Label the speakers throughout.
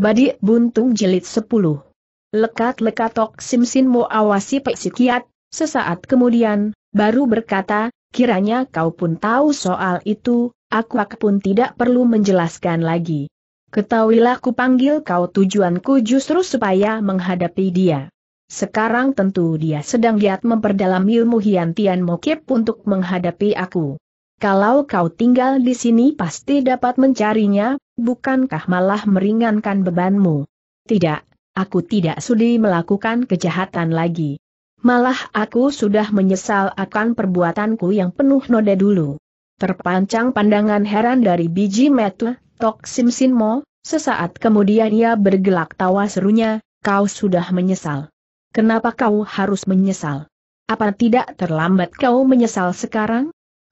Speaker 1: Badik Buntung Jilid 10 Lekat-lekat Tok Sim Sin Mo awasi Pek Sikiat, sesaat kemudian, baru berkata, kiranya kau pun tahu soal itu, aku pun tidak perlu menjelaskan lagi. Ketahuilah ku panggil kau tujuanku justru supaya menghadapi dia. Sekarang tentu dia sedang giat memperdalam ilmu Hian Tian Mokip untuk menghadapi aku. Kalau kau tinggal di sini pasti dapat mencarinya, bukankah malah meringankan bebanmu? Tidak, aku tidak sudi melakukan kejahatan lagi. Malah aku sudah menyesal akan perbuatanku yang penuh noda dulu. Terpancang pandangan heran dari biji metu, Tok Sim Mo, sesaat kemudian ia bergelak tawa serunya, kau sudah menyesal. Kenapa kau harus menyesal? Apa tidak terlambat kau menyesal sekarang?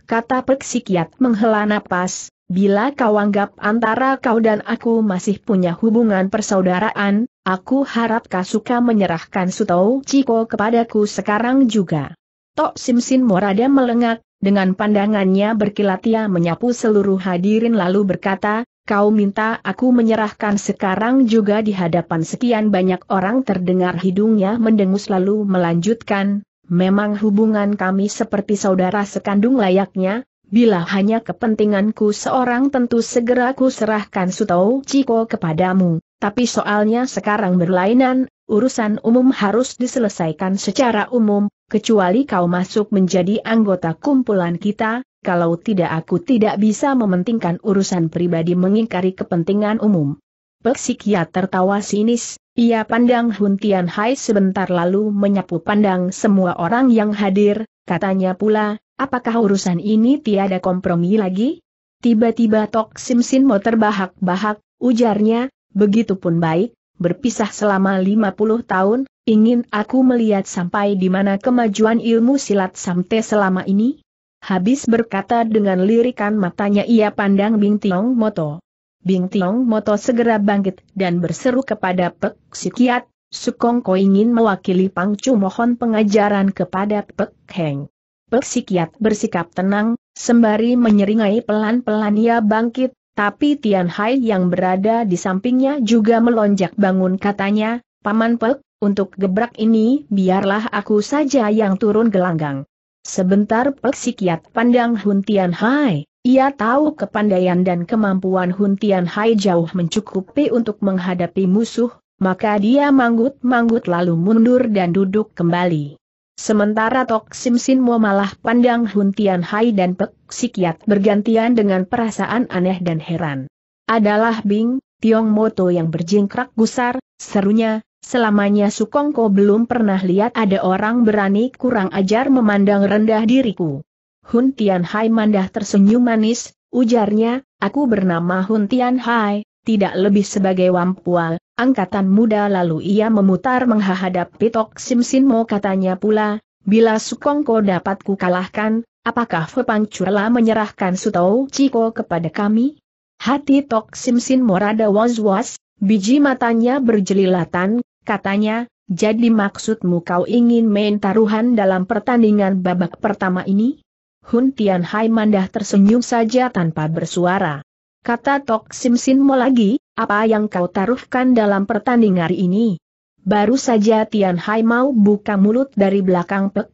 Speaker 1: kata Peksikiat menghela napas, bila kau anggap antara kau dan aku masih punya hubungan persaudaraan, aku harap kau suka menyerahkan Sutou Ciko kepadaku sekarang juga. Tok Simsin Morada melengak, dengan pandangannya berkilat ia menyapu seluruh hadirin lalu berkata, kau minta aku menyerahkan sekarang juga di hadapan sekian banyak orang terdengar hidungnya mendengus lalu melanjutkan, Memang hubungan kami seperti saudara sekandung layaknya, bila hanya kepentinganku seorang tentu segera ku serahkan Sutou Ciko kepadamu, tapi soalnya sekarang berlainan, urusan umum harus diselesaikan secara umum, kecuali kau masuk menjadi anggota kumpulan kita, kalau tidak aku tidak bisa mementingkan urusan pribadi mengingkari kepentingan umum. Peksikiat tertawa sinis, ia pandang Huntian Hai sebentar lalu menyapu pandang semua orang yang hadir, katanya pula, apakah urusan ini tiada kompromi lagi? Tiba-tiba Tok Sim Sin mau terbahak-bahak, ujarnya, begitupun baik, berpisah selama 50 tahun, ingin aku melihat sampai di mana kemajuan ilmu silat samte selama ini? Habis berkata dengan lirikan matanya ia pandang Bing Tiong Moto. Bing Tiong Moto segera bangkit dan berseru kepada Pek Sikiat, Sukong Ko ingin mewakili Pangcu mohon pengajaran kepada Pek Heng. Pek Sikiat bersikap tenang, sembari menyeringai pelan-pelan ia bangkit, tapi Tian Hai yang berada di sampingnya juga melonjak bangun katanya, Paman Pek, untuk gebrak ini biarlah aku saja yang turun gelanggang. Sebentar Pek Sikiat pandang Hun Tian Hai, ia tahu kepandaian dan kemampuan Huntian Hai jauh mencukupi untuk menghadapi musuh, maka dia manggut-manggut lalu mundur dan duduk kembali. Sementara Tok Sim Sin Mo malah pandang Huntian Hai dan Pek Sikiat bergantian dengan perasaan aneh dan heran. Adalah Bing, Tiong Moto yang berjingkrak gusar, serunya, selamanya Sukongko belum pernah lihat ada orang berani kurang ajar memandang rendah diriku. Hun Tian Hai mandah tersenyum manis, ujarnya, aku bernama Hun Tian Hai, tidak lebih sebagai wampual, angkatan muda lalu ia memutar menghadap Pitok Sim Sin Mo katanya pula, bila Sukongko dapat ku kalahkan, apakah Fepang Curla menyerahkan Sutou Ciko kepada kami? Hati Tok Sim Sin Mo rada was-was, biji matanya berjelilatan, katanya, jadi maksudmu kau ingin main taruhan dalam pertandingan babak pertama ini? Hun Tian Hai Mandah tersenyum saja tanpa bersuara. Kata Tok Sim Sin Mo lagi, apa yang kau taruhkan dalam pertandingan ini? Baru saja Tian Hai mau buka mulut dari belakang Pek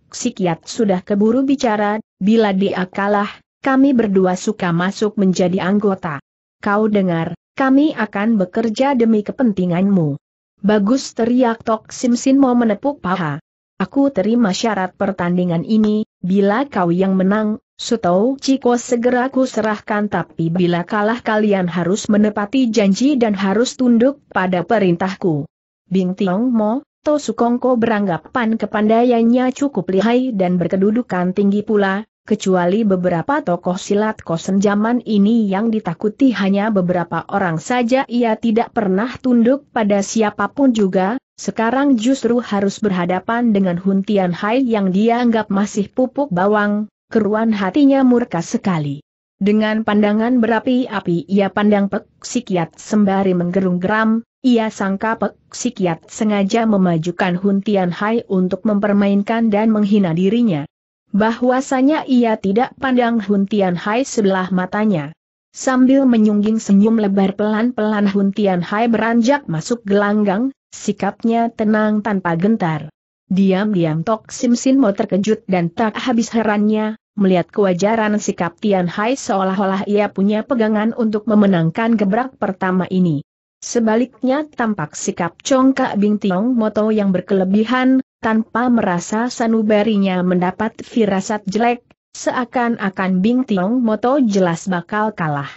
Speaker 1: sudah keburu bicara, bila dia kalah, kami berdua suka masuk menjadi anggota. Kau dengar, kami akan bekerja demi kepentinganmu. Bagus teriak Tok Sim Sin Mo menepuk paha. Aku terima syarat pertandingan ini, bila kau yang menang, Sutou Ciko segera ku serahkan tapi bila kalah kalian harus menepati janji dan harus tunduk pada perintahku. Bing Tiong Mo, To Sukongko beranggapan kepandaiannya cukup lihai dan berkedudukan tinggi pula, kecuali beberapa tokoh silat kosen zaman ini yang ditakuti hanya beberapa orang saja ia tidak pernah tunduk pada siapa pun juga, sekarang justru harus berhadapan dengan Huntian Hai yang dia anggap masih pupuk bawang, keruan hatinya murka sekali. Dengan pandangan berapi-api ia pandang Pek Sikiat sembari menggerung geram, ia sangka Pek Sikiat sengaja memajukan Huntian Hai untuk mempermainkan dan menghina dirinya. Bahwasanya ia tidak pandang Huntian Hai sebelah matanya. Sambil menyungging senyum lebar pelan-pelan Hun Tian Hai beranjak masuk gelanggang, sikapnya tenang tanpa gentar. Diam-diam Tok Sim mau terkejut dan tak habis herannya, melihat kewajaran sikap Tian Hai seolah-olah ia punya pegangan untuk memenangkan gebrak pertama ini. Sebaliknya tampak sikap Congkak Bing Tiong Moto yang berkelebihan, tanpa merasa sanubarinya mendapat firasat jelek, seakan-akan Bing Tiong Moto jelas bakal kalah.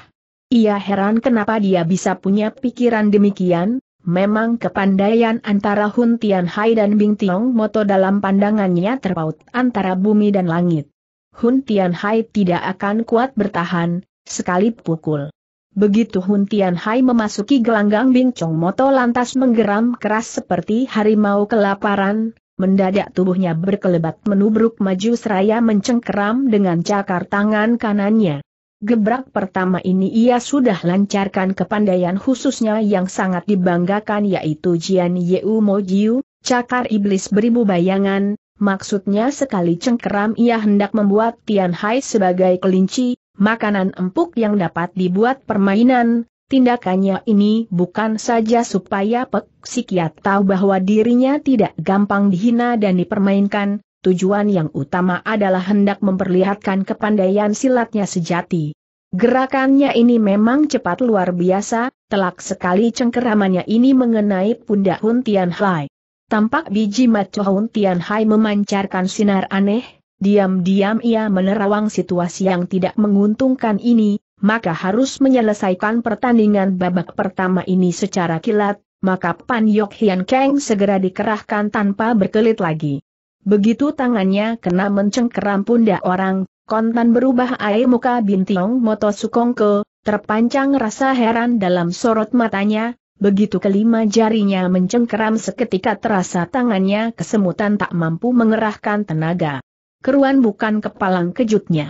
Speaker 1: Ia heran kenapa dia bisa punya pikiran demikian, Memang kepandaian antara Hun Tian Hai dan Bing Tiong Moto dalam pandangannya terpaut antara bumi dan langit. Hun Tian Hai tidak akan kuat bertahan, sekali pukul. Begitu Hun Tian Hai memasuki gelanggang Bing Chong Moto lantas menggeram keras seperti harimau kelaparan, mendadak tubuhnya berkelebat menubruk maju seraya mencengkeram dengan cakar tangan kanannya. Gebrak pertama ini ia sudah lancarkan kepandaian khususnya yang sangat dibanggakan yaitu Jian Yeu Mo Jiu, cakar iblis beribu bayangan, maksudnya sekali cengkeram ia hendak membuat Tian Hai sebagai kelinci, makanan empuk yang dapat dibuat permainan, tindakannya ini bukan saja supaya Pek Sikiat tahu bahwa dirinya tidak gampang dihina dan dipermainkan, tujuan yang utama adalah hendak memperlihatkan kepandaian silatnya sejati. Gerakannya ini memang cepat luar biasa, telak sekali cengkeramannya ini mengenai pundak Hun Tian Hai. Tampak biji mata Hun Tian Hai memancarkan sinar aneh, diam-diam ia menerawang situasi yang tidak menguntungkan ini, maka harus menyelesaikan pertandingan babak pertama ini secara kilat, maka Pan Yok Hian Kang segera dikerahkan tanpa berkelit lagi. Begitu tangannya kena mencengkeram pundak orang, kontan berubah air muka Bintiong Moto Sukongke, terpancang rasa heran dalam sorot matanya, begitu kelima jarinya mencengkeram seketika terasa tangannya kesemutan tak mampu mengerahkan tenaga. Keruan bukan kepalang kejutnya.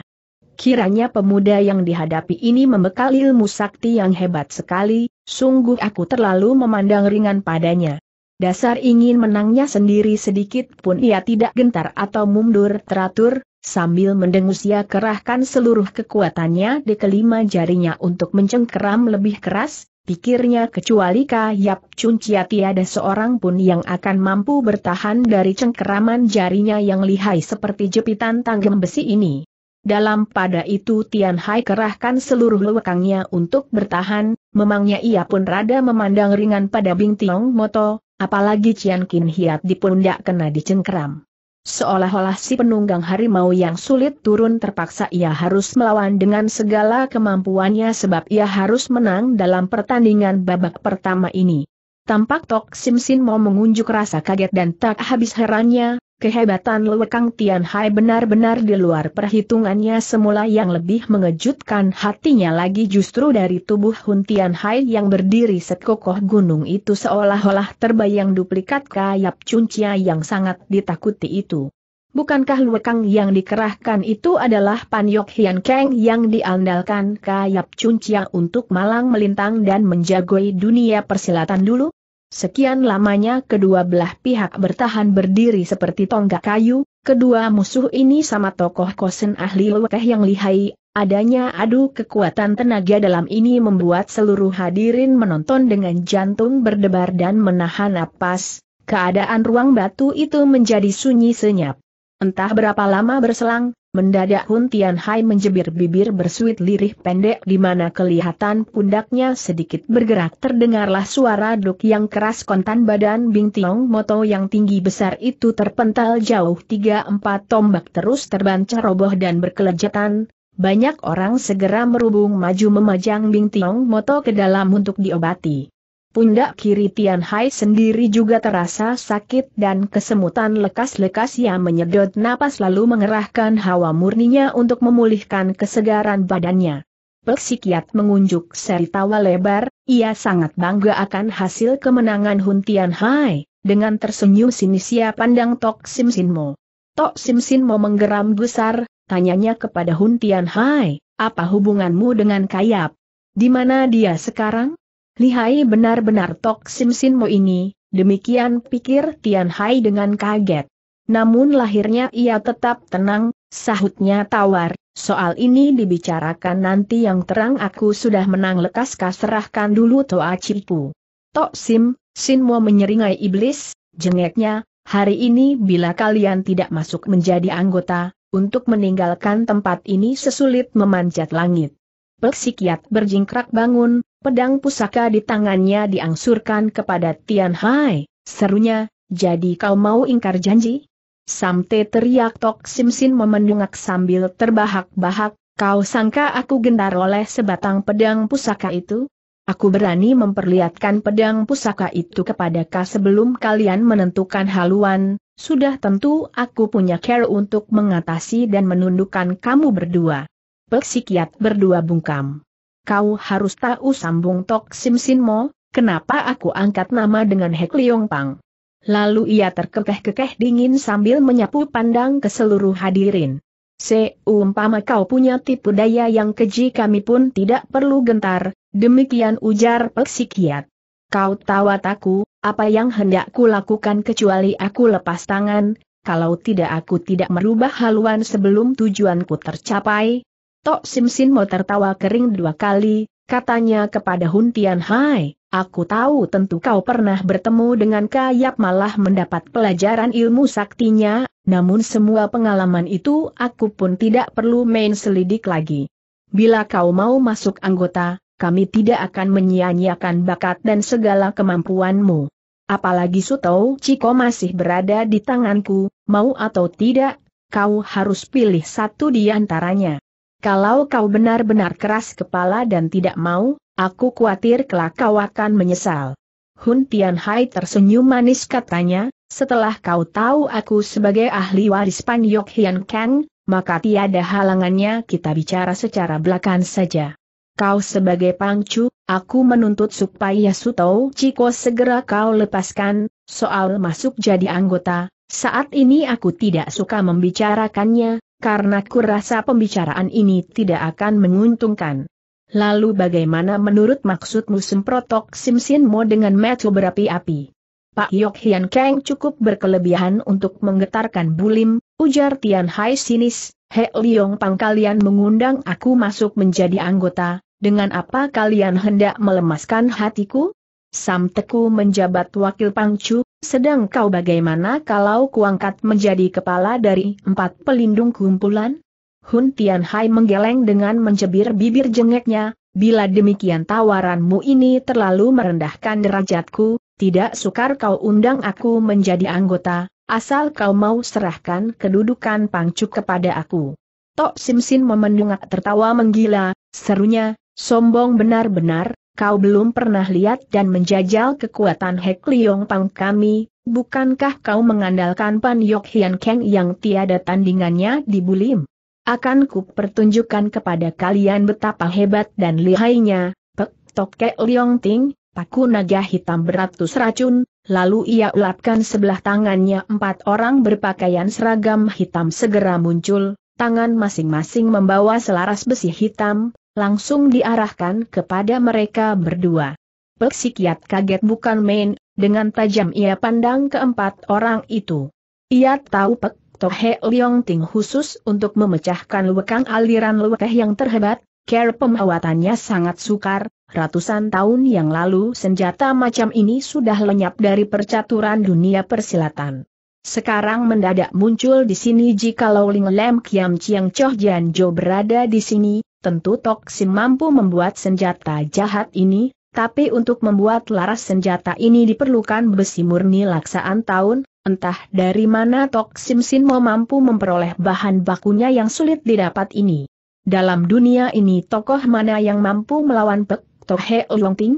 Speaker 1: Kiranya pemuda yang dihadapi ini membekal ilmu sakti yang hebat sekali, sungguh aku terlalu memandang ringan padanya. Dasar ingin menangnya sendiri sedikit pun ia tidak gentar atau mundur teratur, sambil mendengus ia kerahkan seluruh kekuatannya di kelima jarinya untuk mencengkeram lebih keras, pikirnya kecuali Kayap Cuncia tiada seorang pun yang akan mampu bertahan dari cengkeraman jarinya yang lihai seperti jepitan tanggem besi ini. Dalam pada itu Tian Hai kerahkan seluruh lewekangnya untuk bertahan, memangnya ia pun rada memandang ringan pada Bing Tiong Moto, apalagi Cian Kin Hiat di pundak kena dicengkeram. Seolah-olah si penunggang harimau yang sulit turun terpaksa ia harus melawan dengan segala kemampuannya sebab ia harus menang dalam pertandingan babak pertama ini. Tampak Tok Sim Sin mau mengunjuk rasa kaget dan tak habis herannya, Kehebatan Lewekang Tian Hai benar-benar di luar perhitungannya semula yang lebih mengejutkan hatinya lagi justru dari tubuh Hun Tian Hai yang berdiri sekokoh gunung itu seolah-olah terbayang duplikat kayap cuncia yang sangat ditakuti itu. Bukankah Lewekang yang dikerahkan itu adalah Pan Yok Hian Kang yang diandalkan kayap cuncia untuk malang melintang dan menjagoi dunia persilatan dulu? Sekian lamanya kedua belah pihak bertahan berdiri seperti tonggak kayu, kedua musuh ini sama tokoh kosen ahli lewekeh yang lihai, adanya adu kekuatan tenaga dalam ini membuat seluruh hadirin menonton dengan jantung berdebar dan menahan napas, keadaan ruang batu itu menjadi sunyi senyap. Entah berapa lama berselang, Mendadak Hun Tian Hai menjebir bibir bersuit lirih pendek di mana kelihatan pundaknya sedikit bergerak. Terdengarlah suara duk yang keras kontan badan Bing Tiong Moto yang tinggi besar itu terpental jauh. Tiga empat tombak terus terbancar roboh dan berkelejatan, banyak orang segera merubung maju memajang Bing Tiong Moto ke dalam untuk diobati. Pundak kiri Tian Hai sendiri juga terasa sakit dan kesemutan lekas-lekas ia menyedot napas lalu mengerahkan hawa murninya untuk memulihkan kesegaran badannya. Peksikiat mengunjuk seri tawa lebar, ia sangat bangga akan hasil kemenangan Hun Tian Hai, dengan tersenyum sinis ia pandang Tok Sim Sin Mo. Tok Sim Sin Mo menggeram besar, tanyanya kepada Hun Tian Hai, apa hubunganmu dengan Kayap? Di mana dia sekarang? Lihai benar-benar Tok Sim Sin Mo ini, demikian pikir Tian Hai dengan kaget. Namun lahirnya ia tetap tenang, sahutnya tawar, soal ini dibicarakan nanti yang terang aku sudah menang lekas serahkan dulu Toa Cipu. Tok Sim, Sin mau menyeringai iblis, jengeknya, hari ini bila kalian tidak masuk menjadi anggota, untuk meninggalkan tempat ini sesulit memanjat langit. Peksikiat berjingkrak bangun, pedang pusaka di tangannya diangsurkan kepada Tian Hai, serunya, jadi kau mau ingkar janji? Samte teriak Tok Simsin memendungak sambil terbahak-bahak, kau sangka aku gendar oleh sebatang pedang pusaka itu? Aku berani memperlihatkan pedang pusaka itu kepada kau sebelum kalian menentukan haluan, sudah tentu aku punya care untuk mengatasi dan menundukkan kamu berdua. Peksikiat berdua bungkam. Kau harus tahu sambung Tok Sim Sin Mo, kenapa aku angkat nama dengan Hek Liong Pang. Lalu ia terkekeh-kekeh dingin sambil menyapu pandang ke seluruh hadirin. Seumpama kau punya tipu daya yang keji kami pun tidak perlu gentar, Demikian ujar Peksikiat. Kau tawat aku, apa yang hendak lakukan kecuali aku lepas tangan, kalau tidak aku tidak merubah haluan sebelum tujuanku tercapai. Tok Simsin mau tertawa kering dua kali, katanya kepada Huntian Hai, aku tahu tentu kau pernah bertemu dengan Kayap malah mendapat pelajaran ilmu saktinya, namun semua pengalaman itu aku pun tidak perlu main selidik lagi. Bila kau mau masuk anggota, kami tidak akan menyia-nyiakan bakat dan segala kemampuanmu. Apalagi Suto Ciko masih berada di tanganku, mau atau tidak, kau harus pilih satu di antaranya. Kalau kau benar-benar keras kepala dan tidak mau, aku khawatir kelak kau akan menyesal. Hun Tian Hai tersenyum manis katanya, setelah kau tahu aku sebagai ahli waris Pan Yok Hian Kang, maka tiada halangannya kita bicara secara belakang saja. Kau sebagai pangcu, aku menuntut supaya Suto Ciko segera kau lepaskan, soal masuk jadi anggota, saat ini aku tidak suka membicarakannya, karena kurasa pembicaraan ini tidak akan menguntungkan. Lalu bagaimana menurut maksudmu semprotok Simsin Mo dengan metu berapi-api? Pak Yok Hian Kang cukup berkelebihan untuk menggetarkan bulim, ujar Tian Hai sinis, He Liong Pang kalian mengundang aku masuk menjadi anggota, dengan apa kalian hendak melemaskan hatiku? Sam Teku menjabat wakil pangcu, sedang kau bagaimana kalau kuangkat menjadi kepala dari empat pelindung kumpulan? Hun Tian Hai menggeleng dengan mencebir bibir jengeknya, bila demikian tawaranmu ini terlalu merendahkan derajatku, tidak sukar kau undang aku menjadi anggota, asal kau mau serahkan kedudukan pangcu kepada aku. Tok Simsin memendungak tertawa menggila, serunya, Sombong benar-benar, kau belum pernah lihat dan menjajal kekuatan Hek Liong Pang kami, bukankah kau mengandalkan Pan Yok Hian Keng yang tiada tandingannya di Bulim? Akan ku pertunjukkan kepada kalian betapa hebat dan lihainya, Pek Tok Kek Liong Ting, paku naga hitam beratus racun, lalu ia ulapkan sebelah tangannya empat orang berpakaian seragam hitam segera muncul, tangan masing-masing membawa selaras besi hitam, langsung diarahkan kepada mereka berdua. Peksikiat kaget bukan main, dengan tajam ia pandang keempat orang itu. Ia tahu Pek Tohe Leong Ting khusus untuk memecahkan lewekang aliran lewekeh yang terhebat, care pemawatannya sangat sukar, ratusan tahun yang lalu senjata macam ini sudah lenyap dari percaturan dunia persilatan. Sekarang mendadak muncul di sini jikalau Ling Lem Kiam Chiang Choh Jian Jo berada di sini, tentu Tok Sim mampu membuat senjata jahat ini, tapi untuk membuat laras senjata ini diperlukan besi murni laksaan tahun, entah dari mana Tok Sim Sin mau mampu memperoleh bahan bakunya yang sulit didapat ini. Dalam dunia ini tokoh mana yang mampu melawan Pek Tok He Leong Ting?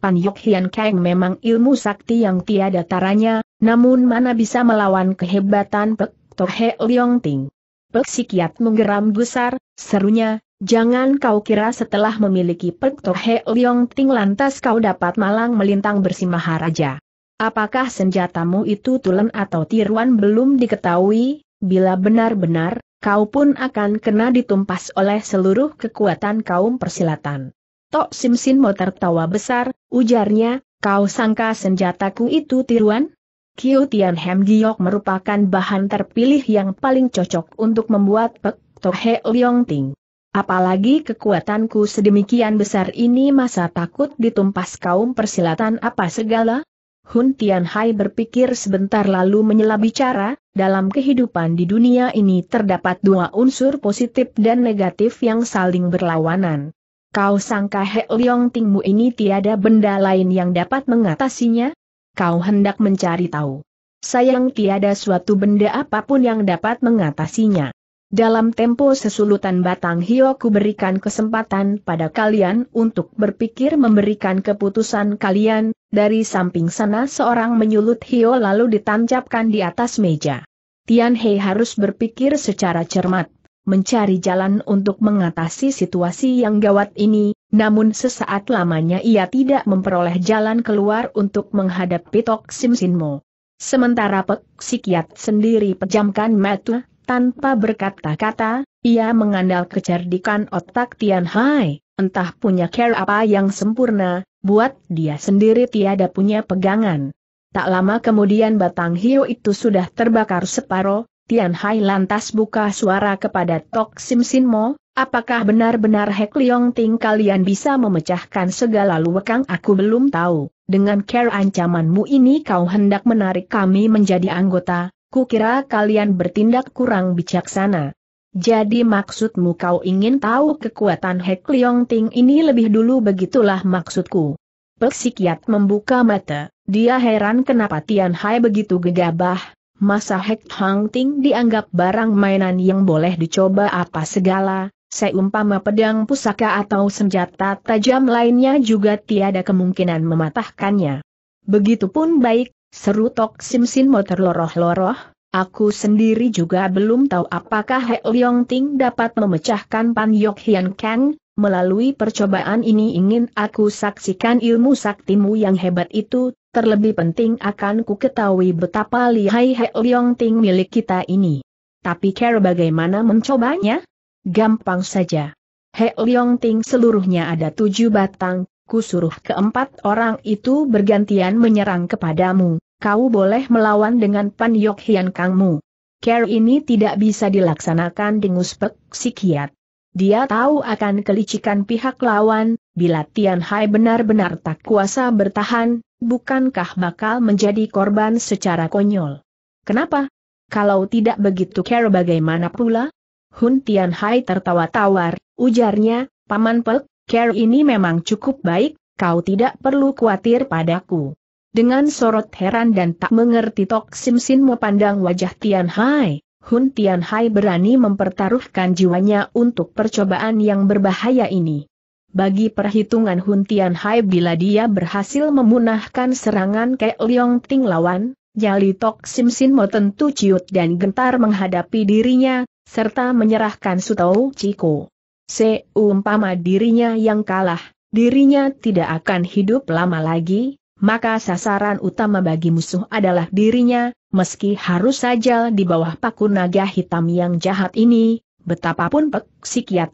Speaker 1: Pan Yok Hian Kang memang ilmu sakti yang tiada taranya, namun mana bisa melawan kehebatan Pek Tok He Leong Ting? Pek Sikiat menggeram gusar, serunya, Jangan kau kira setelah memiliki Pek He Leong Ting lantas kau dapat malang melintang bersih maharaja. Apakah senjatamu itu tulen atau tiruan belum diketahui, bila benar-benar, kau pun akan kena ditumpas oleh seluruh kekuatan kaum persilatan. Tok Simsin mau tertawa besar, ujarnya, kau sangka senjataku itu tiruan? Kiu Tian Hem Giok merupakan bahan terpilih yang paling cocok untuk membuat Pek Tohe Leong Ting. Apalagi kekuatanku sedemikian besar ini masa takut ditumpas kaum persilatan apa segala? Hun Tian Hai berpikir sebentar lalu menyela bicara, dalam kehidupan di dunia ini terdapat dua unsur positif dan negatif yang saling berlawanan. Kau sangka He Leong Tingmu ini tiada benda lain yang dapat mengatasinya? Kau hendak mencari tahu. Sayang tiada suatu benda apa pun yang dapat mengatasinya. Dalam tempo sesulutan batang hio ku berikan kesempatan pada kalian untuk berpikir memberikan keputusan kalian, dari samping sana seorang menyulut hio lalu ditancapkan di atas meja. Tian Hei harus berpikir secara cermat mencari jalan untuk mengatasi situasi yang gawat ini, namun sesaat lamanya ia tidak memperoleh jalan keluar untuk menghadapi Tok Sim Sinmo. Sementara Pek Sikiat sendiri pejamkan mata, tanpa berkata-kata, ia mengandal kecerdikan otak Tian Hai, entah punya care apa yang sempurna, buat dia sendiri tiada punya pegangan. Tak lama kemudian batang hiu itu sudah terbakar separoh, Tian Hai lantas buka suara kepada Tok Sim Sin Mo, apakah benar-benar Hek Leong Ting kalian bisa memecahkan segala luwekang? Aku belum tahu, dengan care ancamanmu ini kau hendak menarik kami menjadi anggota, kukira kalian bertindak kurang bijaksana. Jadi maksudmu kau ingin tahu kekuatan Hek Leong Ting ini lebih dulu begitulah maksudku. Peksikiat membuka mata, dia heran kenapa Tian Hai begitu gegabah, masa Hek Hang Ting dianggap barang mainan yang boleh dicoba apa segala, seumpama pedang pusaka atau senjata tajam lainnya juga tiada kemungkinan mematahkannya. Begitupun baik, seru Tok Sim Sin terloroh-loroh, aku sendiri juga belum tahu apakah Hek Leong Ting dapat memecahkan Pan Yok Hian Kang, melalui percobaan ini ingin aku saksikan ilmu saktimu yang hebat itu, terlebih penting akan ku ketahui betapa lihai He Leong Ting milik kita ini. Tapi care bagaimana mencobanya? Gampang saja. He Leong Ting seluruhnya ada tujuh batang, ku suruh keempat orang itu bergantian menyerang kepadamu, kau boleh melawan dengan Pan Yok Hian Kangmu. Care ini tidak bisa dilaksanakan dengus pek sikiat. Dia tahu akan kelicikan pihak lawan, bila Tian Hai benar-benar tak kuasa bertahan, bukankah bakal menjadi korban secara konyol? Kenapa? Kalau tidak begitu care bagaimana pula? Hun Tian Hai tertawa tawar, ujarnya, Paman Pek, care ini memang cukup baik, kau tidak perlu khawatir padaku. Dengan sorot heran dan tak mengerti Tok Sim Sin memandang wajah Tian Hai, Hun Tian Hai berani mempertaruhkan jiwanya untuk percobaan yang berbahaya ini. Bagi perhitungan Hun Tian Hai bila dia berhasil memunahkan serangan Kek Leong Ting lawan, Jali Tok Sim Mo tentu ciut dan gentar menghadapi dirinya, serta menyerahkan Sutou Ciko. Seumpama dirinya yang kalah, dirinya tidak akan hidup lama lagi, maka sasaran utama bagi musuh adalah dirinya, meski harus saja di bawah paku naga hitam yang jahat ini, Betapapun Pek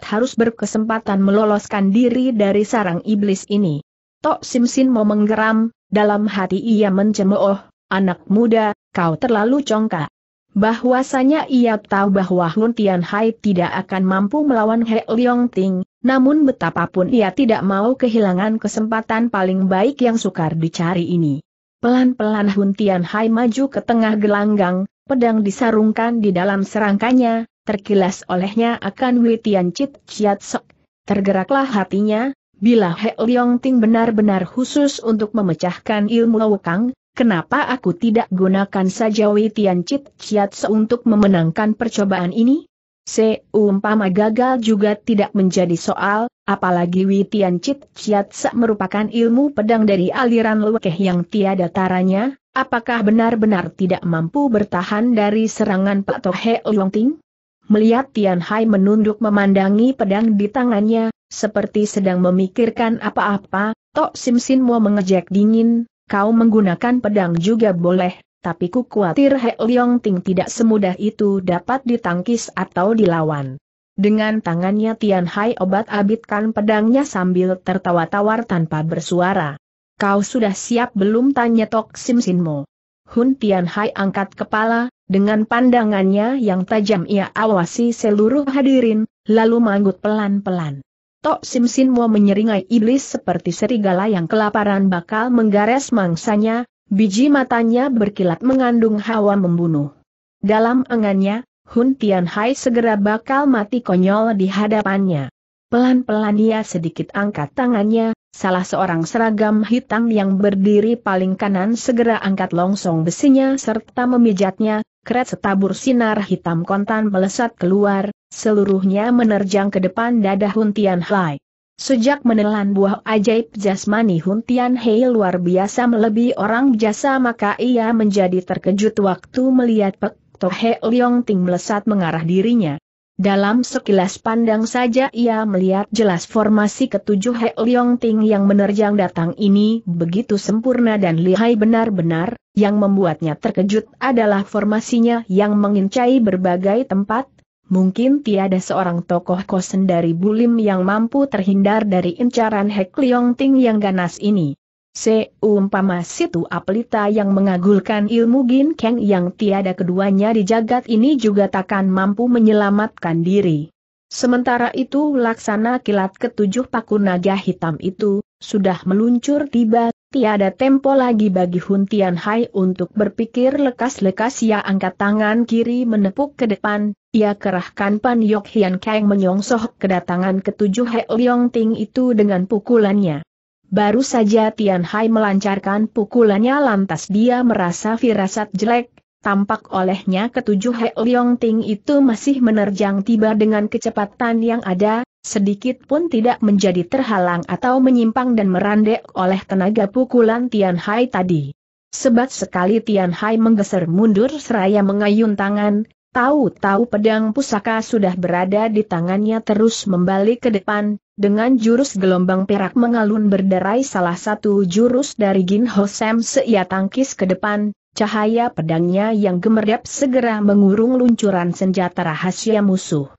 Speaker 1: harus berkesempatan meloloskan diri dari sarang iblis ini. Tok Sim Sin mau menggeram, dalam hati ia mencemooh, anak muda, kau terlalu congkak. Bahwasanya ia tahu bahwa Hun Tian Hai tidak akan mampu melawan He Leong Ting, namun betapapun ia tidak mau kehilangan kesempatan paling baik yang sukar dicari ini. Pelan-pelan Hun Tian Hai maju ke tengah gelanggang, pedang disarungkan di dalam serangkanya, terkilas olehnya akan Witian Chit Chiat Sok. Tergeraklah hatinya, bila He Leong Ting benar-benar khusus untuk memecahkan ilmu Wukang, kenapa aku tidak gunakan saja Witian Chit Chiat Sok untuk memenangkan percobaan ini? Seumpama gagal juga tidak menjadi soal, apalagi Witian Chit Chiat Sok merupakan ilmu pedang dari aliran Luwekeh yang tiada taranya, apakah benar-benar tidak mampu bertahan dari serangan Pak Tohe Ting? Melihat Tian Hai menunduk memandangi pedang di tangannya, seperti sedang memikirkan apa-apa, Tok Sim Sin mau mengejek dingin, kau menggunakan pedang juga boleh, tapi ku khawatir He Leong Ting tidak semudah itu dapat ditangkis atau dilawan. Dengan tangannya Tian Hai obat-abitkan pedangnya sambil tertawa tawar tanpa bersuara. Kau sudah siap belum tanya Tok Sim Sin Mo? Hun Tian Hai angkat kepala, dengan pandangannya yang tajam ia awasi seluruh hadirin, lalu manggut pelan-pelan. Tok Sim Sin menyeringai iblis seperti serigala yang kelaparan bakal menggares mangsanya, biji matanya berkilat mengandung hawa membunuh. Dalam engannya, Hun Tian Hai segera bakal mati konyol di hadapannya. Pelan-pelan ia sedikit angkat tangannya, salah seorang seragam hitam yang berdiri paling kanan segera angkat longsong besinya serta memijatnya, keret setabur sinar hitam kontan melesat keluar, seluruhnya menerjang ke depan dada Huntian Hai. Sejak menelan buah ajaib jasmani Huntian Hai luar biasa melebihi orang jasa maka ia menjadi terkejut waktu melihat Pek Tohe Leong Ting melesat mengarah dirinya. Dalam sekilas pandang saja ia melihat jelas formasi ketujuh He Leong Ting yang menerjang datang ini begitu sempurna dan lihai benar-benar, yang membuatnya terkejut adalah formasinya yang mengincai berbagai tempat, mungkin tiada seorang tokoh kosen dari Bulim yang mampu terhindar dari incaran He Leong Ting yang ganas ini. Seumpama situ apelita yang mengagulkan ilmu Gin Kang yang tiada keduanya di jagat ini juga takkan mampu menyelamatkan diri. Sementara itu laksana kilat ketujuh paku naga hitam itu, sudah meluncur tiba, tiada tempo lagi bagi Huntian Hai untuk berpikir lekas-lekas ia angkat tangan kiri menepuk ke depan, ia kerahkan Pan Yok Hian Kang menyongsong kedatangan ketujuh He Leong Ting itu dengan pukulannya. Baru saja Tian Hai melancarkan pukulannya lantas dia merasa firasat jelek, tampak olehnya ketujuh He Leong Ting itu masih menerjang tiba dengan kecepatan yang ada, sedikit pun tidak menjadi terhalang atau menyimpang dan merandek oleh tenaga pukulan Tian Hai tadi. Sebat sekali Tian Hai menggeser mundur seraya mengayun tangan, tahu-tahu pedang pusaka sudah berada di tangannya terus membalik ke depan, dengan jurus gelombang perak mengalun berderai salah satu jurus dari Gin Ho Sam seia tangkis ke depan, cahaya pedangnya yang gemerlap segera mengurung luncuran senjata rahasia musuh.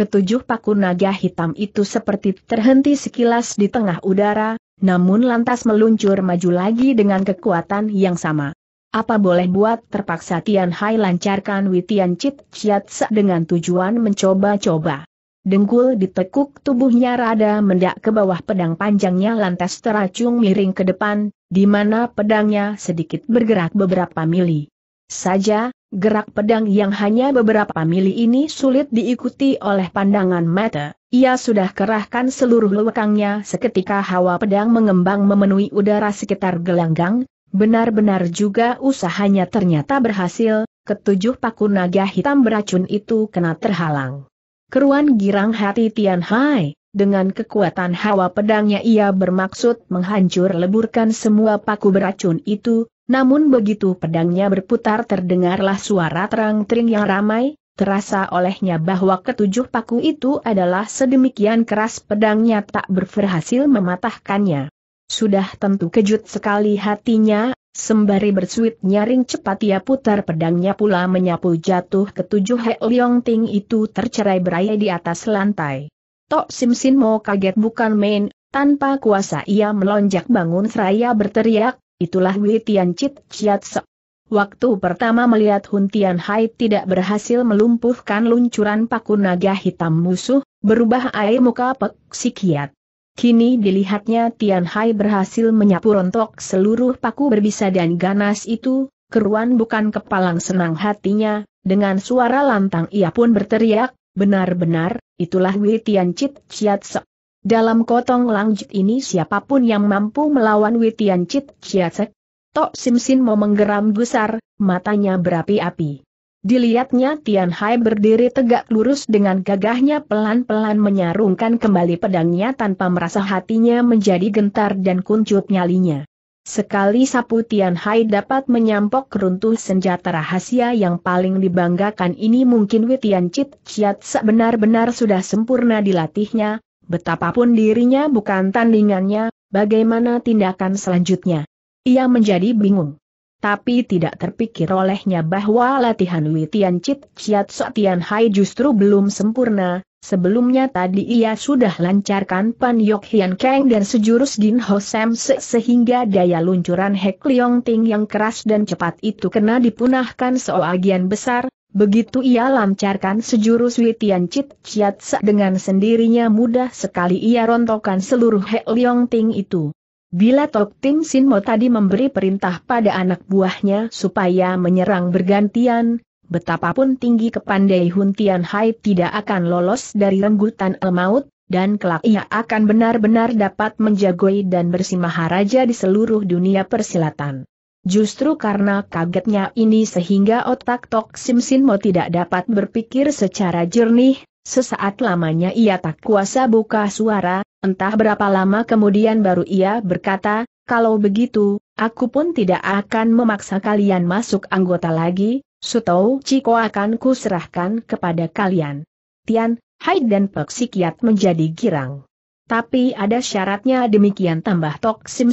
Speaker 1: Ketujuh paku naga hitam itu seperti terhenti sekilas di tengah udara, namun lantas meluncur maju lagi dengan kekuatan yang sama. Apa boleh buat terpaksa Tian Hai lancarkan Witian Chit Chiat dengan tujuan mencoba-coba. Dengkul ditekuk tubuhnya rada mendak ke bawah pedang panjangnya lantas teracung miring ke depan, di mana pedangnya sedikit bergerak beberapa mili. Saja, gerak pedang yang hanya beberapa mili ini sulit diikuti oleh pandangan mata. Ia sudah kerahkan seluruh lekangnya seketika hawa pedang mengembang memenuhi udara sekitar gelanggang, benar-benar juga usahanya ternyata berhasil, ketujuh paku naga hitam beracun itu kena terhalang. Keruan girang hati Tian Hai, dengan kekuatan hawa pedangnya ia bermaksud menghancur leburkan semua paku beracun itu, namun begitu pedangnya berputar terdengarlah suara terang-tering yang ramai, terasa olehnya bahwa ketujuh paku itu adalah sedemikian keras pedangnya tak berhasil mematahkannya. Sudah tentu kejut sekali hatinya, Sembari bersuit nyaring cepat ia putar pedangnya pula menyapu jatuh ketujuh He Leong Ting itu tercerai berai di atas lantai. Tok Sim mau kaget bukan main, tanpa kuasa ia melonjak bangun seraya berteriak, itulah Witian Chit Chiat Se. Waktu pertama melihat Huntian Hai tidak berhasil melumpuhkan luncuran paku naga hitam musuh, berubah air muka Pek Sikiat. Kini dilihatnya Tian Hai berhasil menyapu rontok seluruh paku berbisa dan ganas itu, keruan bukan kepalang senang hatinya, dengan suara lantang ia pun berteriak, benar-benar, itulah Wei Tian Chit Chiat Se. Dalam kotong langjut ini siapa pun yang mampu melawan Wei Tian Chit Chiat Se. Tok Sim Sin mau menggeram gusar, matanya berapi-api. Dilihatnya Tian Hai berdiri tegak lurus dengan gagahnya pelan-pelan menyarungkan kembali pedangnya tanpa merasa hatinya menjadi gentar dan kuncup nyalinya. Sekali sapu Tian Hai dapat menyampok keruntuh senjata rahasia yang paling dibanggakan ini mungkin Witian Chit Chiat benar-benar sudah sempurna dilatihnya, betapapun dirinya bukan tandingannya, bagaimana tindakan selanjutnya. Ia menjadi bingung. Tapi tidak terpikir olehnya bahwa latihan Witian Chit Chiat Tian Hai justru belum sempurna, Sebelumnya tadi ia sudah lancarkan Pan Yok Hian Kang dan sejurus Gin Ho Sam Se sehingga daya luncuran Hek Leong Ting yang keras dan cepat itu kena dipunahkan sebagian besar, begitu ia lancarkan sejurus Witian Chit Chiat dengan sendirinya mudah sekali ia rontokkan seluruh Hek Leong Ting itu. Bila Tok Tim Sin Mo tadi memberi perintah pada anak buahnya supaya menyerang bergantian, betapapun tinggi kepandai Huntian Hai tidak akan lolos dari renggutan Elmaut, dan kelak ia akan benar-benar dapat menjagoi dan bersimaharaja di seluruh dunia persilatan. Justru karena kagetnya ini sehingga otak Tok Sim Sin Mo tidak dapat berpikir secara jernih, sesaat lamanya ia tak kuasa buka suara, entah berapa lama kemudian baru ia berkata, kalau begitu, aku pun tidak akan memaksa kalian masuk anggota lagi, Sutou Ciko akan kuserahkan kepada kalian. Tian, Hai dan Pek Sikiat menjadi girang. Tapi ada syaratnya demikian tambah Tok Sim.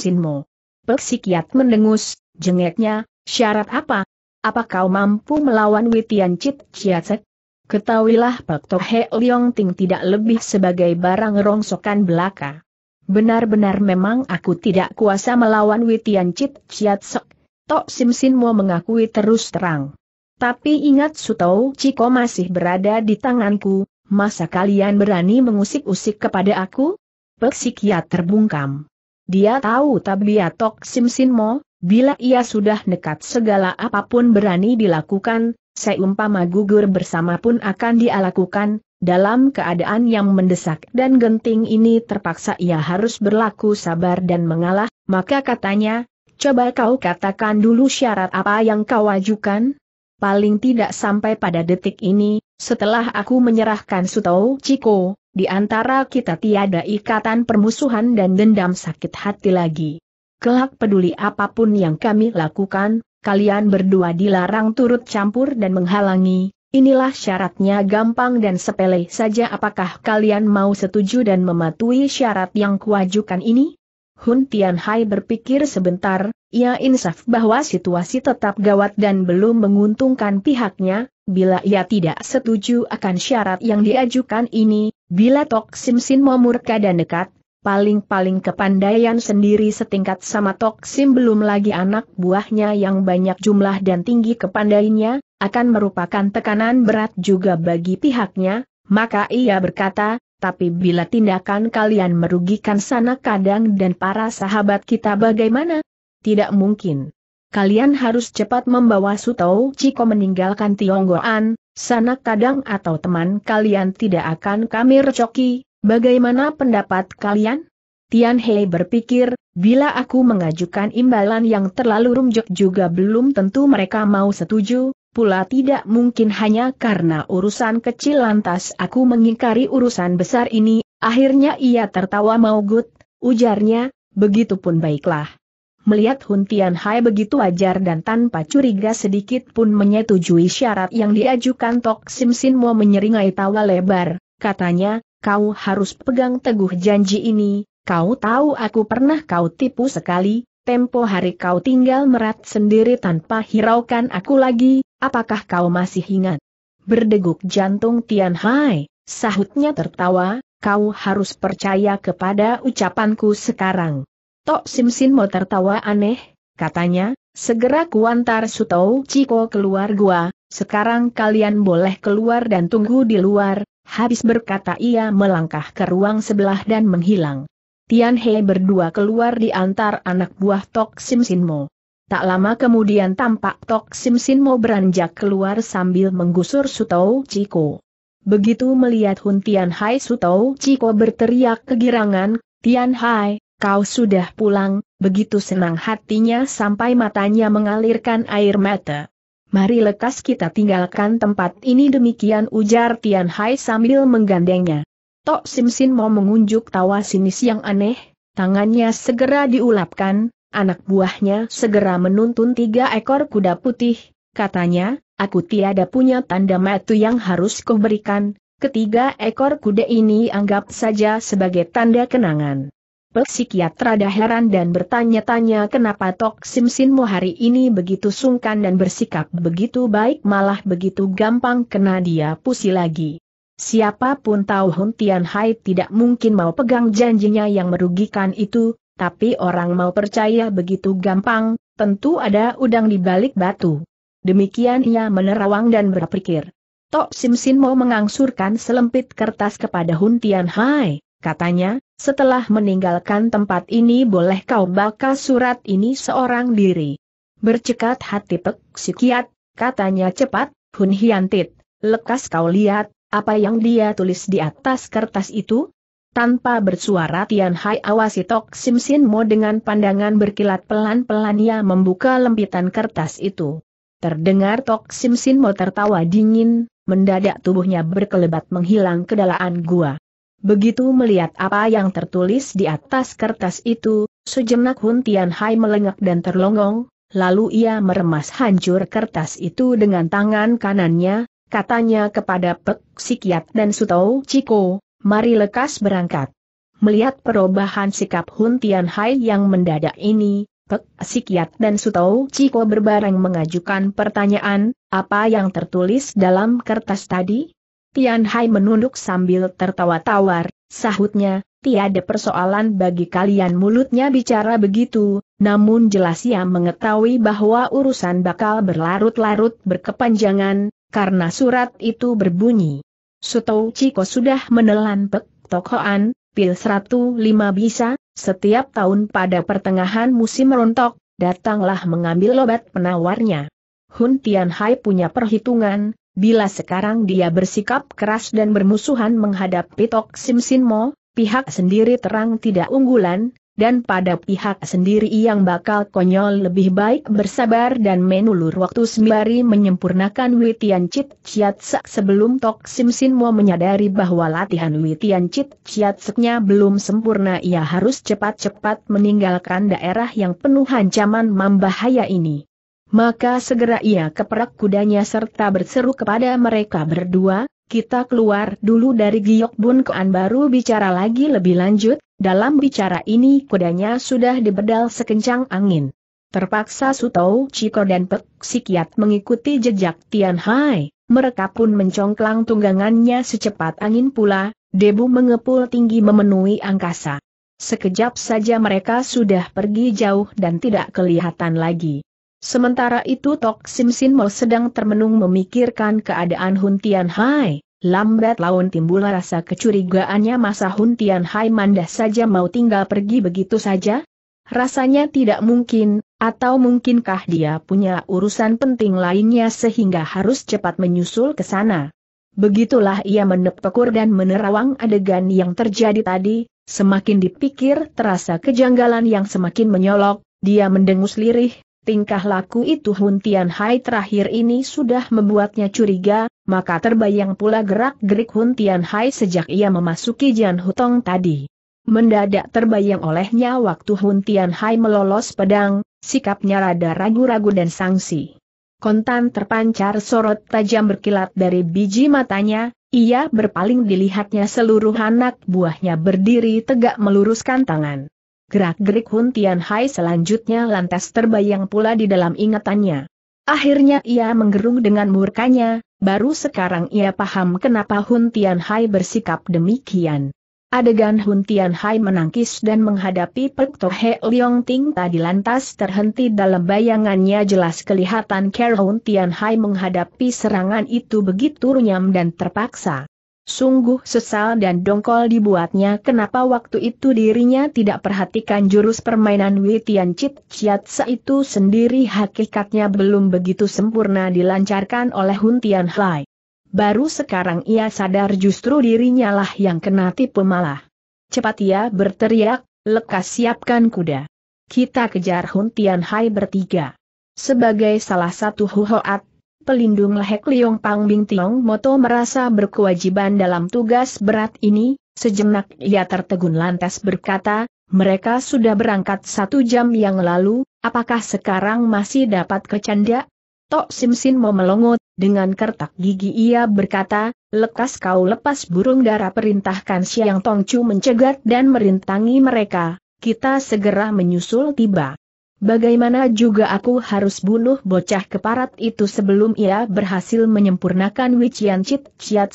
Speaker 1: Pek Sikiat mendengus, jengeknya, syarat apa? Apa kau mampu melawan Witian Cit Chiatsek? Ketahuilah Pek Tok He Leong Ting tidak lebih sebagai barang rongsokan belaka. Benar-benar memang aku tidak kuasa melawan Witian Cit Chiatsek. Tok Sim Sinmo mengakui terus terang. Tapi ingat Sutou Ciko masih berada di tanganku, masa kalian berani mengusik-usik kepada aku? Peksikiat terbungkam. Dia tahu tabiatok Sim Mo, bila ia sudah nekat segala apa pun berani dilakukan, seumpama gugur bersama pun akan dia lakukan, dalam keadaan yang mendesak dan genting ini terpaksa ia harus berlaku sabar dan mengalah, maka katanya, coba kau katakan dulu syarat apa yang kau ajukan? Paling tidak sampai pada detik ini, setelah aku menyerahkan Sutou Ciko, di antara kita tiada ikatan permusuhan dan dendam sakit hati lagi. Kelak peduli apa pun yang kami lakukan, kalian berdua dilarang turut campur dan menghalangi, inilah syaratnya gampang dan sepele saja. Apakah kalian mau setuju dan mematuhi syarat yang kuajukan ini? Hun Tian Hai berpikir sebentar, ia insaf bahwa situasi tetap gawat dan belum menguntungkan pihaknya, bila ia tidak setuju akan syarat yang diajukan ini, bila Tok Sim Sin mau dan dekat, paling-paling kepandaian sendiri setingkat sama Tok Sim belum lagi anak buahnya yang banyak jumlah dan tinggi kepandainya, akan merupakan tekanan berat juga bagi pihaknya, maka ia berkata, tapi bila tindakan kalian merugikan sana kadang dan para sahabat kita bagaimana? Tidak mungkin. Kalian harus cepat membawa Sutou Ciko meninggalkan Tionggoan, sana kadang atau teman kalian tidak akan kami recoki, bagaimana pendapat kalian? Tian Hei berpikir, bila aku mengajukan imbalan yang terlalu rumjuk juga belum tentu mereka mau setuju, pula tidak mungkin hanya karena urusan kecil lantas aku mengingkari urusan besar ini, akhirnya ia tertawa maugut, ujarnya, begitupun baiklah. Melihat Huntian Hai begitu ajar dan tanpa curiga sedikit pun menyetujui syarat yang diajukan Tok Sim Sin Mo menyeringai tawa lebar, katanya, kau harus pegang teguh janji ini, kau tahu aku pernah kau tipu sekali, tempo hari kau tinggal merat sendiri tanpa hiraukan aku lagi, apakah kau masih ingat? Berdeguk jantung Tian Hai, sahutnya tertawa, kau harus percaya kepada ucapanku sekarang. Tok Sim Sin mau tertawa aneh, katanya, segera kuantar Sutou Ciko keluar gua, sekarang kalian boleh keluar dan tunggu di luar, habis berkata ia melangkah ke ruang sebelah dan menghilang. Tian He berdua keluar di antar anak buah Tok Sim Sin Mo. Tak lama kemudian tampak Tok Sim Sin Mo beranjak keluar sambil menggusur Sutou Ciko. Begitu melihat Hun Tian Hai Sutou Ciko berteriak kegirangan, Tian Hai, kau sudah pulang, begitu senang hatinya sampai matanya mengalirkan air mata. Mari lekas kita tinggalkan tempat ini demikian ujar Tian Hai sambil menggandengnya. Tok Sim Sin mau mengunjuk tawa sinis yang aneh, tangannya segera diulapkan, anak buahnya segera menuntun tiga ekor kuda putih, katanya, aku tiada punya tanda matu yang harus kau berikan, ketiga ekor kuda ini anggap saja sebagai tanda kenangan. Psikiatra heran dan bertanya-tanya kenapa Tok Sim hari ini begitu sungkan dan bersikap begitu baik malah begitu gampang kena dia pusi lagi. Siapa pun tahu Hun Tian Hai tidak mungkin mau pegang janjinya yang merugikan itu, tapi orang mau percaya begitu gampang, tentu ada udang di balik batu. Demikian ia menerawang dan berpikir. Tok Sim Sin mengangsurkan selempit kertas kepada Hun Tian Hai, katanya, setelah meninggalkan tempat ini boleh kau baca surat ini seorang diri. Bercekat hati Pek Sikiat, katanya cepat, Hun Hiantit, lekas kau lihat, apa yang dia tulis di atas kertas itu? Tanpa bersuara Tian Hai awasi Tok Sim Sin Mo dengan pandangan berkilat pelan-pelan ia membuka lempitan kertas itu. Terdengar Tok Sim Sin Mo tertawa dingin, mendadak tubuhnya berkelebat menghilang ke dalam gua. Begitu melihat apa yang tertulis di atas kertas itu, sejenak Hun Tian Hai melengak dan terlongong, lalu ia meremas hancur kertas itu dengan tangan kanannya, katanya kepada Pek Sikiat dan Sutou Ciko, mari lekas berangkat. Melihat perubahan sikap Hun Tian Hai yang mendadak ini, Pek Sikiat dan Sutou Ciko berbareng mengajukan pertanyaan, apa yang tertulis dalam kertas tadi? Tian Hai menunduk sambil tertawa tawar, sahutnya, tiada persoalan bagi kalian mulutnya bicara begitu, namun jelas ia mengetahui bahwa urusan bakal berlarut-larut berkepanjangan, karena surat itu berbunyi. Sutou Ciko sudah menelan pek tokoan, pil 105 bisa, setiap tahun pada pertengahan musim rontok, datanglah mengambil obat penawarnya. Hun Tian Hai punya perhitungan, bila sekarang dia bersikap keras dan bermusuhan menghadapi Tok Sim pihak sendiri terang tidak unggulan, dan pada pihak sendiri yang bakal konyol lebih baik bersabar dan menulur waktu sembari menyempurnakan Witian Cit Chiat Sek sebelum Tok Sim menyadari bahwa latihan Witian Cit Chiat Seknya belum sempurna ia harus cepat-cepat meninggalkan daerah yang penuh ancaman membahaya ini. Maka segera ia keperak kudanya serta berseru kepada mereka berdua, kita keluar dulu dari Giok Bun Koan baru bicara lagi lebih lanjut, dalam bicara ini kudanya sudah dibedal sekencang angin. Terpaksa Sutou, Ciko dan Pek Sikiat mengikuti jejak Tian Hai, mereka pun mencongklang tunggangannya secepat angin pula, debu mengepul tinggi memenuhi angkasa. Sekejap saja mereka sudah pergi jauh dan tidak kelihatan lagi. Sementara itu Tok Sim Sin Mo sedang termenung memikirkan keadaan Hun Tian Hai. Lambat laun timbul rasa kecurigaannya masa Hun Tian Hai mandah saja mau tinggal pergi begitu saja? Rasanya tidak mungkin, atau mungkinkah dia punya urusan penting lainnya sehingga harus cepat menyusul ke sana. Begitulah ia menepekur dan menerawang adegan yang terjadi tadi, semakin dipikir terasa kejanggalan yang semakin menyolok, dia mendengus lirih, Tingkah laku itu Hun Tian Hai terakhir ini sudah membuatnya curiga, maka terbayang pula gerak-gerik Hun Tian Hai sejak ia memasuki Jian Hutong tadi. Mendadak terbayang olehnya waktu Hun Tian Hai melolos pedang, sikapnya rada ragu-ragu dan sangsi. Kontan terpancar sorot tajam berkilat dari biji matanya, ia berpaling dilihatnya seluruh anak buahnya berdiri tegak meluruskan tangan. Gerak-gerik Hun Tian Hai selanjutnya lantas terbayang pula di dalam ingatannya. Akhirnya ia menggerung dengan murkanya, baru sekarang ia paham kenapa Hun Tian Hai bersikap demikian. Adegan Hun Tian Hai menangkis dan menghadapi Pek Tohe Leong Ting tadi lantas terhenti dalam bayangannya jelas kelihatan Care Hun Tian Hai menghadapi serangan itu begitu runyam dan terpaksa. Sungguh sesal dan dongkol dibuatnya kenapa waktu itu dirinya tidak perhatikan jurus permainan Witian Chit Chiatsa itu sendiri hakikatnya belum begitu sempurna dilancarkan oleh Huntian Hai. Baru sekarang ia sadar justru dirinya lah yang kena tipu malah. Cepat ia berteriak, lekas siapkan kuda. Kita kejar Huntian Hai bertiga. Sebagai salah satu huhoat pelindung Lehek Liong Pang Bing Tiong Moto merasa berkewajiban dalam tugas berat ini, sejenak ia tertegun lantas berkata, mereka sudah berangkat satu jam yang lalu, apakah sekarang masih dapat kecanda? Tok Sim Sin mau melongot, dengan kertak gigi ia berkata, lekas kau lepas burung darah perintahkan Siang Tongcu mencegat dan merintangi mereka, kita segera menyusul tiba. Bagaimana juga aku harus bunuh bocah keparat itu sebelum ia berhasil menyempurnakan Wichian Chit Chiat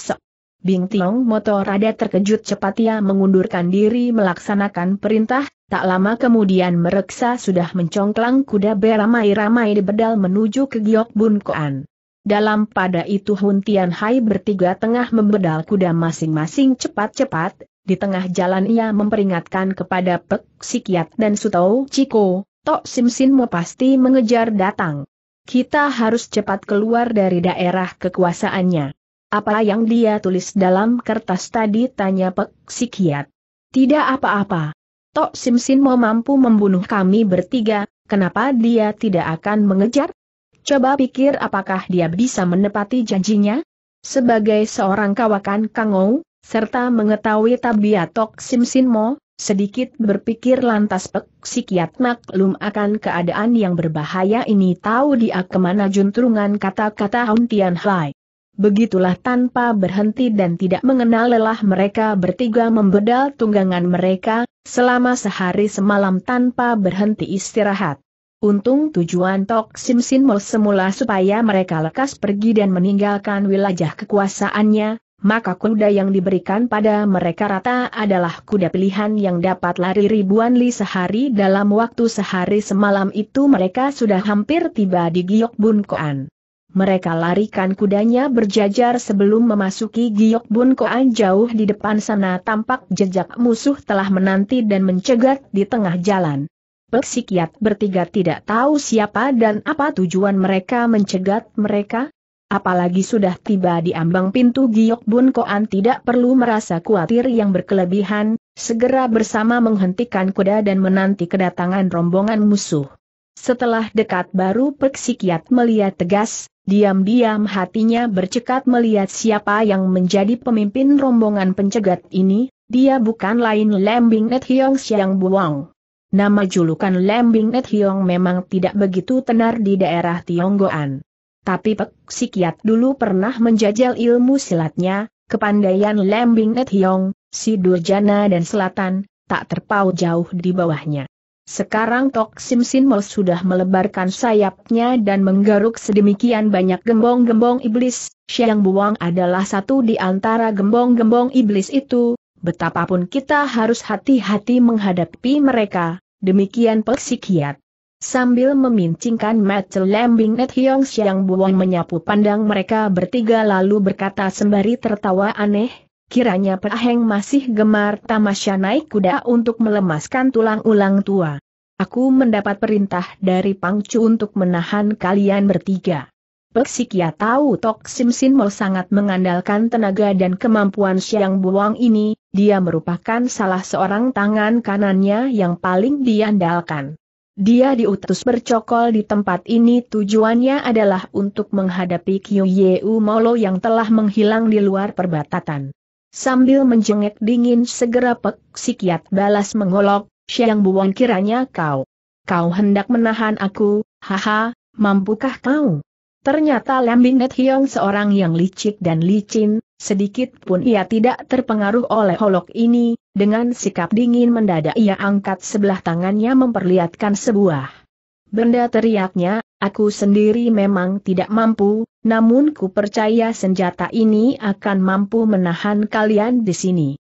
Speaker 1: Bing Tiong motor rada terkejut cepat ia mengundurkan diri melaksanakan perintah, tak lama kemudian mereksa sudah mencongklang kuda beramai-ramai di bedal menuju ke Giok Bun Koan. Dalam pada itu Hun Tian Hai bertiga tengah membedal kuda masing-masing cepat-cepat, di tengah jalan ia memperingatkan kepada Pek Sikiat dan Sutou Ciko, Tok Sim Sin mau pasti mengejar datang. Kita harus cepat keluar dari daerah kekuasaannya. Apa yang dia tulis dalam kertas tadi tanya Pek Sikiat. Tidak apa-apa. Tok Sim Sin mau mampu membunuh kami bertiga, kenapa dia tidak akan mengejar? Coba pikir apakah dia bisa menepati janjinya? Sebagai seorang kawakan Kangou, serta mengetahui tabiat Tok Sim Sin Mo, sedikit berpikir lantas Pek Sikiat maklum akan keadaan yang berbahaya ini tahu dia ke mana juntrungan kata-kata Hun Tian Hai. Begitulah tanpa berhenti dan tidak mengenal lelah mereka bertiga membedal tunggangan mereka, selama sehari semalam tanpa berhenti istirahat. Untung tujuan Tok Sim Sin Mo semula supaya mereka lekas pergi dan meninggalkan wilayah kekuasaannya, maka kuda yang diberikan pada mereka rata adalah kuda pilihan yang dapat lari ribuan li sehari dalam waktu sehari semalam itu mereka sudah hampir tiba di Giok Bun Koan. Mereka larikan kudanya berjajar sebelum memasuki Giok Bun Koan jauh di depan sana tampak jejak musuh telah menanti dan mencegat di tengah jalan. Peksikiat bertiga tidak tahu siapa dan apa tujuan mereka mencegat mereka? Apalagi sudah tiba di ambang pintu Giok Bun Koan tidak perlu merasa khawatir yang berkelebihan, segera bersama menghentikan kuda dan menanti kedatangan rombongan musuh. Setelah dekat baru Peksikiat melihat tegas, Diam-diam hatinya bercekat melihat siapa yang menjadi pemimpin rombongan pencegat ini, dia bukan lain Lembing Net Hiong Siang Buang. Nama julukan Lembing Net Hiong memang tidak begitu tenar di daerah Tionggoan. Tapi Pek Sikiat dulu pernah menjajal ilmu silatnya, kepandaian Lembing Net Hiong, si Durjana dan Selatan, tak terpaut jauh di bawahnya. Sekarang Tok Sim Sin Mo sudah melebarkan sayapnya dan menggaruk sedemikian banyak gembong-gembong iblis, Siang Buang adalah satu di antara gembong-gembong iblis itu, betapapun kita harus hati-hati menghadapi mereka, demikian Peksikiat. Sambil memincingkan mata lembing Net Hiong Siang Buang menyapu pandang mereka bertiga lalu berkata sembari tertawa aneh, kiranya Paheng masih gemar tamasya naik kuda untuk melemaskan tulang ulang tua. Aku mendapat perintah dari Pangcu untuk menahan kalian bertiga. Peksikia tahu Tok Sim Sin Mo sangat mengandalkan tenaga dan kemampuan Siang Buang ini, dia merupakan salah seorang tangan kanannya yang paling diandalkan. Dia diutus bercokol di tempat ini tujuannya adalah untuk menghadapi Kyo Yeu Molo yang telah menghilang di luar perbatasan. Sambil menjengek dingin segera Pek Sikiat balas mengolok, Siang Buang kiranya kau. Kau hendak menahan aku, haha, mampukah kau? Ternyata Lambing Net Hiong seorang yang licik dan licin, sedikit pun ia tidak terpengaruh oleh holok ini, dengan sikap dingin mendadak ia angkat sebelah tangannya memperlihatkan sebuah benda teriaknya, aku sendiri memang tidak mampu, namun ku percaya senjata ini akan mampu menahan kalian di sini.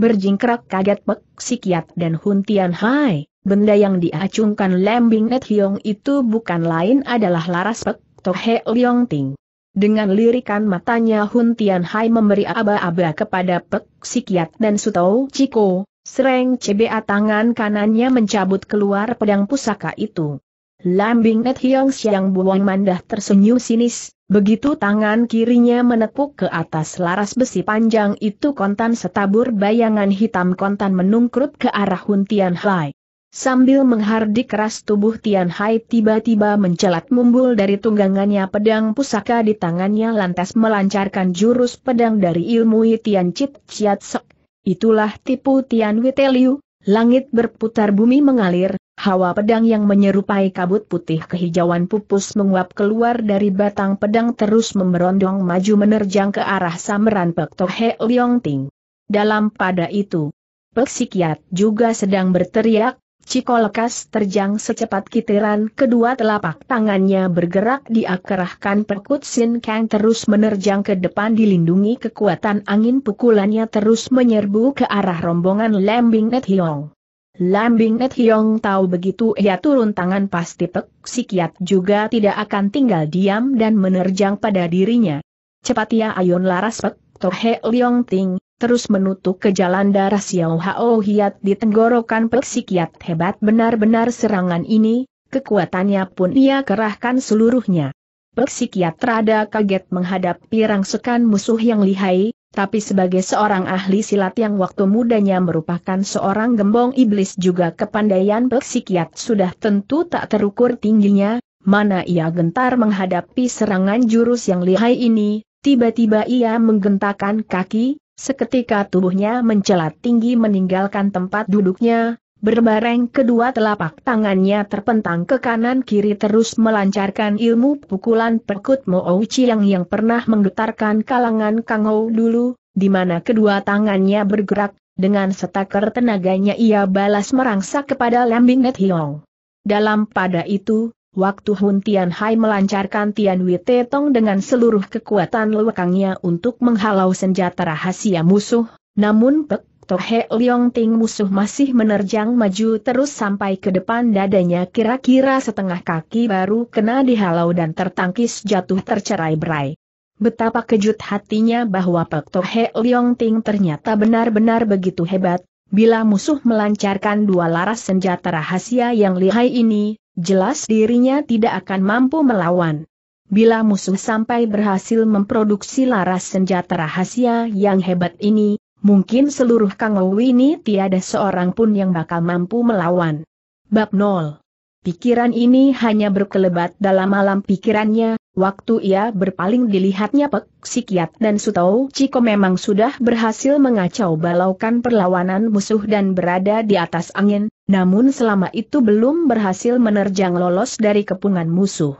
Speaker 1: Berjingkrak kaget Pek Sikiat dan Hun Tian Hai, benda yang diacungkan Lembing Net Hiong itu bukan lain adalah laras Pek Tohe Liong Ting. Dengan lirikan matanya Hun Tian Hai memberi aba-aba kepada Pek Sikiat dan Sutou Ciko, sereng CBA tangan kanannya mencabut keluar pedang pusaka itu. Lambing Net Hiong Siang Buang Mandah tersenyum sinis, begitu tangan kirinya menepuk ke atas laras besi panjang itu kontan setabur bayangan hitam kontan menungkrut ke arah Hun Tian Hai. Sambil menghardik keras tubuh Tian Hai tiba-tiba mencelat mumbul dari tunggangannya pedang pusaka di tangannya lantas melancarkan jurus pedang dari ilmu Tian Chit Chiat Sek. Itulah tipu Tian Witeliu, langit berputar bumi mengalir, Hawa pedang yang menyerupai kabut putih kehijauan pupus menguap keluar dari batang pedang terus memberondong maju menerjang ke arah sameran Pek Tohe Liong Ting. Dalam pada itu, Pek Sikiat juga sedang berteriak, Ciko lekas terjang secepat kitiran kedua telapak tangannya bergerak diakerahkan perkut Sin Kang terus menerjang ke depan dilindungi kekuatan angin pukulannya terus menyerbu ke arah rombongan Lambing Net Hiong. Lambing Net Hiong tahu begitu ia turun tangan pasti Pek Sikiat juga tidak akan tinggal diam dan menerjang pada dirinya. Cepat ia ayun laras Pek Tohe Liong Ting, terus menutup ke jalan darah Xiao Hao Hiat di tenggorokan peksikiat hebat benar-benar serangan ini, kekuatannya pun ia kerahkan seluruhnya. Peksikiat rada kaget menghadapi rangsukan musuh yang lihai, tapi sebagai seorang ahli silat yang waktu mudanya merupakan seorang gembong iblis juga kepandaian Peksikiat sudah tentu tak terukur tingginya, mana ia gentar menghadapi serangan jurus yang lihai ini, tiba-tiba ia menggentakkan kaki, Seketika tubuhnya mencelat tinggi meninggalkan tempat duduknya, berbareng kedua telapak tangannya terpentang ke kanan kiri terus melancarkan ilmu pukulan perkut Mo Chiang yang pernah menggetarkan kalangan Kangou dulu, di mana kedua tangannya bergerak, dengan setaker tenaganya ia balas merangsak kepada Lambing Net Hiong. Dalam pada itu, waktu Hun Tian Hai melancarkan Tian Wei Tong dengan seluruh kekuatan lewekangnya untuk menghalau senjata rahasia musuh, namun Pek Tohe Leong Ting musuh masih menerjang maju terus sampai ke depan dadanya kira-kira setengah kaki baru kena dihalau dan tertangkis jatuh tercerai-berai. Betapa kejut hatinya bahwa Pek Tohe Leong Ting ternyata benar-benar begitu hebat, bila musuh melancarkan dua laras senjata rahasia yang lihai ini, jelas dirinya tidak akan mampu melawan. Bila musuh sampai berhasil memproduksi laras senjata rahasia yang hebat ini, mungkin seluruh Kangou ini tiada seorang pun yang bakal mampu melawan. Bab 0 Pikiran ini hanya berkelebat dalam alam pikirannya, waktu ia berpaling dilihatnya Pek Sikiat dan Sutau Ciko memang sudah berhasil mengacau balaukan perlawanan musuh dan berada di atas angin, namun selama itu belum berhasil menerjang lolos dari kepungan musuh.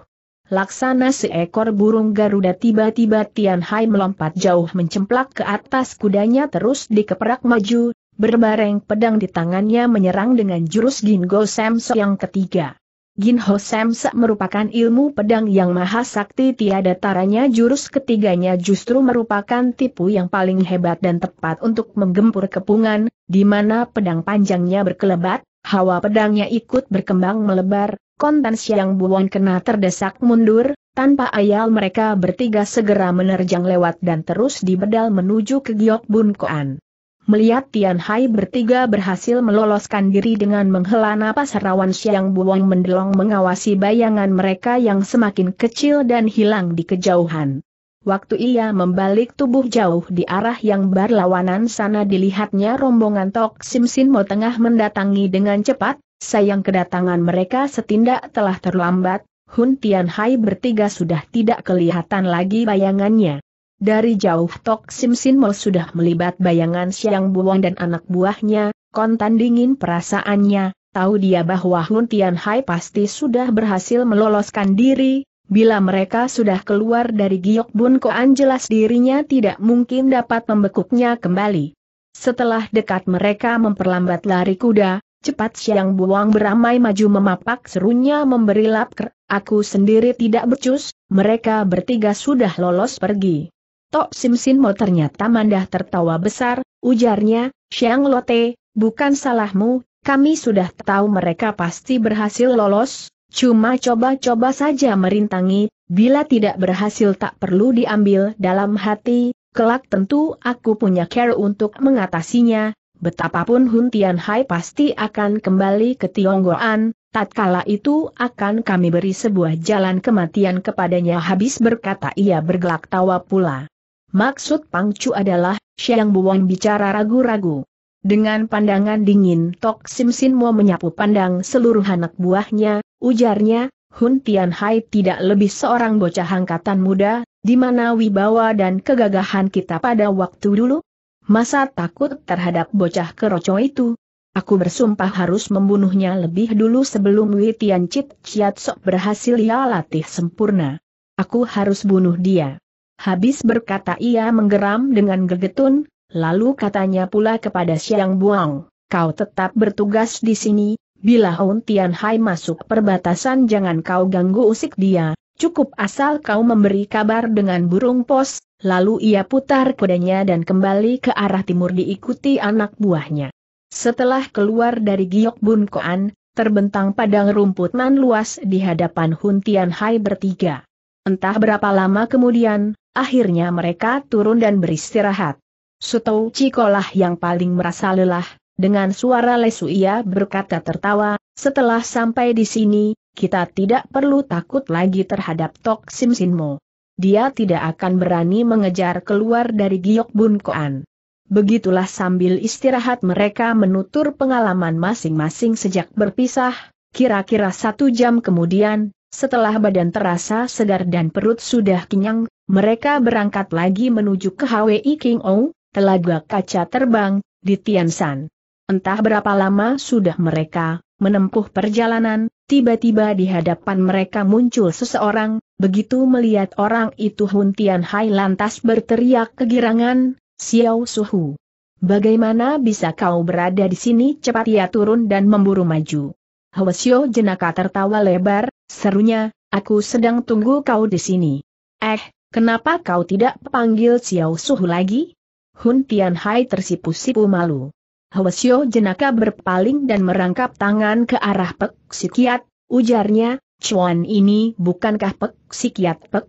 Speaker 1: Laksana seekor burung Garuda tiba-tiba Tian Hai melompat jauh mencemplak ke atas kudanya terus dikeperak maju, berbareng pedang di tangannya menyerang dengan jurus Gingo Samso yang ketiga. Ginho Samsa merupakan ilmu pedang yang maha sakti tiada taranya jurus ketiganya justru merupakan tipu yang paling hebat dan tepat untuk menggempur kepungan, di mana pedang panjangnya berkelebat, hawa pedangnya ikut berkembang melebar, kontan siang buon kena terdesak mundur, tanpa ayal mereka bertiga segera menerjang lewat dan terus dibedal menuju ke Giok Bun Koan. Melihat Tian Hai bertiga berhasil meloloskan diri dengan menghela napas rawan Siang Buong mendelong mengawasi bayangan mereka yang semakin kecil dan hilang di kejauhan. Waktu ia membalik tubuh jauh di arah yang berlawanan sana dilihatnya rombongan Tok Sim Sin Mo tengah mendatangi dengan cepat, sayang kedatangan mereka setindak telah terlambat, Hun Tian Hai bertiga sudah tidak kelihatan lagi bayangannya. Dari jauh Tok Sim Sin Mo sudah melibat bayangan Siang Buang dan anak buahnya, kontan dingin perasaannya, tahu dia bahwa Hun Tian Hai pasti sudah berhasil meloloskan diri, bila mereka sudah keluar dari Giok Bun Koan jelas dirinya tidak mungkin dapat membekuknya kembali. Setelah dekat mereka memperlambat lari kuda, cepat Siang Buang beramai maju memapak serunya memberi lapker, aku sendiri tidak becus, mereka bertiga sudah lolos pergi. Tok Sim Sin Mo ternyata mandah tertawa besar, ujarnya, Xiang Lote, bukan salahmu, kami sudah tahu mereka pasti berhasil lolos, cuma coba-coba saja merintangi, bila tidak berhasil tak perlu diambil dalam hati, kelak tentu aku punya care untuk mengatasinya, betapapun Hun Tian Hai pasti akan kembali ke Tionggoan, tatkala itu akan kami beri sebuah jalan kematian kepadanya habis berkata ia bergelak tawa pula. Maksud Pangcu adalah, Xiang Buwang bicara ragu-ragu. Dengan pandangan dingin Tok Sim Sin Mo menyapu pandang seluruh anak buahnya, ujarnya, Hun Tian Hai tidak lebih seorang bocah angkatan muda, di mana wibawa dan kegagahan kita pada waktu dulu? Masa takut terhadap bocah keroco itu? Aku bersumpah harus membunuhnya lebih dulu sebelum Wi Tian Chit Chiat Sok berhasil ia latih sempurna. Aku harus bunuh dia. Habis berkata ia menggeram dengan gegetun, lalu katanya pula kepada Siang Buang, kau tetap bertugas di sini, bila Hun Tian Hai masuk perbatasan jangan kau ganggu usik dia, cukup asal kau memberi kabar dengan burung pos, lalu ia putar kudanya dan kembali ke arah timur diikuti anak buahnya. Setelah keluar dari Giok Bun Koan, terbentang padang rumput nan luas di hadapan Hun Tian Hai bertiga. Entah berapa lama kemudian, akhirnya mereka turun dan beristirahat. Sutou Cikolah yang paling merasa lelah, dengan suara lesu ia berkata tertawa, setelah sampai di sini, kita tidak perlu takut lagi terhadap Tok Sim Sinmo. Dia tidak akan berani mengejar keluar dari Giok Bun Koan. Begitulah sambil istirahat mereka menutur pengalaman masing-masing sejak berpisah, kira-kira satu jam kemudian, setelah badan terasa segar dan perut sudah kenyang, mereka berangkat lagi menuju ke HWI King Ou, telaga kaca terbang, di Tiansan. Entah berapa lama sudah mereka menempuh perjalanan, tiba-tiba di hadapan mereka muncul seseorang, begitu melihat orang itu Hun Tian Hai lantas berteriak kegirangan, Xiao Suhu. Bagaimana bisa kau berada di sini? Cepat ia turun dan memburu maju. Hwasyo jenaka tertawa lebar, serunya, aku sedang tunggu kau di sini. Eh, kenapa kau tidak panggil Xiao Suhu lagi? Hun Tian Hai tersipu-sipu malu. Hwasyo jenaka berpaling dan merangkap tangan ke arah Pek Sikiat, ujarnya, Chuan ini bukankah Pek Sikiat Pek?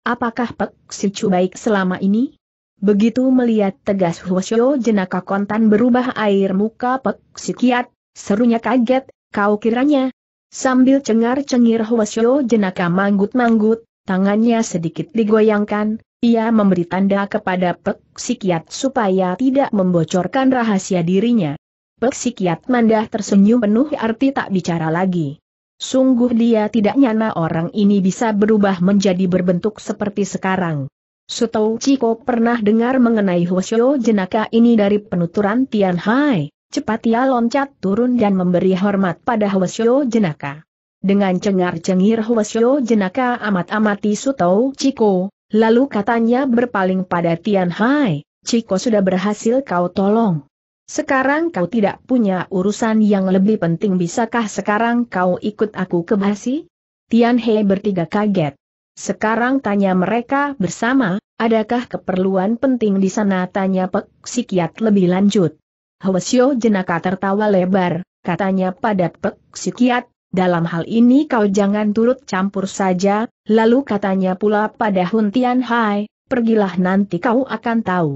Speaker 1: Apakah Pek Sicu baik selama ini? Begitu melihat tegas Hwasyo jenaka kontan berubah air muka Pek Sikiat, serunya kaget, kau kiranya. Sambil cengar-cengir Hwasyo jenaka manggut-manggut, tangannya sedikit digoyangkan, ia memberi tanda kepada Pek supaya tidak membocorkan rahasia dirinya. Pek Sikiat Mandah tersenyum penuh arti tak bicara lagi. Sungguh dia tidak nyana orang ini bisa berubah menjadi berbentuk seperti sekarang. Sutou Ciko pernah dengar mengenai Hwasyo jenaka ini dari penuturan Tian Hai. Cepat ia loncat turun dan memberi hormat pada Hwasyo jenaka. Dengan cengar-cengir Hwasyo jenaka amat-amati Sutou Ciko, Lalu katanya berpaling pada Tian Hai, Ciko sudah berhasil kau tolong. Sekarang kau tidak punya urusan yang lebih penting bisakah sekarang kau ikut aku ke Basi? Tian Hai bertiga kaget. Sekarang tanya mereka bersama, adakah keperluan penting di sana tanya Pek Sikiat lebih lanjut. Hwasyo jenaka tertawa lebar, katanya pada Pek Sikiat, dalam hal ini kau jangan turut campur saja, lalu katanya pula pada Huntian Hai, pergilah nanti kau akan tahu.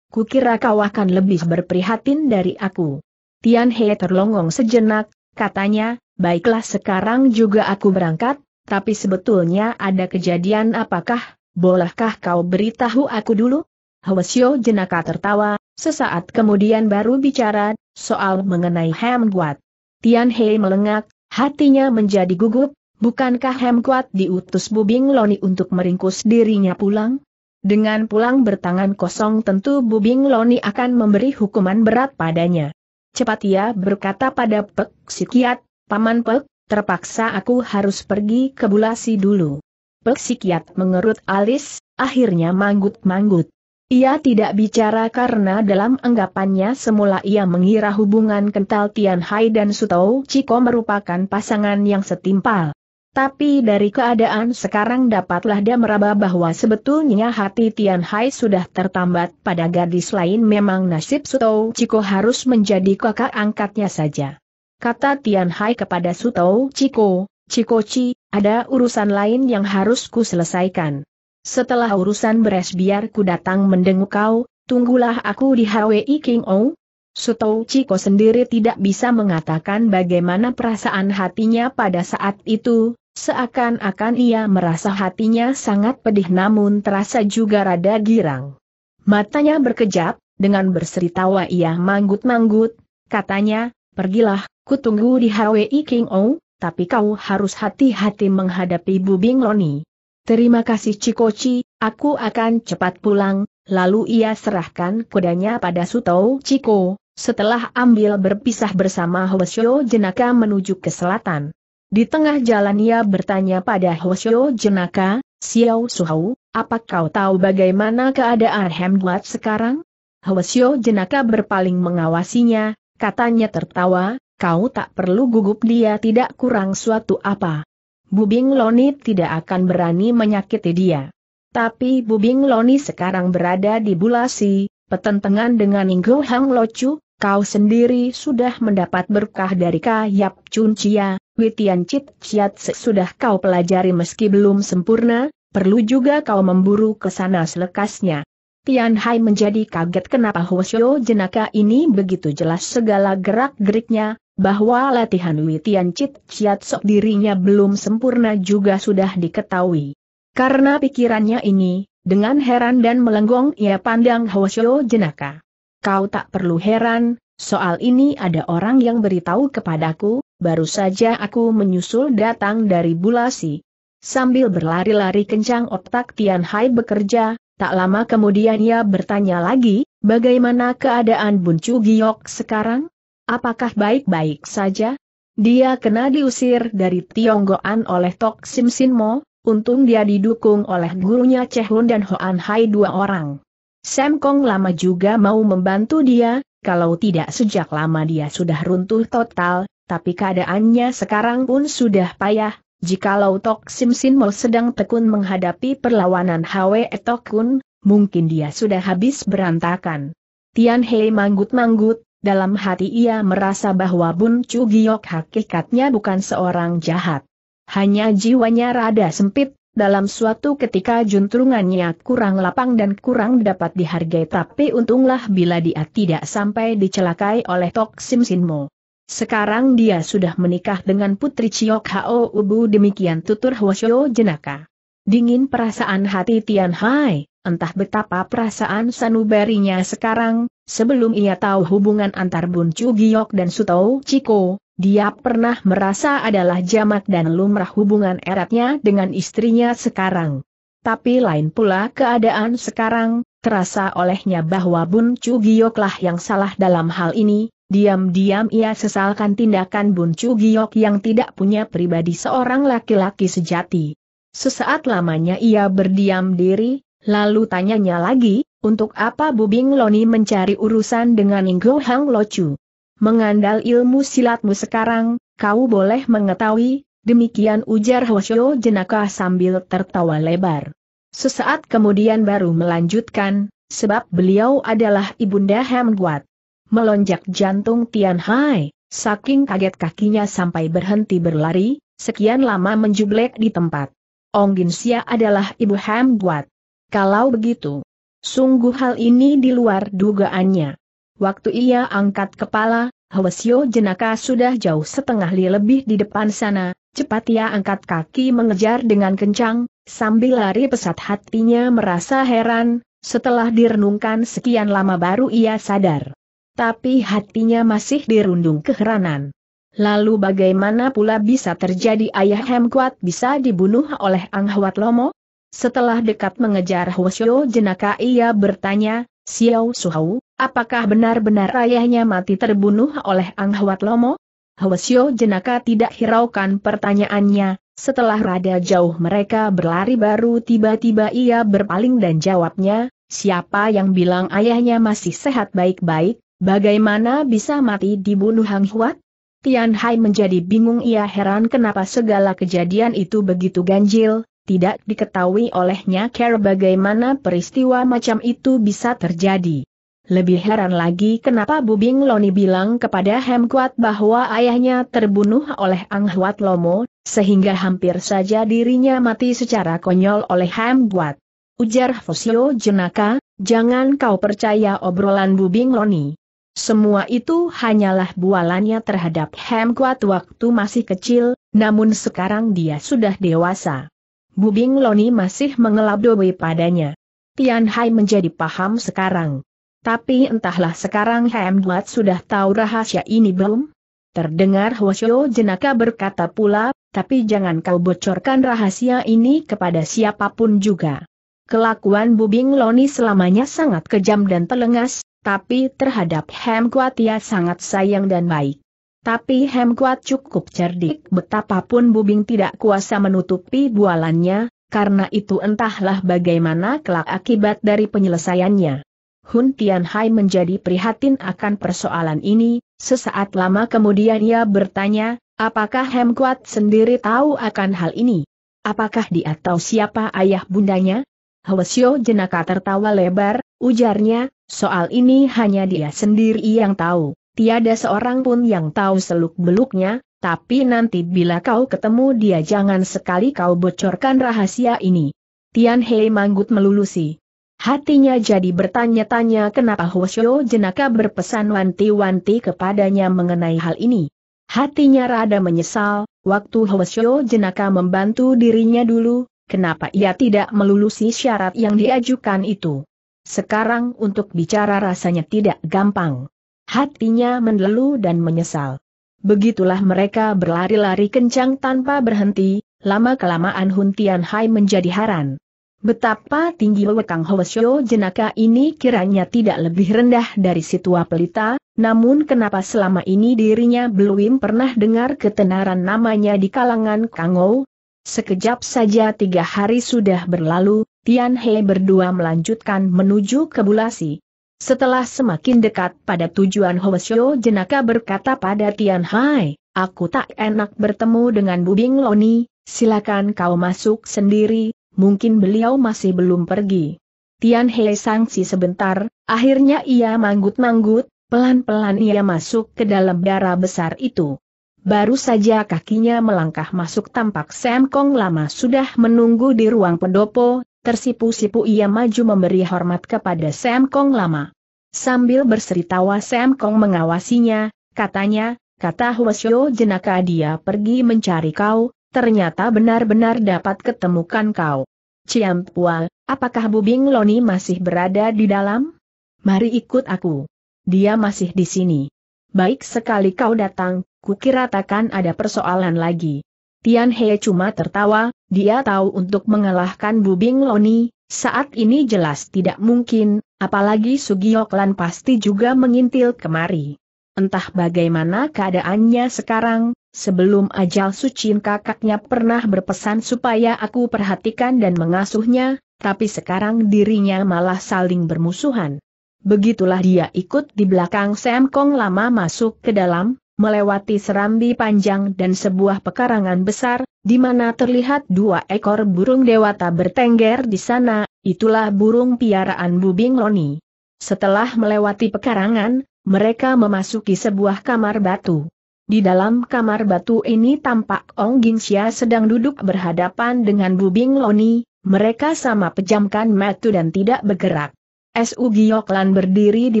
Speaker 1: Kukira kau akan lebih berprihatin dari aku. Tian He terlongong sejenak, katanya, baiklah sekarang juga aku berangkat, tapi sebetulnya ada kejadian apakah, bolehkah kau beritahu aku dulu? Hwasyo jenaka tertawa, sesaat kemudian baru bicara, soal mengenai Ham Guat. Tian He melengak, Hatinya menjadi gugup, bukankah Hem Kuat diutus Bubing Loni untuk meringkus dirinya pulang? Dengan pulang bertangan kosong tentu Bubing Loni akan memberi hukuman berat padanya. Cepat ia berkata pada Pek Sikiat, Paman Pek, terpaksa aku harus pergi ke Bulasi dulu. Pek Sikiat mengerut alis, akhirnya manggut-manggut. Ia tidak bicara karena dalam anggapannya semula ia mengira hubungan kental Tian Hai dan Sutou Chiko merupakan pasangan yang setimpal. Tapi dari keadaan sekarang dapatlah dia meraba bahwa sebetulnya hati Tian Hai sudah tertambat pada gadis lain memang nasib Sutou Chiko harus menjadi kakak angkatnya saja. Kata Tian Hai kepada Sutou Chiko, Chiko Chi, ada urusan lain yang harus ku selesaikan. Setelah urusan beres biar ku datang mendengu kau, tunggulah aku di HWI King Ou. Sutou Chiko sendiri tidak bisa mengatakan bagaimana perasaan hatinya pada saat itu, seakan-akan ia merasa hatinya sangat pedih namun terasa juga rada girang. Matanya berkejap, dengan berseri tawa ia manggut-manggut, katanya, pergilah, ku tunggu di HWI King Ou, tapi kau harus hati-hati menghadapi Bubing Loni. Terima kasih Cikoci, aku akan cepat pulang, lalu ia serahkan kudanya pada Sutou Ciko, setelah ambil berpisah bersama Hwasyo Jenaka menuju ke selatan. Di tengah jalan ia bertanya pada Hwasyo Jenaka, Xiao Suhou, apa kau tahu bagaimana keadaan Hemdwat sekarang? Hwasyo Jenaka berpaling mengawasinya, katanya tertawa, kau tak perlu gugup dia tidak kurang suatu apa. Bubing Loni tidak akan berani menyakiti dia. Tapi Bubing Loni sekarang berada di Bulasi, petentengan dengan Inggo Hang Locu, kau sendiri sudah mendapat berkah dari Kayap Cuncia, Witian Cit Ciat sudah kau pelajari meski belum sempurna, perlu juga kau memburu ke sana selekasnya. Tian Hai menjadi kaget kenapa Hwasyo jenaka ini begitu jelas segala gerak-geriknya, bahwa latihan Witian Cit Ciat Sok dirinya belum sempurna juga sudah diketahui. Karena pikirannya ini, dengan heran dan melenggong ia pandang Hwasyo jenaka. Kau tak perlu heran, soal ini ada orang yang beritahu kepadaku, baru saja aku menyusul datang dari Bulasi. Sambil berlari-lari kencang otak Tian Hai bekerja, tak lama kemudian ia bertanya lagi, bagaimana keadaan Bun Chu Giok sekarang? Apakah baik-baik saja? Dia kena diusir dari Tionggoan oleh Tok Sim Sin Mo, untung dia didukung oleh gurunya Chehun dan Hoan Hai dua orang. Sam Kong lama juga mau membantu dia, kalau tidak sejak lama dia sudah runtuh total, tapi keadaannya sekarang pun sudah payah, jikalau Tok Sim Sin Mo sedang tekun menghadapi perlawanan Hwe Kun, mungkin dia sudah habis berantakan. Tian Hei manggut-manggut, dalam hati ia merasa bahwa Bun Chu Giok hakikatnya bukan seorang jahat. Hanya jiwanya rada sempit, dalam suatu ketika juntrungannya kurang lapang dan kurang dapat dihargai tapi untunglah bila dia tidak sampai dicelakai oleh Tok Sim Sin Mo. Sekarang dia sudah menikah dengan putri Chiok Hao Ubu demikian tutur Hwasyo jenaka. Dingin perasaan hati Tian Hai, entah betapa perasaan sanubarinya sekarang, sebelum ia tahu hubungan antar Bun Chu Giok dan Sutou Chiko, dia pernah merasa adalah jamak dan lumrah hubungan eratnya dengan istrinya sekarang. Tapi lain pula keadaan sekarang, terasa olehnya bahwa Bun Chu Gioklah yang salah dalam hal ini, diam-diam ia sesalkan tindakan Bun Chu Giok yang tidak punya pribadi seorang laki-laki sejati. Sesaat lamanya ia berdiam diri, Lalu tanyanya lagi, untuk apa Bubing Loni mencari urusan dengan Inggo Hang Locu? Mengandal ilmu silatmu sekarang, kau boleh mengetahui, demikian ujar Hwasyo jenaka sambil tertawa lebar. Sesaat kemudian baru melanjutkan, sebab beliau adalah ibunda Guat. Melonjak jantung Tian Hai, saking kaget kakinya sampai berhenti berlari, sekian lama menjublek di tempat. Ong Ginsia adalah ibu Guat. Kalau begitu, sungguh hal ini di luar dugaannya. Waktu ia angkat kepala, Hwasyo jenaka sudah jauh setengah li lebih di depan sana, cepat ia angkat kaki mengejar dengan kencang, sambil lari pesat hatinya merasa heran, setelah direnungkan sekian lama baru ia sadar. Tapi hatinya masih dirundung keheranan. Lalu bagaimana pula bisa terjadi ayah Hemkuat bisa dibunuh oleh Anghwat Lomo? Setelah dekat mengejar Hwasyo jenaka ia bertanya, Xiao Suhau, apakah benar-benar ayahnya mati terbunuh oleh Ang Hwat Lomo? Hwasyo jenaka tidak hiraukan pertanyaannya, setelah rada jauh mereka berlari baru tiba-tiba ia berpaling dan jawabnya, siapa yang bilang ayahnya masih sehat baik-baik, bagaimana bisa mati dibunuh Hang Hwat? Tian Hai menjadi bingung ia heran kenapa segala kejadian itu begitu ganjil, tidak diketahui olehnya care bagaimana peristiwa macam itu bisa terjadi. Lebih heran lagi kenapa Bubing Loni bilang kepada Hemkuat bahwa ayahnya terbunuh oleh Anghwat Lomo, sehingga hampir saja dirinya mati secara konyol oleh Hemkuat. Ujar Fosio Jenaka, jangan kau percaya obrolan Bubing Loni. Semua itu hanyalah bualannya terhadap Hemkuat waktu masih kecil, namun sekarang dia sudah dewasa. Bubing Loni masih mengelabui padanya. Tian Hai menjadi paham sekarang. Tapi entahlah sekarang Ham Duat sudah tahu rahasia ini belum? Terdengar Hwasyo jenaka berkata pula, tapi jangan kau bocorkan rahasia ini kepada siapa pun juga. Kelakuan Bubing Loni selamanya sangat kejam dan telengas, tapi terhadap Ham Kuat ia sangat sayang dan baik. Tapi Hem Kuat cukup cerdik betapapun Bubing tidak kuasa menutupi bualannya, karena itu entahlah bagaimana kelak akibat dari penyelesaiannya. Hun Tian Hai menjadi prihatin akan persoalan ini, Sesaat lama kemudian ia bertanya, apakah Hem Kuat sendiri tahu akan hal ini? Apakah dia tahu siapa ayah bundanya? Hwasyo jenaka tertawa lebar, ujarnya, soal ini hanya dia sendiri yang tahu, tiada seorang pun yang tahu seluk-beluknya, tapi nanti bila kau ketemu dia jangan sekali kau bocorkan rahasia ini. Tian Hei manggut melulusi. Hatinya jadi bertanya-tanya kenapa Hwasyo jenaka berpesan wanti-wanti kepadanya mengenai hal ini. Hatinya rada menyesal, waktu Hwasyo jenaka membantu dirinya dulu, kenapa ia tidak melulusi syarat yang diajukan itu. Sekarang untuk bicara rasanya tidak gampang. Hatinya mendelu dan menyesal. Begitulah mereka berlari-lari kencang tanpa berhenti, lama-kelamaan Huntian Hai menjadi haran. Betapa tinggi wekang Hwasyo jenaka ini kiranya tidak lebih rendah dari situa pelita, namun kenapa selama ini dirinya belum pernah dengar ketenaran namanya di kalangan Kangou? Sekejap saja tiga hari sudah berlalu, Tian He berdua melanjutkan menuju ke Bulasi. Setelah semakin dekat pada tujuan Hwasyo jenaka berkata pada Tian Hai, aku tak enak bertemu dengan Bubing Loni, silakan kau masuk sendiri, mungkin beliau masih belum pergi. Tian Hai sangsi sebentar, akhirnya ia manggut-manggut, pelan-pelan ia masuk ke dalam darah besar itu. Baru saja kakinya melangkah masuk tampak Sam Kong lama sudah menunggu di ruang pendopo, tersipu-sipu ia maju memberi hormat kepada Sam Kong lama. Sambil berseri tawa Sam Kong mengawasinya, katanya, kata Hwasyo jenaka dia pergi mencari kau, ternyata benar-benar dapat ketemukan kau. Ciampua, apakah Bubing Loni masih berada di dalam? Mari ikut aku. Dia masih di sini. Baik sekali kau datang, kukira takkan ada persoalan lagi. Tian He cuma tertawa, dia tahu untuk mengalahkan Bubing Loni, saat ini jelas tidak mungkin, apalagi Sugioklan pasti juga mengintil kemari. Entah bagaimana keadaannya sekarang, sebelum ajal Sucin kakaknya pernah berpesan supaya aku perhatikan dan mengasuhnya, tapi sekarang dirinya malah saling bermusuhan. Begitulah dia ikut di belakang Sam Kong lama masuk ke dalam, melewati serambi panjang dan sebuah pekarangan besar, di mana terlihat dua ekor burung dewata bertengger di sana, itulah burung piaraan Bubing Loni. Setelah melewati pekarangan, mereka memasuki sebuah kamar batu. Di dalam kamar batu ini tampak Ong Gingsya sedang duduk berhadapan dengan Bubing Loni, mereka sama pejamkan mata dan tidak bergerak. Su Gioklan berdiri di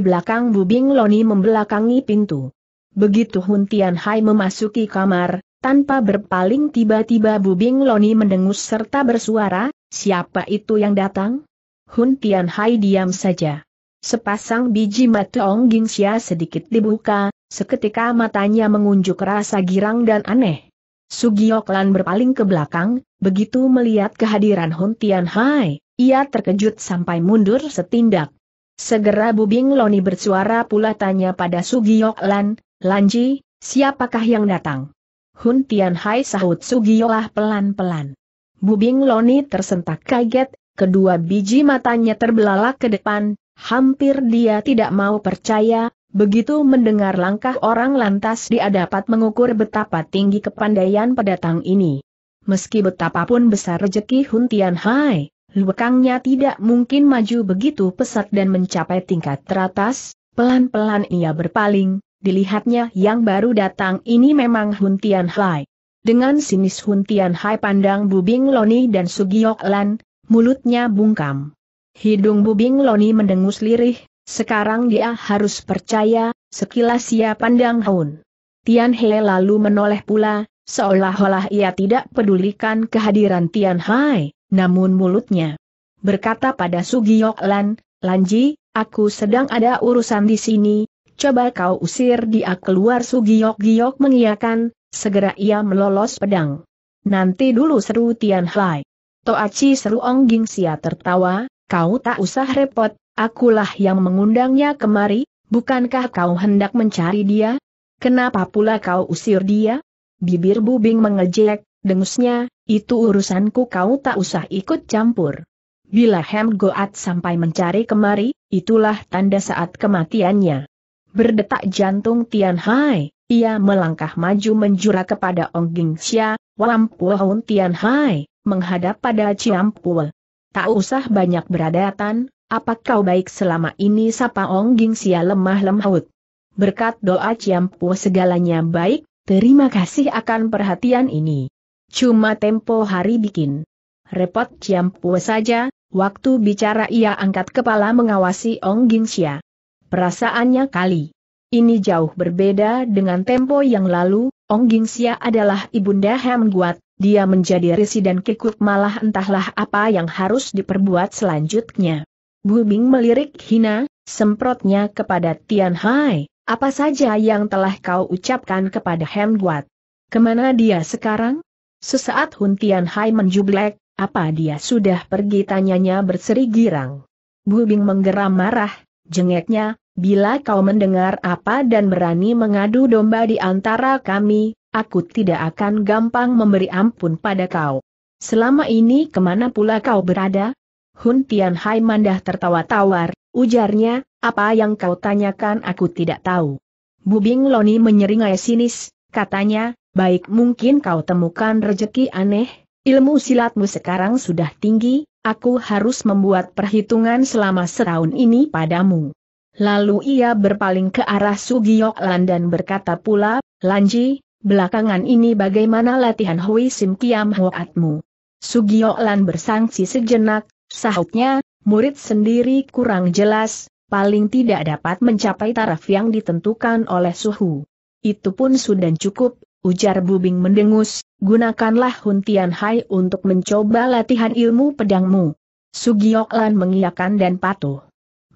Speaker 1: belakang Bubing Loni membelakangi pintu. Begitu Huntian Hai memasuki kamar, tanpa berpaling tiba-tiba Bubing Loni mendengus serta bersuara, siapa itu yang datang? Huntian Hai diam saja. Sepasang biji mata Ong Gingsya sedikit dibuka, seketika matanya mengunjuk rasa girang dan aneh. Sugioklan berpaling ke belakang, begitu melihat kehadiran Huntian Hai, ia terkejut sampai mundur setindak. Segera Bubing Loni bersuara pula tanya pada Sugioklan, Lanji, siapakah yang datang? Hun Tian Hai sahut Sugiolah pelan-pelan. Bubing Loni tersentak kaget, kedua biji matanya terbelalak ke depan, hampir dia tidak mau percaya, begitu mendengar langkah orang lantas dia dapat mengukur betapa tinggi kepandaian pedatang ini. Meski betapapun besar rejeki Hun Tian Hai, luekangnya tidak mungkin maju begitu pesat dan mencapai tingkat teratas, pelan-pelan ia berpaling, dilihatnya yang baru datang ini memang Huntian Hai. Dengan sinis Huntian Hai pandang Bubing Loni dan Sugiok Lan, mulutnya bungkam. Hidung Bubing Loni mendengus lirih, sekarang dia harus percaya, sekilas ia pandang Hun. Tian He lalu menoleh pula, seolah-olah ia tidak pedulikan kehadiran Tian Hai, namun mulutnya berkata pada Sugiok Lan, Lanji, aku sedang ada urusan di sini, coba kau usir dia keluar Sugiok-giok mengiyakan, segera ia melolos pedang. Nanti dulu seru Tian Hai. Toaci seru Ong Ging Sia tertawa, kau tak usah repot, akulah yang mengundangnya kemari, bukankah kau hendak mencari dia? Kenapa pula kau usir dia? Bibir Bubing mengejek, dengusnya, itu urusanku kau tak usah ikut campur. Bila Hem Goat sampai mencari kemari, itulah tanda saat kematiannya. Berdetak jantung Tian Hai, ia melangkah maju menjura kepada Ong Ging Xia, Wampu Hun Tian Hai, menghadap pada Ciampu. Tak usah banyak beradatan, apa kau baik selama ini sapa Ong Ging Xia lemah lembut. Berkat doa Ciampu segalanya baik, terima kasih akan perhatian ini. Cuma tempo hari bikin. Repot Ciampu saja, waktu bicara ia angkat kepala mengawasi Ong Ging Xia. Perasaannya kali ini jauh berbeda dengan tempo yang lalu, Ong Xia adalah ibunda Hem Guat, dia menjadi risi dan kikuk malah entahlah apa yang harus diperbuat selanjutnya. Bu Bing melirik hina, semprotnya kepada Tian Hai, apa saja yang telah kau ucapkan kepada Hem Guat? Ke mana dia sekarang? Sesaat Hun Tian Hai menjublek, apa dia sudah pergi tanyanya berseri girang. Bu Bing menggeram marah, jengeknya, bila kau mendengar apa dan berani mengadu domba di antara kami, aku tidak akan gampang memberi ampun pada kau. Selama ini ke mana pula kau berada? Hun Tian Hai mandah tertawa tawar, ujarnya, apa yang kau tanyakan aku tidak tahu. Bubing Loni menyeringai sinis, katanya, baik mungkin kau temukan rejeki aneh, ilmu silatmu sekarang sudah tinggi, aku harus membuat perhitungan selama setahun ini padamu. Lalu ia berpaling ke arah Sugiok Lan dan berkata pula, Lanji, belakangan ini bagaimana latihan Hui Sim Kiam Hoatmu? Sugiok Lan bersangsi sejenak, sahutnya, murid sendiri kurang jelas, paling tidak dapat mencapai taraf yang ditentukan oleh suhu. Itu pun sudah cukup, ujar Bubing mendengus, gunakanlah huntian hai untuk mencoba latihan ilmu pedangmu. Sugiok Lan mengiyakan dan patuh.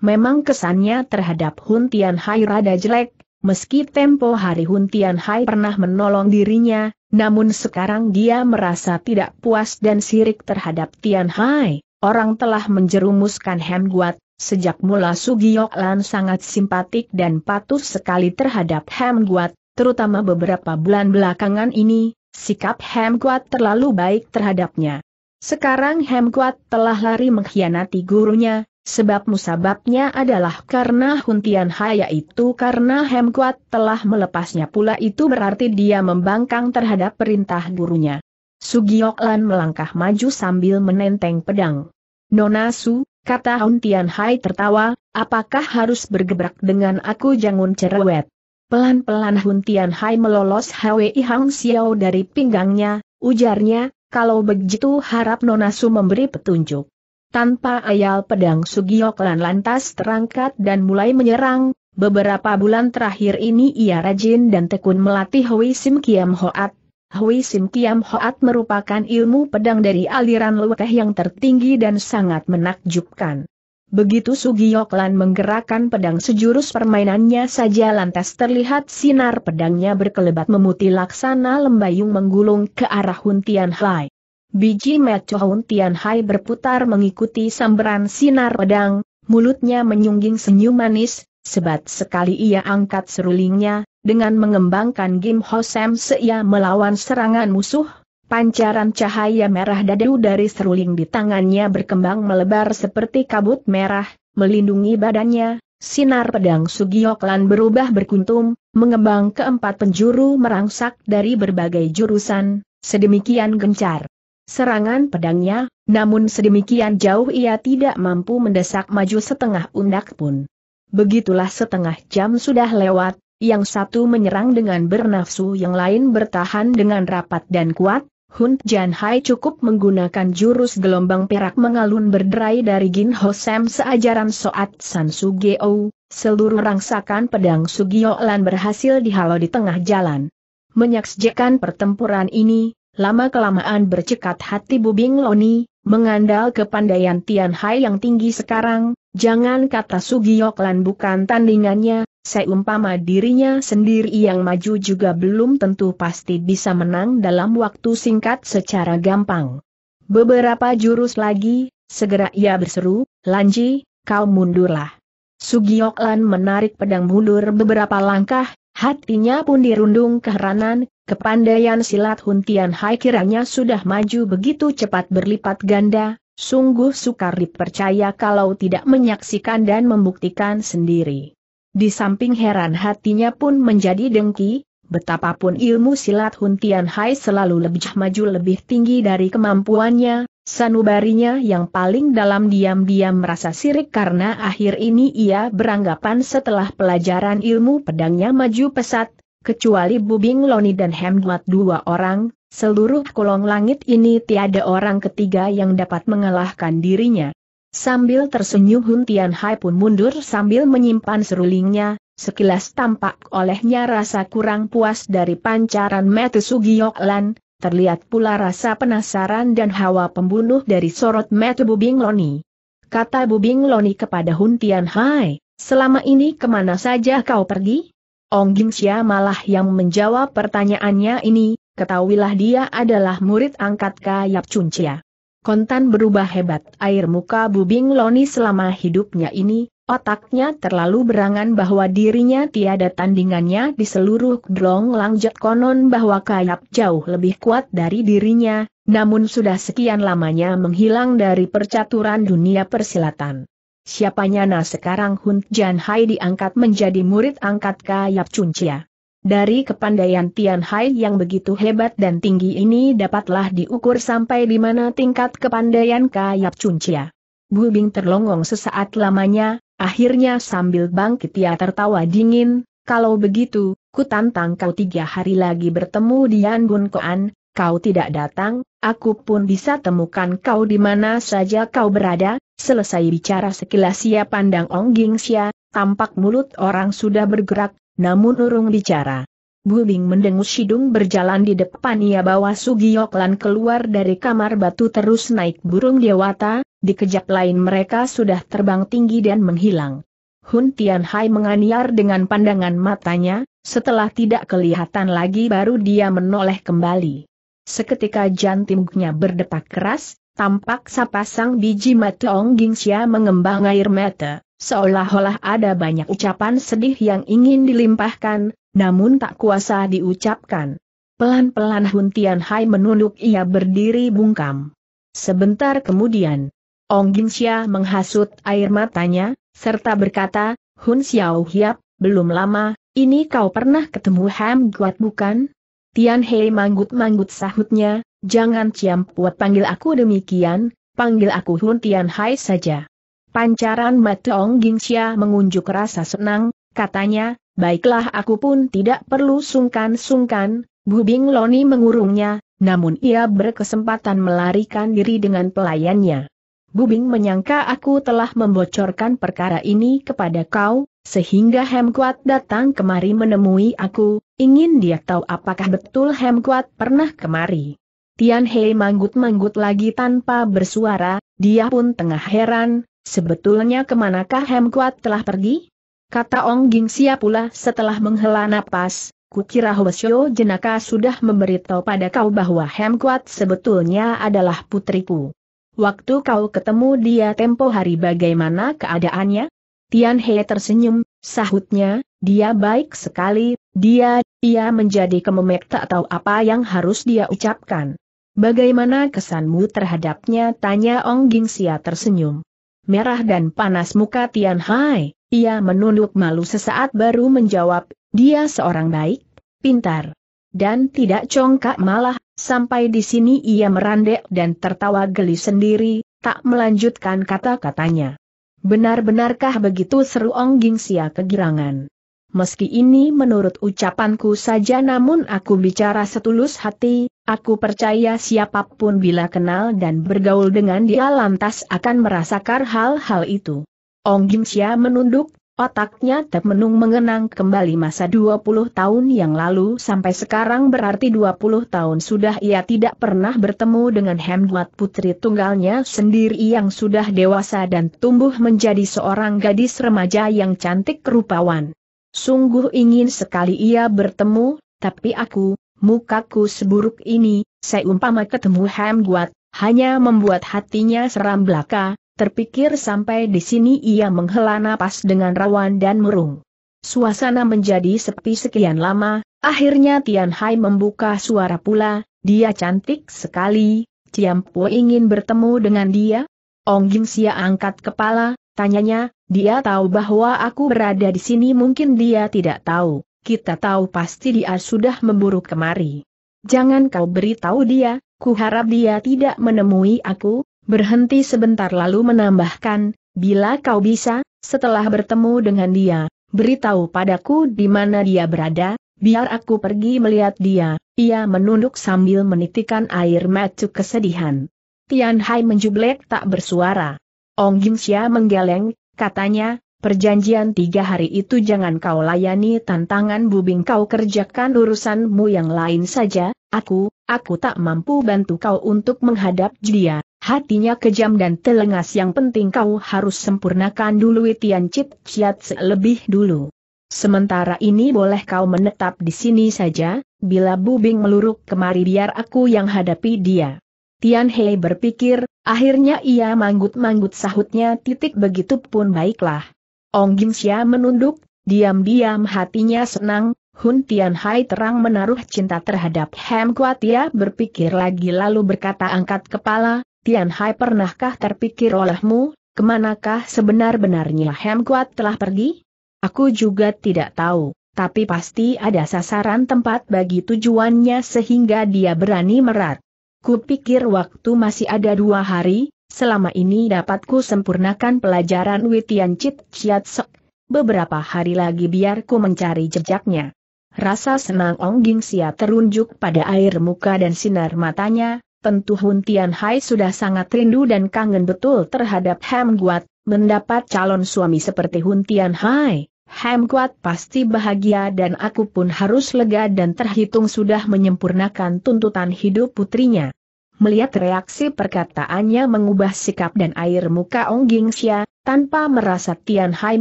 Speaker 1: Memang kesannya terhadap Hun Tian Hai rada jelek, meski tempo hari Hun Tian Hai pernah menolong dirinya, namun sekarang dia merasa tidak puas dan sirik terhadap Tian Hai. Orang telah menjerumuskan Hem Guat, sejak mula Sugiok Lan sangat simpatik dan patuh sekali terhadap Hem Guat, terutama beberapa bulan belakangan ini, sikap Hem Guat terlalu baik terhadapnya. Sekarang Hem Guat telah lari mengkhianati gurunya, Sebab musababnya adalah karena Huntian Haya itu karena Hemkuat telah melepasnya pula itu berarti dia membangkang terhadap perintah gurunya. Sugiok Lan melangkah maju sambil menenteng pedang. Nona Su, kata Huntian Hai tertawa, apakah harus bergebrak dengan aku jangun cerewet? Pelan-pelan Huntian Hai melolos Hwi Hang Xiao dari pinggangnya, ujarnya, kalau begitu harap Nona Su memberi petunjuk. Tanpa ayal pedang Sugiok Lan lantas terangkat dan mulai menyerang, beberapa bulan terakhir ini ia rajin dan tekun melatih Hui Sim Kiam Hoat. Hui Sim Kiam Hoat merupakan ilmu pedang dari aliran luwekeh yang tertinggi dan sangat menakjubkan. Begitu Sugiok Lan menggerakkan pedang sejurus permainannya saja lantas terlihat sinar pedangnya berkelebat memutih laksana lembayung menggulung ke arah Huntian Hai. Biji Mechohun Tian Hai berputar mengikuti sambaran sinar pedang, mulutnya menyungging senyum manis, sebat sekali ia angkat serulingnya, dengan mengembangkan Gim Ho Sam seia melawan serangan musuh, pancaran cahaya merah dadu dari seruling di tangannya berkembang melebar seperti kabut merah, melindungi badannya, sinar pedang Sugiok Lan berubah berkuntum, mengembang keempat penjuru merangsak dari berbagai jurusan, sedemikian gencar serangan pedangnya, namun sedemikian jauh ia tidak mampu mendesak maju setengah undak pun. Begitulah setengah jam sudah lewat, yang satu menyerang dengan bernafsu yang lain bertahan dengan rapat dan kuat, Hun Jan Hai cukup menggunakan jurus gelombang perak mengalun berderai dari Gin Ho Sam seajaran Soat San Sugeo, seluruh rangsakan pedang Sugio Lan berhasil dihalau di tengah jalan. Menyaksikan pertempuran ini, Lama-kelamaan bercekat hati Bubing Loni, mengandal kepandaian Tian Hai yang tinggi sekarang, jangan kata Sugiok Lan bukan tandingannya, seumpama dirinya sendiri yang maju juga belum tentu pasti bisa menang dalam waktu singkat secara gampang. Beberapa jurus lagi, segera ia berseru, Lanji, kau mundurlah. Sugiok Lan menarik pedang mundur beberapa langkah, hatinya pun dirundung keheranan, Kepandaian silat Huntian Hai kiranya sudah maju begitu cepat berlipat ganda, sungguh sukar dipercaya kalau tidak menyaksikan dan membuktikan sendiri. di samping heran hatinya pun menjadi dengki, betapapun ilmu silat Hun Tian Hai selalu lebih maju lebih tinggi dari kemampuannya, sanubarinya yang paling dalam diam-diam merasa sirik karena akhir ini ia beranggapan setelah pelajaran ilmu pedangnya maju pesat, kecuali Bubing Loni dan Hemduat dua orang, seluruh kolong langit ini tiada orang ketiga yang dapat mengalahkan dirinya. Sambil tersenyum Hun Tian Hai pun mundur sambil menyimpan serulingnya, sekilas tampak olehnya rasa kurang puas dari pancaran mata Sugiyok Lan, terlihat pula rasa penasaran dan hawa pembunuh dari sorot mata Bubing Loni. Kata Bubing Loni kepada Hun Tian Hai, selama ini ke mana saja kau pergi? Ong Xia malah yang menjawab pertanyaannya ini, ketahuilah dia adalah murid angkat Kayap Cuncia. Kontan berubah hebat air muka Bubing Loni selama hidupnya ini, Otaknya terlalu berangan bahwa dirinya tiada tandingannya di seluruh Drong Langjat konon bahwa Kayap jauh lebih kuat dari dirinya, namun sudah sekian lamanya menghilang dari percaturan dunia persilatan. Siapanya nah sekarang Hun Jan Hai diangkat menjadi murid angkat Kayap Cuncia. Dari kepandaian Tian Hai yang begitu hebat dan tinggi ini dapatlah diukur sampai di mana tingkat kepandaian Kayap Cuncia. Bu Bing terlongong sesaat lamanya, Akhirnya sambil bangkit ia tertawa dingin, kalau begitu, ku tantang kau tiga hari lagi bertemu di Yanbun Koan, kau tidak datang, aku pun bisa temukan kau di mana saja kau berada, selesai bicara sekilas ia pandang Ong Xia, tampak mulut orang sudah bergerak, namun urung bicara. Bu Bing mendengus hidung berjalan di depan ia bawa Lan keluar dari kamar batu terus naik burung dewata, di kejap lain mereka sudah terbang tinggi dan menghilang. Hun Tian Hai menganiar dengan pandangan matanya, setelah tidak kelihatan lagi baru dia menoleh kembali. Seketika jantingnya berdetak keras, tampak sapasang biji mata Ong Xia mengembang air mata, seolah-olah ada banyak ucapan sedih yang ingin dilimpahkan, namun tak kuasa diucapkan. Pelan-pelan Hun Tian Hai menunduk ia berdiri bungkam. Sebentar kemudian, Ong Xia menghasut air matanya, serta berkata, Hun Xiao Hiap, belum lama, ini kau pernah ketemu Ham Guat bukan? Tian Hei manggut-manggut sahutnya, jangan ciam puat panggil aku demikian, panggil aku Hun Tian Hai saja. Pancaran mata Ong Xia mengunjuk rasa senang, katanya, baiklah aku pun tidak perlu sungkan-sungkan, Bubing Loni mengurungnya, namun ia berkesempatan melarikan diri dengan pelayannya. Bubing menyangka aku telah membocorkan perkara ini kepada kau, sehingga Hem Kuat datang kemari menemui aku, ingin dia tahu apakah betul Hem Kuat pernah kemari. Tian Hei manggut-manggut lagi tanpa bersuara, dia pun tengah heran, sebetulnya ke manakah Hem Kuat telah pergi? Kata Ong Ging Sia pula setelah menghela napas, kukira Hwasyo Jenaka sudah memberitahu pada kau bahwa Hem Kuat sebetulnya adalah putriku. Waktu kau ketemu dia tempo hari bagaimana keadaannya? Tian He tersenyum, sahutnya, dia baik sekali, dia, ia menjadi kememek tak tahu apa yang harus dia ucapkan. Bagaimana kesanmu terhadapnya? Tanya Ong Ging Sia tersenyum. Merah dan panas muka Tian Hai, ia menunduk malu sesaat baru menjawab, dia seorang baik, pintar, dan tidak congkak malah, sampai di sini ia merandek dan tertawa geli sendiri, tak melanjutkan kata-katanya. Benar-benarkah begitu seru Ong Sia kegirangan? Meski ini menurut ucapanku saja namun aku bicara setulus hati, aku percaya siapa pun bila kenal dan bergaul dengan dia lantas akan merasakan hal-hal itu. Ong Sia menunduk, Otaknya termenung mengenang kembali masa 20 tahun yang lalu sampai sekarang berarti 20 tahun sudah ia tidak pernah bertemu dengan Hemduat putri tunggalnya sendiri yang sudah dewasa dan tumbuh menjadi seorang gadis remaja yang cantik rupawan. Sungguh ingin sekali ia bertemu, tapi aku, mukaku seburuk ini, seumpama ketemu Hemduat, hanya membuat hatinya seram belaka, Terpikir sampai di sini ia menghela napas dengan rawan dan murung. Suasana menjadi sepi sekian lama, akhirnya Tian Hai membuka suara pula, dia cantik sekali, Ciampu ingin bertemu dengan dia? Ong Jing Sia angkat kepala, tanyanya, Dia tahu bahwa aku berada di sini mungkin dia tidak tahu, kita tahu pasti dia sudah memburu kemari. Jangan kau beritahu dia, ku harap dia tidak menemui aku, berhenti sebentar lalu menambahkan, bila kau bisa, setelah bertemu dengan dia, beritahu padaku di mana dia berada, biar aku pergi melihat dia. Ia menunduk sambil menitikan air mata kesedihan. Tian Hai menjublek tak bersuara. Ong Xia menggeleng, katanya, perjanjian tiga hari itu jangan kau layani tantangan bubing kau kerjakan urusanmu yang lain saja, aku, aku tak mampu bantu kau untuk menghadap dia. Hatinya kejam dan telengas yang penting kau harus sempurnakan dulu Tian Cit Ciat lebih dulu. Sementara ini boleh kau menetap di sini saja, bila Bubing meluruk kemari biar aku yang hadapi dia. Tian Hei berpikir, akhirnya ia manggut-manggut sahutnya titik begitu pun baiklah. Ong Xia menunduk, diam-diam hatinya senang, Hun Tian Hai terang menaruh cinta terhadap Hem Kuat ia berpikir lagi lalu berkata angkat kepala, Tian Hai pernahkah terpikir olehmu, ke manakah sebenar-benarnya Hem Kuat telah pergi? Aku juga tidak tahu, tapi pasti ada sasaran tempat bagi tujuannya sehingga dia berani merat. Kupikir waktu masih ada dua hari, selama ini dapat ku sempurnakan pelajaran Witian Chit Chiat Sek. Beberapa hari lagi biar ku mencari jejaknya. Rasa senang Ong Ging Sia terunjuk pada air muka dan sinar matanya, tentu Hun Tian Hai sudah sangat rindu dan kangen betul terhadap Ham Guat, mendapat calon suami seperti Hun Tian Hai. Ham kuat pasti bahagia dan aku pun harus lega dan terhitung sudah menyempurnakan tuntutan hidup putrinya. Melihat reaksi perkataannya mengubah sikap dan air muka Ong Xia, tanpa merasa Tian Hai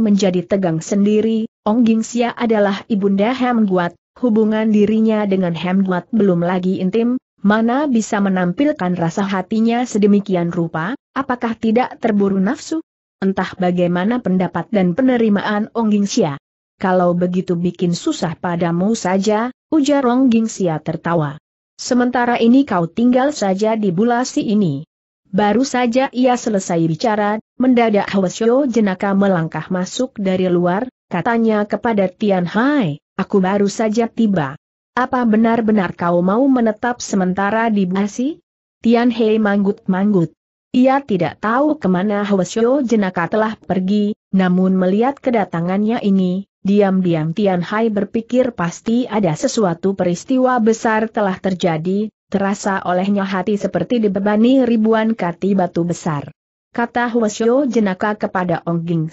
Speaker 1: menjadi tegang sendiri, Ong Xia adalah ibunda Ham Guat, hubungan dirinya dengan Ham Guat belum lagi intim, mana bisa menampilkan rasa hatinya sedemikian rupa, apakah tidak terburu nafsu? entah bagaimana pendapat dan penerimaan Ong Xia. Kalau begitu bikin susah padamu saja, ujar Ong Xia tertawa. Sementara ini kau tinggal saja di bulasi ini. Baru saja ia selesai bicara, mendadak Hwasyo jenaka melangkah masuk dari luar, katanya kepada Tian Hai, aku baru saja tiba. Apa benar-benar kau mau menetap sementara di bulasi? Tian Hai manggut-manggut. Ia tidak tahu ke mana Hwasyo jenaka telah pergi, namun melihat kedatangannya ini, diam-diam Tian Hai berpikir pasti ada sesuatu peristiwa besar telah terjadi, terasa olehnya hati seperti dibebani ribuan kati batu besar. Kata Hwasyo jenaka kepada Ong Ging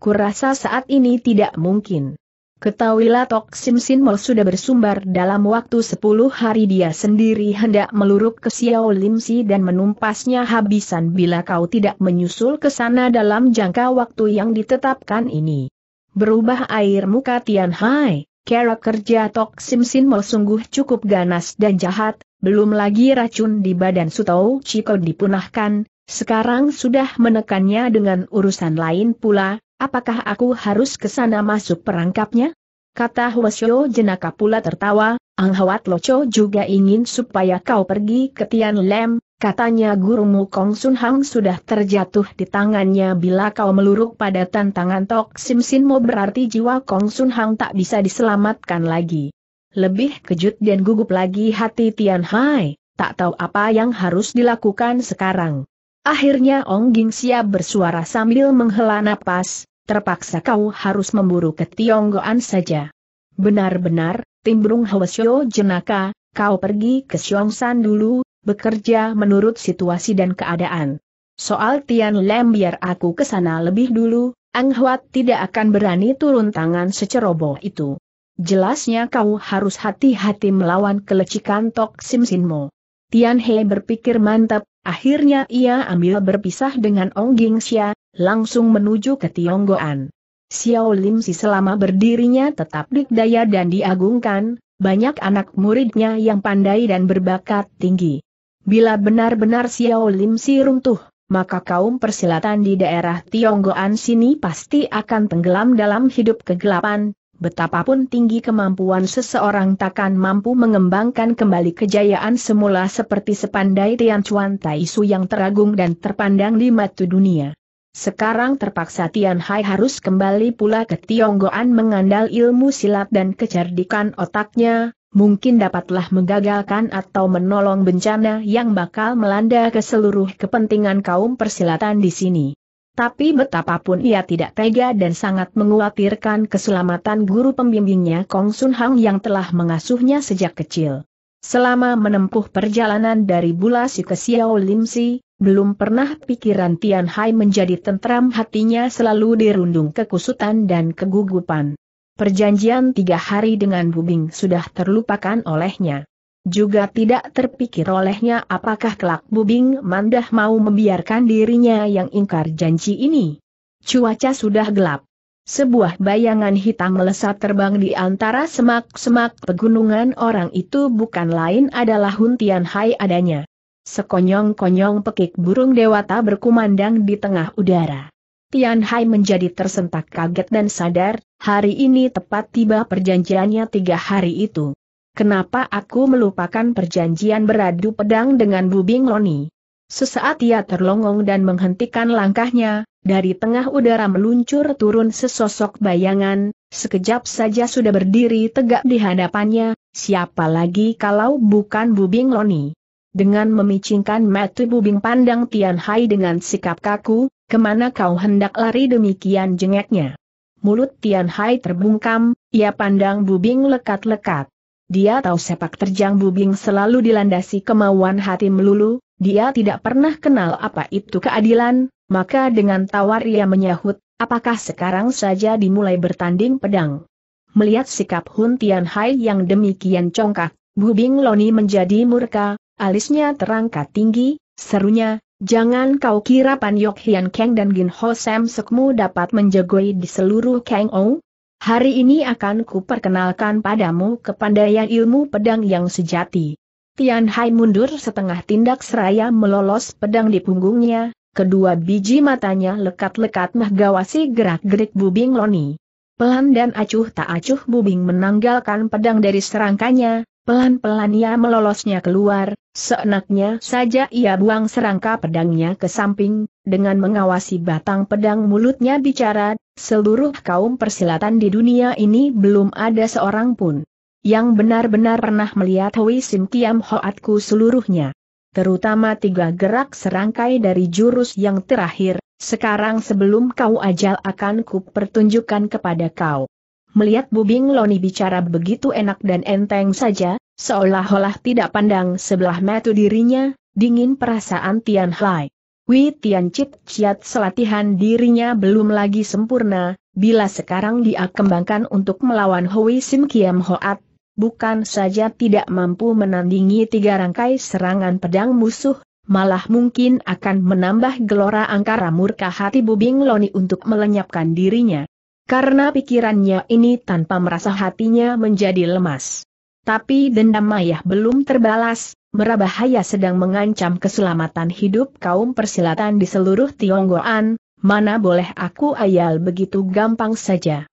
Speaker 1: kurasa saat ini tidak mungkin. Ketahuilah Tok Sim Sin Mo sudah bersumbar dalam waktu 10 hari. Dia sendiri hendak meluruk ke Xiao Lim Si dan menumpasnya habisan bila kau tidak menyusul ke sana dalam jangka waktu yang ditetapkan ini. Berubah air muka Tian Hai, cara kerja Tok Sim Sin Mo sungguh cukup ganas dan jahat, belum lagi racun di badan Sutou Chiko dipunahkan, sekarang sudah menekannya dengan urusan lain pula, Apakah aku harus ke sana masuk perangkapnya? Kata Hwasyo jenaka pula tertawa, Ang Hwat Loco juga ingin supaya kau pergi ke Tian Lem, katanya gurumu Kong Sun Hang sudah terjatuh di tangannya bila kau meluruk pada tantangan Tok Sim Sin Mo berarti jiwa Kong Sun Hang tak bisa diselamatkan lagi. Lebih kejut dan gugup lagi hati Tian Hai, tak tahu apa yang harus dilakukan sekarang. Akhirnya Ong Ging Xia bersuara sambil menghela napas, terpaksa kau harus memburu ke Tionggoan saja. Benar-benar, Timbrung Hwasyo jenaka, kau pergi ke Xiongsan dulu, bekerja menurut situasi dan keadaan. Soal Tian Lem biar aku ke sana lebih dulu, Ang Huat tidak akan berani turun tangan seceroboh itu. Jelasnya kau harus hati-hati melawan kelecikan Tok Sim Sinmo. Tian He berpikir mantap, akhirnya ia ambil berpisah dengan Ong Ging Xia, langsung menuju ke Tionggoan. Xiao Lim Si selama berdirinya tetap dikdaya dan diagungkan, banyak anak muridnya yang pandai dan berbakat tinggi. Bila benar-benar Xiao Lim Si runtuh, maka kaum persilatan di daerah Tionggoan sini pasti akan tenggelam dalam hidup kegelapan, betapapun tinggi kemampuan seseorang takkan mampu mengembangkan kembali kejayaan semula seperti sepandai Tian Chuan Tai Su yang teragung dan terpandang di mata dunia. Sekarang terpaksa Tian Hai harus kembali pula ke Tionggoan mengandal ilmu silat dan kecerdikan otaknya, mungkin dapatlah menggagalkan atau menolong bencana yang bakal melanda ke seluruh kepentingan kaum persilatan di sini. Tapi betapapun ia tidak tega dan sangat menguatirkan keselamatan guru pembimbingnya Kong Sun Hang yang telah mengasuhnya sejak kecil. Selama menempuh perjalanan dari Bulasi ke Xiao Limsi, belum pernah pikiran Tian Hai menjadi tentram hatinya selalu dirundung kekusutan dan kegugupan. Perjanjian tiga hari dengan Bubing sudah terlupakan olehnya. Juga tidak terpikir olehnya apakah kelak Bubing Mandah mau membiarkan dirinya yang ingkar janji ini. Cuaca sudah gelap. Sebuah bayangan hitam melesat terbang di antara semak-semak pegunungan orang itu bukan lain adalah Huntian Hai adanya. Sekonyong-konyong pekik burung dewata berkumandang di tengah udara. Tian Hai menjadi tersentak kaget dan sadar, hari ini tepat tiba perjanjiannya tiga hari itu. Kenapa aku melupakan perjanjian beradu pedang dengan Bubing Loni? Sesaat ia terlongong dan menghentikan langkahnya, dari tengah udara meluncur turun sesosok bayangan, sekejap saja sudah berdiri tegak di hadapannya, siapa lagi kalau bukan Bubing Loni. Dengan memicingkan mata bubing pandang Tian Hai dengan sikap kaku, ke mana kau hendak lari demikian jengeknya. Mulut Tian Hai terbungkam, ia pandang bubing lekat-lekat. Dia tahu sepak terjang bubing selalu dilandasi kemauan hati melulu, dia tidak pernah kenal apa itu keadilan, maka dengan tawar ia menyahut, apakah sekarang saja dimulai bertanding pedang. Melihat sikap Hun Tian Hai yang demikian congkak, Bubing Loni menjadi murka, alisnya terangkat tinggi, serunya, jangan kau kira Pan Yok Hian Kang dan Gin Ho Sam Sekmu dapat menjagoi di seluruh Kang Ou. Hari ini akan kuperkenalkan padamu kepandaian ilmu pedang yang sejati. Tian Hai mundur setengah tindak seraya melolos pedang di punggungnya, kedua biji matanya lekat-lekat menggawasi gerak-gerik Bubing Loni. Pelan dan acuh tak acuh Bubing menanggalkan pedang dari serangkanya, Pelan-pelan ia melolosnya keluar, seenaknya saja ia buang serangka pedangnya ke samping, dengan mengawasi batang pedang mulutnya bicara, seluruh kaum persilatan di dunia ini belum ada seorang pun yang benar-benar pernah melihat Hui Sim Kiam Hoatku seluruhnya. Terutama tiga gerak serangkai dari jurus yang terakhir, sekarang sebelum kau ajal akan ku pertunjukkan kepada kau. Melihat Bubing Loni bicara begitu enak dan enteng saja, seolah-olah tidak pandang sebelah mata dirinya, dingin perasaan Tian Hai. Wi Tian Chit Chiat selatihan dirinya belum lagi sempurna, bila sekarang dia kembangkan untuk melawan Hui Sim Kiem Hoat, bukan saja tidak mampu menandingi tiga rangkai serangan pedang musuh, malah mungkin akan menambah gelora angkara murka hati Bubing Loni untuk melenyapkan dirinya. Karena pikirannya ini tanpa merasa hatinya menjadi lemas. Tapi dendam Mayah belum terbalas, merabahaya sedang mengancam keselamatan hidup kaum persilatan di seluruh Tionggoan, mana boleh aku ayal begitu gampang saja.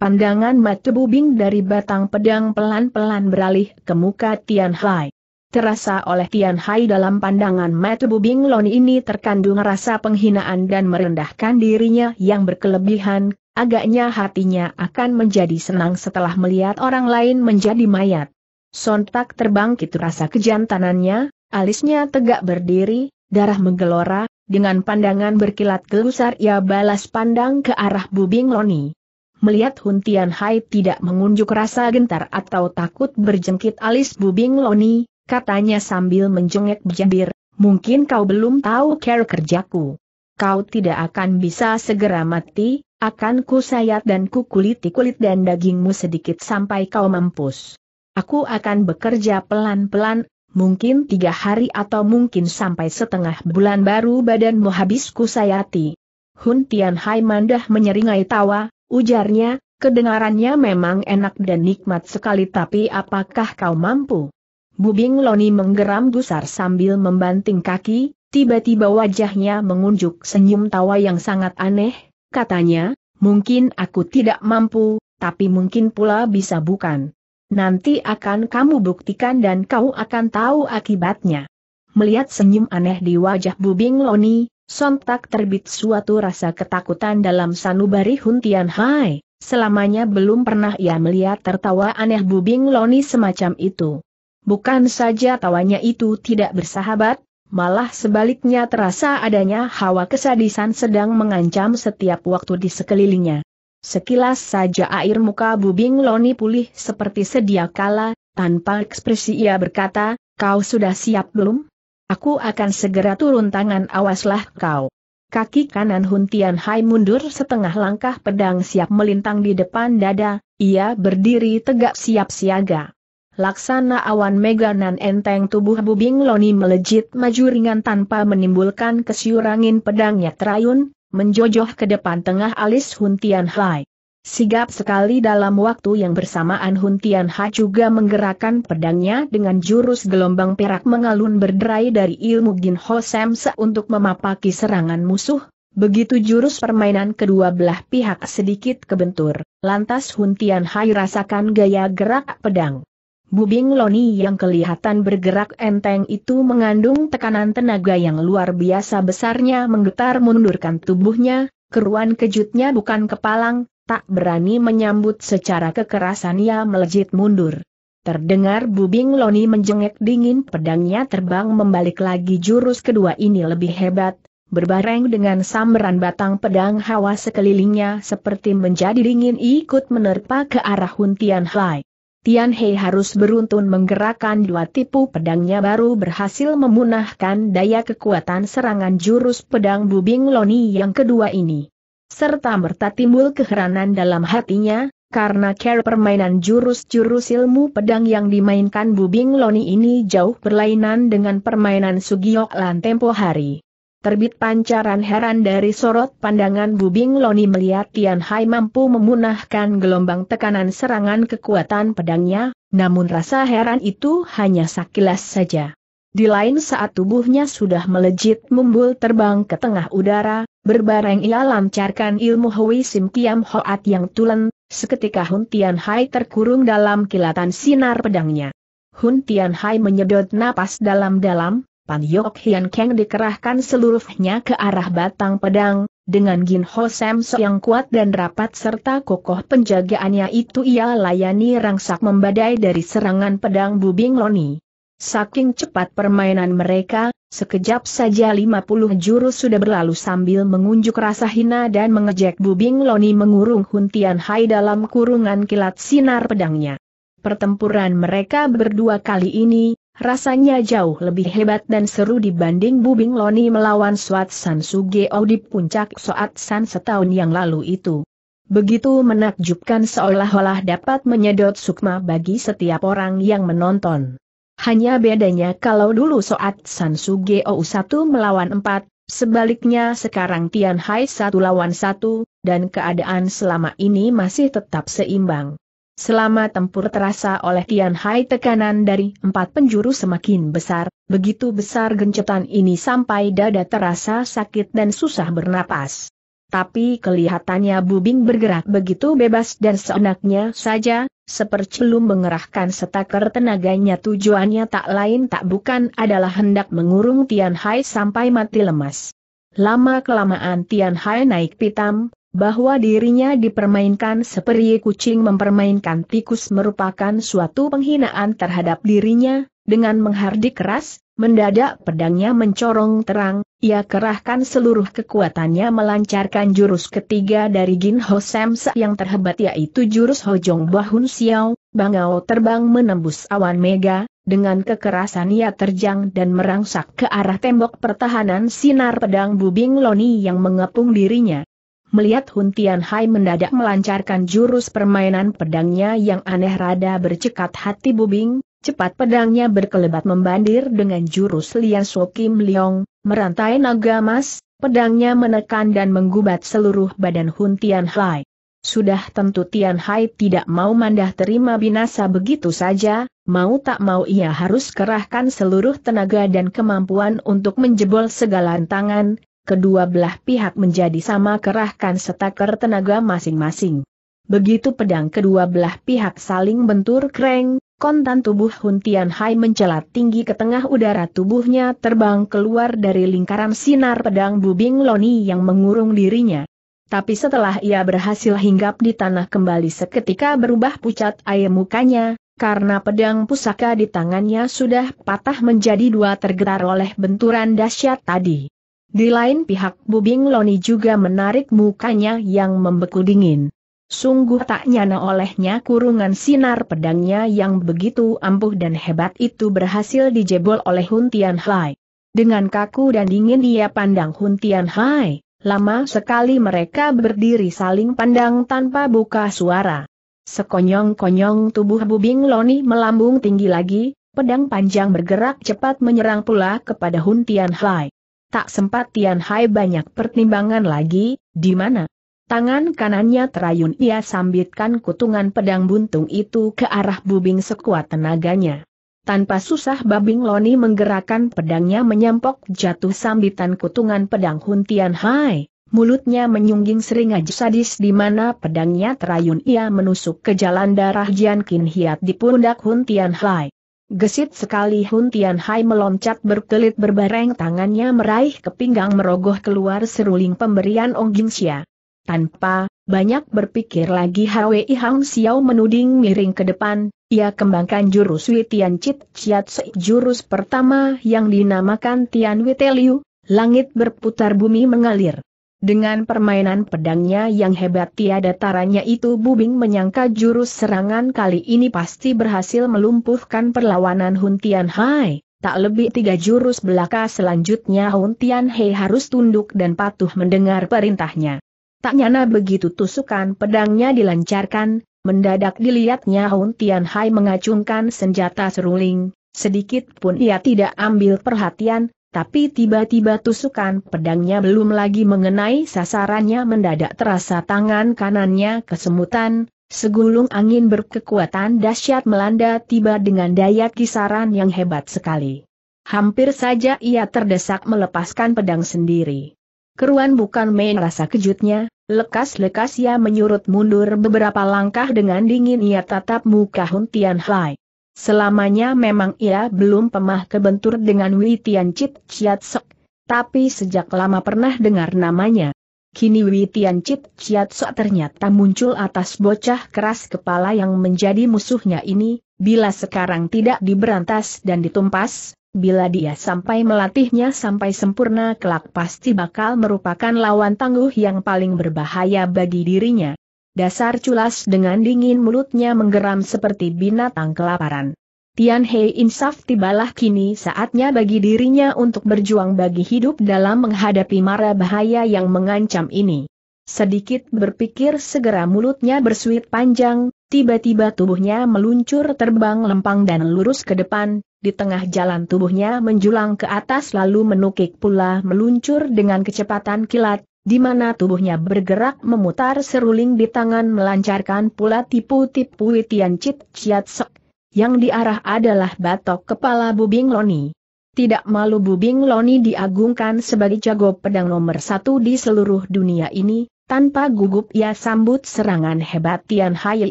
Speaker 1: Pandangan mata bubing dari batang pedang pelan-pelan beralih ke muka Tian Hai. Terasa oleh Tian Hai dalam pandangan mata bubing Lon ini terkandung rasa penghinaan dan merendahkan dirinya yang berkelebihan, agaknya hatinya akan menjadi senang setelah melihat orang lain menjadi mayat. Sontak terbangkit rasa kejantanannya, alisnya tegak berdiri, darah menggelora, dengan pandangan berkilat gelusar ia balas pandang ke arah Bubing Loni. Melihat Huntian Hai tidak mengunjuk rasa gentar atau takut berjengkit alis Bubing Loni, katanya sambil menjengek berjambir, mungkin kau belum tahu care kerjaku. Kau tidak akan bisa segera mati, akan ku sayat dan ku kuliti kulit dan dagingmu sedikit sampai kau mampus. Aku akan bekerja pelan-pelan, mungkin tiga hari atau mungkin sampai setengah bulan baru badanmu habis ku sayati. Hun Tian Hai Mandah menyeringai tawa, ujarnya, kedengarannya memang enak dan nikmat sekali tapi apakah kau mampu? Bubing Loni menggeram gusar sambil membanting kaki, tiba-tiba wajahnya mengunjuk senyum tawa yang sangat aneh, katanya, mungkin aku tidak mampu, tapi mungkin pula bisa bukan. Nanti akan kamu buktikan dan kau akan tahu akibatnya. Melihat senyum aneh di wajah Bubing Loni, Sontak terbit suatu rasa ketakutan dalam sanubari Huntian Hai, selamanya belum pernah ia melihat tertawa aneh Bubing Loni semacam itu. Bukan saja tawanya itu tidak bersahabat, malah sebaliknya terasa adanya hawa kesadisan sedang mengancam setiap waktu di sekelilingnya. Sekilas saja air muka Bubing Loni pulih seperti sedia kala, tanpa ekspresi ia berkata, kau sudah siap belum? Aku akan segera turun tangan awaslah kau. Kaki kanan Huntian Hai mundur setengah langkah pedang siap melintang di depan dada, ia berdiri tegak siap siaga. Laksana awan meganan enteng tubuh Bubing Loni melejit maju ringan tanpa menimbulkan kesyurangin pedangnya terayun, menjojoh ke depan tengah alis Huntian Hai. Sigap sekali dalam waktu yang bersamaan Huntian Ha juga menggerakkan pedangnya dengan jurus gelombang perak mengalun berderai dari ilmu Gin Ho Sam Se untuk memapaki serangan musuh. Begitu jurus permainan kedua belah pihak sedikit kebentur, lantas Huntian Hai rasakan gaya gerak pedang. Bubing Loni yang kelihatan bergerak enteng itu mengandung tekanan tenaga yang luar biasa besarnya menggetar mundurkan tubuhnya, keruan kejutnya bukan kepalang, tak berani menyambut secara kekerasan ia melejit mundur. Terdengar Bubing Loni menjengek dingin pedangnya terbang membalik lagi jurus kedua ini lebih hebat, berbareng dengan samberan batang pedang hawa sekelilingnya seperti menjadi dingin ikut menerpa ke arah Huntian Hai. Tian Hei harus beruntun menggerakkan dua tipu pedangnya baru berhasil memunahkan daya kekuatan serangan jurus pedang Bubing Loni yang kedua ini serta merta timbul keheranan dalam hatinya, karena cara permainan jurus-jurus ilmu pedang yang dimainkan Bubing Loni ini jauh berlainan dengan permainan Sugiok Lan tempo hari. Terbit pancaran heran dari sorot pandangan Bubing Loni melihat Tian Hai mampu memunahkan gelombang tekanan serangan kekuatan pedangnya, namun rasa heran itu hanya sakilas saja. Di lain saat tubuhnya sudah melejit mumbul terbang ke tengah udara, berbareng ia lancarkan ilmu Hui Sim Kiam Hoat yang tulen, seketika Hun Tian Hai terkurung dalam kilatan sinar pedangnya. Hun Tian Hai menyedot napas dalam-dalam, Pan Yok Hian Keng dikerahkan seluruhnya ke arah batang pedang, dengan Gin Ho Sam yang kuat dan rapat serta kokoh penjagaannya itu ia layani rangsak membadai dari serangan pedang Bubing Loni. Saking cepat permainan mereka, sekejap saja 50 jurus sudah berlalu sambil mengunjuk rasa hina dan mengejek Bubing Loni mengurung Huntian Hai dalam kurungan kilat sinar pedangnya. Pertempuran mereka berdua kali ini, rasanya jauh lebih hebat dan seru dibanding Bubing Loni melawan Swat San Sugeo di puncak Soat San setahun yang lalu itu. Begitu menakjubkan seolah-olah dapat menyedot sukma bagi setiap orang yang menonton. Hanya bedanya kalau dulu Soat San Sugeo satu melawan empat, sebaliknya sekarang Tian Hai satu lawan satu, dan keadaan selama ini masih tetap seimbang. Selama tempur terasa oleh Tian Hai tekanan dari empat penjuru semakin besar, begitu besar gencetan ini sampai dada terasa sakit dan susah bernapas. Tapi kelihatannya Bubing bergerak begitu bebas dan seenaknya saja, sepercelum mengerahkan setakar tenaganya tujuannya tak lain tak bukan adalah hendak mengurung Tian Hai sampai mati lemas. Lama-kelamaan Tian Hai naik pitam, bahwa dirinya dipermainkan seperti kucing mempermainkan tikus merupakan suatu penghinaan terhadap dirinya, dengan menghardik keras, mendadak pedangnya mencorong terang, ia kerahkan seluruh kekuatannya melancarkan jurus ketiga dari Gin Ho Sam yang terhebat yaitu jurus Hojong Bahun Xiao, bangau terbang menembus awan mega, dengan kekerasan ia terjang dan merangsak ke arah tembok pertahanan sinar pedang Bubing Loni yang mengepung dirinya. Melihat Huntian Hai mendadak melancarkan jurus permainan pedangnya yang aneh rada bercekat hati Bubing, cepat pedangnya berkelebat membandir dengan jurus Lian So Kim Leong, Merantai naga emas, pedangnya menekan dan menggubat seluruh badan Hun Tian Hai. Sudah tentu Tian Hai tidak mau mandah terima binasa begitu saja, mau tak mau ia harus kerahkan seluruh tenaga dan kemampuan untuk menjebol segala tangan, kedua belah pihak menjadi sama kerahkan setakar tenaga masing-masing. Begitu pedang kedua belah pihak saling bentur kreng, Kontan tubuh Hun Tian Hai mencelat tinggi ke tengah udara tubuhnya terbang keluar dari lingkaran sinar pedang Bubing Loni yang mengurung dirinya. Tapi setelah ia berhasil hinggap di tanah kembali seketika berubah pucat air mukanya, karena pedang pusaka di tangannya sudah patah menjadi dua tergetar oleh benturan dahsyat tadi. Di lain pihak Bubing Loni juga menarik mukanya yang membeku dingin. Sungguh tak nyana olehnya kurungan sinar pedangnya yang begitu ampuh dan hebat itu berhasil dijebol oleh Hun Tian Hai. Dengan kaku dan dingin ia pandang Hun Tian Hai, lama sekali mereka berdiri saling pandang tanpa buka suara. Sekonyong-konyong tubuh Bubing Loni melambung tinggi lagi, pedang panjang bergerak cepat menyerang pula kepada Hun Tian Hai. Tak sempat Tian Hai banyak pertimbangan lagi, di mana? Tangan kanannya terayun ia sambitkan kutungan pedang buntung itu ke arah bubing sekuat tenaganya. Tanpa susah Babing Loni menggerakkan pedangnya menyampok jatuh sambitan kutungan pedang Huntian Hai. Mulutnya menyungging seringai sadis di mana pedangnya terayun ia menusuk ke jalan darah Jian Kin Hiat di pundak Huntian Hai. Gesit sekali Huntian Hai meloncat berkelit berbareng tangannya meraih ke pinggang merogoh keluar seruling pemberian Ong Xia. Tanpa banyak berpikir lagi Hwi Hang Xiao menuding miring ke depan, ia kembangkan jurus Witian Chit Chiat Se jurus pertama yang dinamakan Tian Witeliu, langit berputar bumi mengalir. Dengan permainan pedangnya yang hebat tiada taranya itu Bubing menyangka jurus serangan kali ini pasti berhasil melumpuhkan perlawanan Huntian Hai. Tak lebih tiga jurus belaka selanjutnya Huntian Hai harus tunduk dan patuh mendengar perintahnya. Tak nyana begitu tusukan pedangnya dilancarkan, mendadak dilihatnya Hun Tian Hai mengacungkan senjata seruling, sedikit pun ia tidak ambil perhatian, tapi tiba-tiba tusukan pedangnya belum lagi mengenai sasarannya mendadak terasa tangan kanannya kesemutan, segulung angin berkekuatan dahsyat melanda tiba dengan daya kisaran yang hebat sekali. Hampir saja ia terdesak melepaskan pedang sendiri. Keruan bukan main rasa kejutnya, lekas-lekas ia menyurut mundur beberapa langkah dengan dingin ia tatap muka Hun Tian Hai. Selamanya memang ia belum pemah kebentur dengan Wi Tian Chit Chiat Sok, tapi sejak lama pernah dengar namanya. Kini Wi Tian Chit Chiat Sok ternyata muncul atas bocah keras kepala yang menjadi musuhnya ini, bila sekarang tidak diberantas dan ditumpas, bila dia sampai melatihnya sampai sempurna kelak pasti bakal merupakan lawan tangguh yang paling berbahaya bagi dirinya. Dasar culas dengan dingin mulutnya menggeram seperti binatang kelaparan. Tian Hei insaf tibalah kini saatnya bagi dirinya untuk berjuang bagi hidup dalam menghadapi mara bahaya yang mengancam ini. Sedikit berpikir segera mulutnya bersuit panjang, tiba-tiba tubuhnya meluncur terbang lempang dan lurus ke depan, di tengah jalan tubuhnya menjulang ke atas lalu menukik pula meluncur dengan kecepatan kilat, di mana tubuhnya bergerak memutar seruling di tangan melancarkan pula tipu-tipu Witian Chit Chiat Sok. Yang diarah adalah batok kepala Bubing Loni. Tidak malu Bubing Loni diagungkan sebagai jago pedang nomor satu di seluruh dunia ini, tanpa gugup ia sambut serangan hebat Tian Hai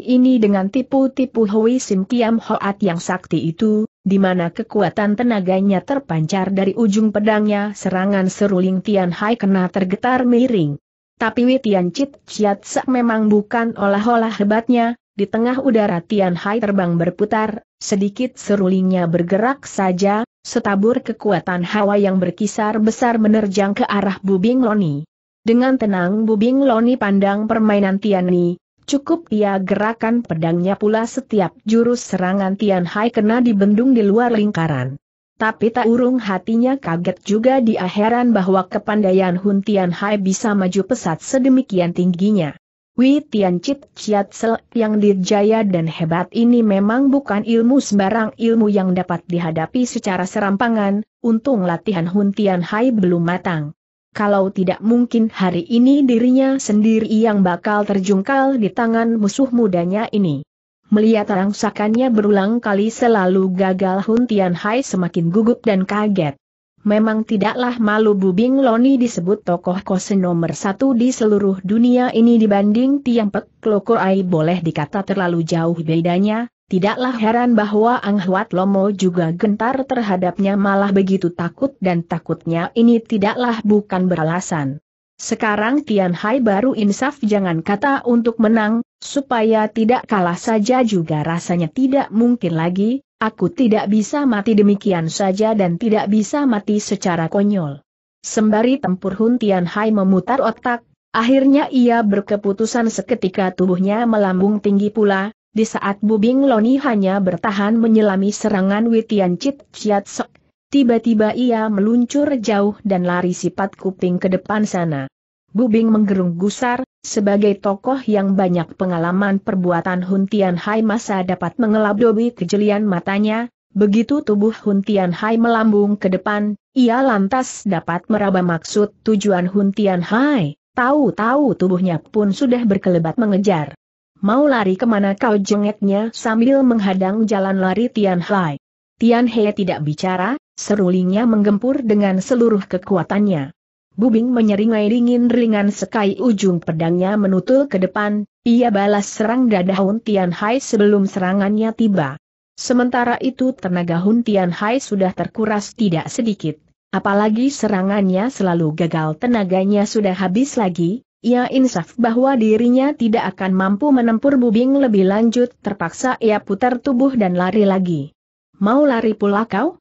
Speaker 1: ini dengan tipu-tipu Hui Sim Kiam Hoat yang sakti itu, di mana kekuatan tenaganya terpancar dari ujung pedangnya serangan seruling Tian Hai kena tergetar miring. Tapi Witian Chit Chiat Sak memang bukan olah-olah hebatnya, di tengah udara Tian Hai terbang berputar, sedikit serulingnya bergerak saja, setabur kekuatan hawa yang berkisar besar menerjang ke arah Bubing Loni. Dengan tenang Bubing Loni pandang permainan Tiani, cukup ia gerakan pedangnya pula setiap jurus serangan Tian Hai kena dibendung di luar lingkaran. Tapi tak urung hatinya kaget juga di akhiran bahwa kepandaian Hun Tian Hai bisa maju pesat sedemikian tingginya. Wi Tian Chit Chiat Sel yang dirjaya dan hebat ini memang bukan ilmu sembarang ilmu yang dapat dihadapi secara serampangan, untung latihan Hun Tian Hai belum matang. Kalau tidak mungkin hari ini dirinya sendiri yang bakal terjungkal di tangan musuh mudanya ini. Melihat rangsakannya berulang kali selalu gagal Hun Tian Hai semakin gugup dan kaget. Memang tidaklah malu Bubing Loni disebut tokoh kose nomor satu di seluruh dunia ini dibanding Tiang Pek Kloko Ai boleh dikata terlalu jauh bedanya, Tidaklah heran bahwa Ang Huat Lomo juga gentar terhadapnya malah begitu takut dan takutnya ini tidaklah bukan beralasan. Sekarang Tian Hai baru insaf jangan kata untuk menang, supaya tidak kalah saja juga rasanya tidak mungkin lagi, aku tidak bisa mati demikian saja dan tidak bisa mati secara konyol. Sembari tempur Hun Tian Hai memutar otak, akhirnya ia berkeputusan seketika tubuhnya melambung tinggi pula, di saat Bubing Loni hanya bertahan menyelami serangan Witian Chit Chiat Sok, tiba-tiba ia meluncur jauh dan lari sifat kuping ke depan sana. Bubing menggerung gusar, sebagai tokoh yang banyak pengalaman perbuatan Huntian Hai masa dapat mengelabui kejelian matanya, begitu tubuh Huntian Hai melambung ke depan, ia lantas dapat meraba maksud tujuan Huntian Hai, tahu-tahu tubuhnya pun sudah berkelebat mengejar. Mau lari ke mana kau jengeknya sambil menghadang jalan lari Tian Hai. Tian Hai tidak bicara, serulingnya menggempur dengan seluruh kekuatannya. Bubing menyeringai dingin ringan sekai ujung pedangnya menutul ke depan, ia balas serang dada Hun Tian Hai sebelum serangannya tiba. Sementara itu tenaga Hun Tian Hai sudah terkuras tidak sedikit. Apalagi serangannya selalu gagal tenaganya sudah habis lagi, ia insaf bahwa dirinya tidak akan mampu menempur bubing lebih lanjut terpaksa ia putar tubuh dan lari lagi. Mau lari pula kau?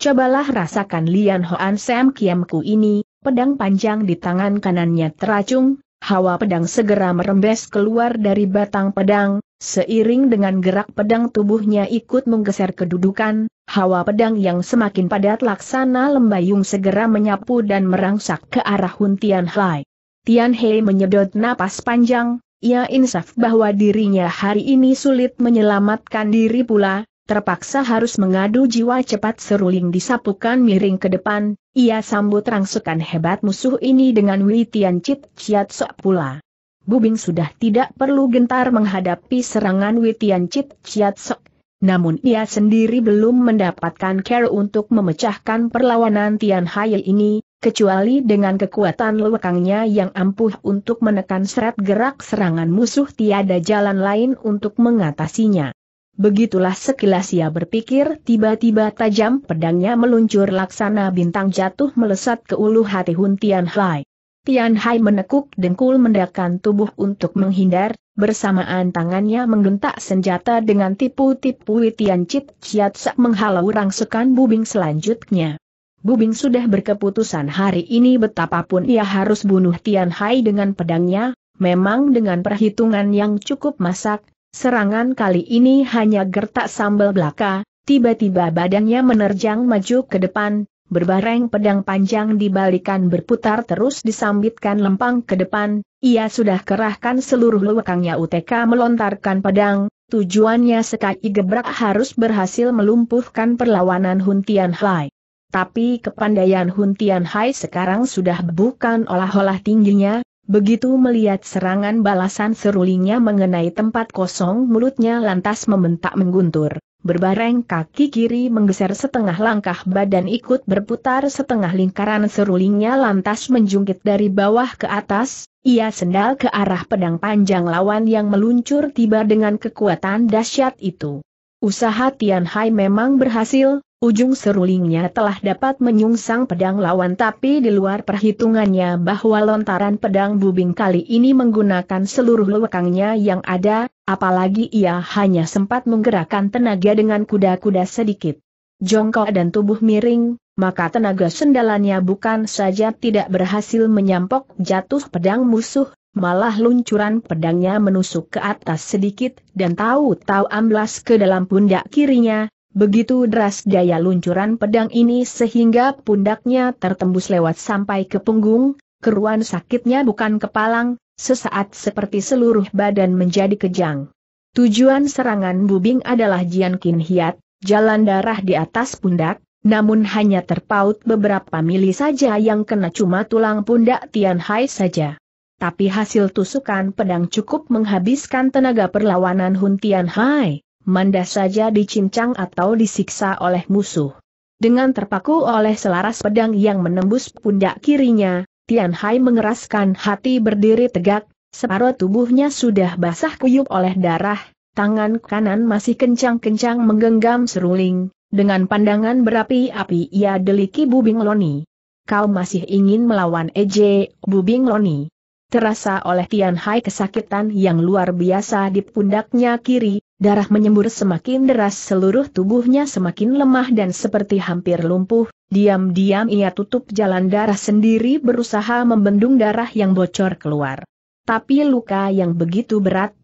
Speaker 1: Cobalah rasakan Lian Hoan Sam Kiamku ini, pedang panjang di tangan kanannya teracung, hawa pedang segera merembes keluar dari batang pedang, seiring dengan gerak pedang tubuhnya ikut menggeser kedudukan, hawa pedang yang semakin padat laksana lembayung segera menyapu dan merangsak ke arah Huntian Hai. Tian Hei menyedot napas panjang, ia insaf bahwa dirinya hari ini sulit menyelamatkan diri pula, terpaksa harus mengadu jiwa cepat seruling disapukan miring ke depan, ia sambut rangsukan hebat musuh ini dengan Wei Tian Chit Chiat Sok pula. Bubing sudah tidak perlu gentar menghadapi serangan Wei Tian Chit Chiat Sok. Namun ia sendiri belum mendapatkan care untuk memecahkan perlawanan Tian Hai ini, kecuali dengan kekuatan lewekangnya yang ampuh untuk menekan seret gerak serangan musuh tiada jalan lain untuk mengatasinya. Begitulah sekilas ia berpikir tiba-tiba tajam pedangnya meluncur laksana bintang jatuh melesat ke ulu hati Hun Tian Hai. Tian Hai menekuk dengkul mendakan tubuh untuk menghindar, bersamaan tangannya menggentak senjata dengan tipu-tipu Tian Chit Chiat Sak menghalau rangsukan bubing selanjutnya. Bubing sudah berkeputusan hari ini betapapun ia harus bunuh Tian Hai dengan pedangnya, memang dengan perhitungan yang cukup masak, serangan kali ini hanya gertak sambal belaka, tiba-tiba badannya menerjang maju ke depan, berbareng pedang panjang dibalikan berputar terus disambitkan lempang ke depan, ia sudah kerahkan seluruh lewekangnya UTK melontarkan pedang, tujuannya sekali gebrak harus berhasil melumpuhkan perlawanan Huntian Hai. Tapi kepandaian Huntian Hai sekarang sudah bukan olah-olah tingginya, begitu melihat serangan balasan serulingnya mengenai tempat kosong mulutnya lantas membentak mengguntur. Berbareng kaki kiri menggeser setengah langkah badan ikut berputar setengah lingkaran serulingnya lantas menjungkit dari bawah ke atas, ia sendal ke arah pedang panjang lawan yang meluncur tiba dengan kekuatan dahsyat itu. Usaha Tian Hai memang berhasil, Ujung serulingnya telah dapat menyungsang pedang lawan tapi di luar perhitungannya bahwa lontaran pedang bubing kali ini menggunakan seluruh lewekangnya yang ada, apalagi ia hanya sempat menggerakkan tenaga dengan kuda-kuda sedikit. Jongkok dan tubuh miring, maka tenaga sendalannya bukan saja tidak berhasil menyampok jatuh pedang musuh, malah luncuran pedangnya menusuk ke atas sedikit, dan tahu-tahu amblas ke dalam pundak kirinya, Begitu deras daya luncuran pedang ini sehingga pundaknya tertembus lewat sampai ke punggung, keruan sakitnya bukan kepalang, sesaat seperti seluruh badan menjadi kejang. Tujuan serangan Bubing adalah Jian Kin Hiat, jalan darah di atas pundak, namun hanya terpaut beberapa mili saja yang kena cuma tulang pundak Tian Hai saja. Tapi hasil tusukan pedang cukup menghabiskan tenaga perlawanan Hun Tian Hai manda saja dicincang atau disiksa oleh musuh. Dengan terpaku oleh selaras pedang yang menembus pundak kirinya, Tian Hai mengeraskan hati berdiri tegak, separuh tubuhnya sudah basah kuyup oleh darah, tangan kanan masih kencang-kencang menggenggam seruling, dengan pandangan berapi-api ia deliki Bubing Loni. Kau masih ingin melawan Eje, Bubing Loni. Terasa oleh Tian Hai kesakitan yang luar biasa di pundaknya kiri, darah menyembur semakin deras seluruh tubuhnya semakin lemah dan seperti hampir lumpuh, diam-diam ia tutup jalan darah sendiri berusaha membendung darah yang bocor keluar. Tapi luka yang begitu berat,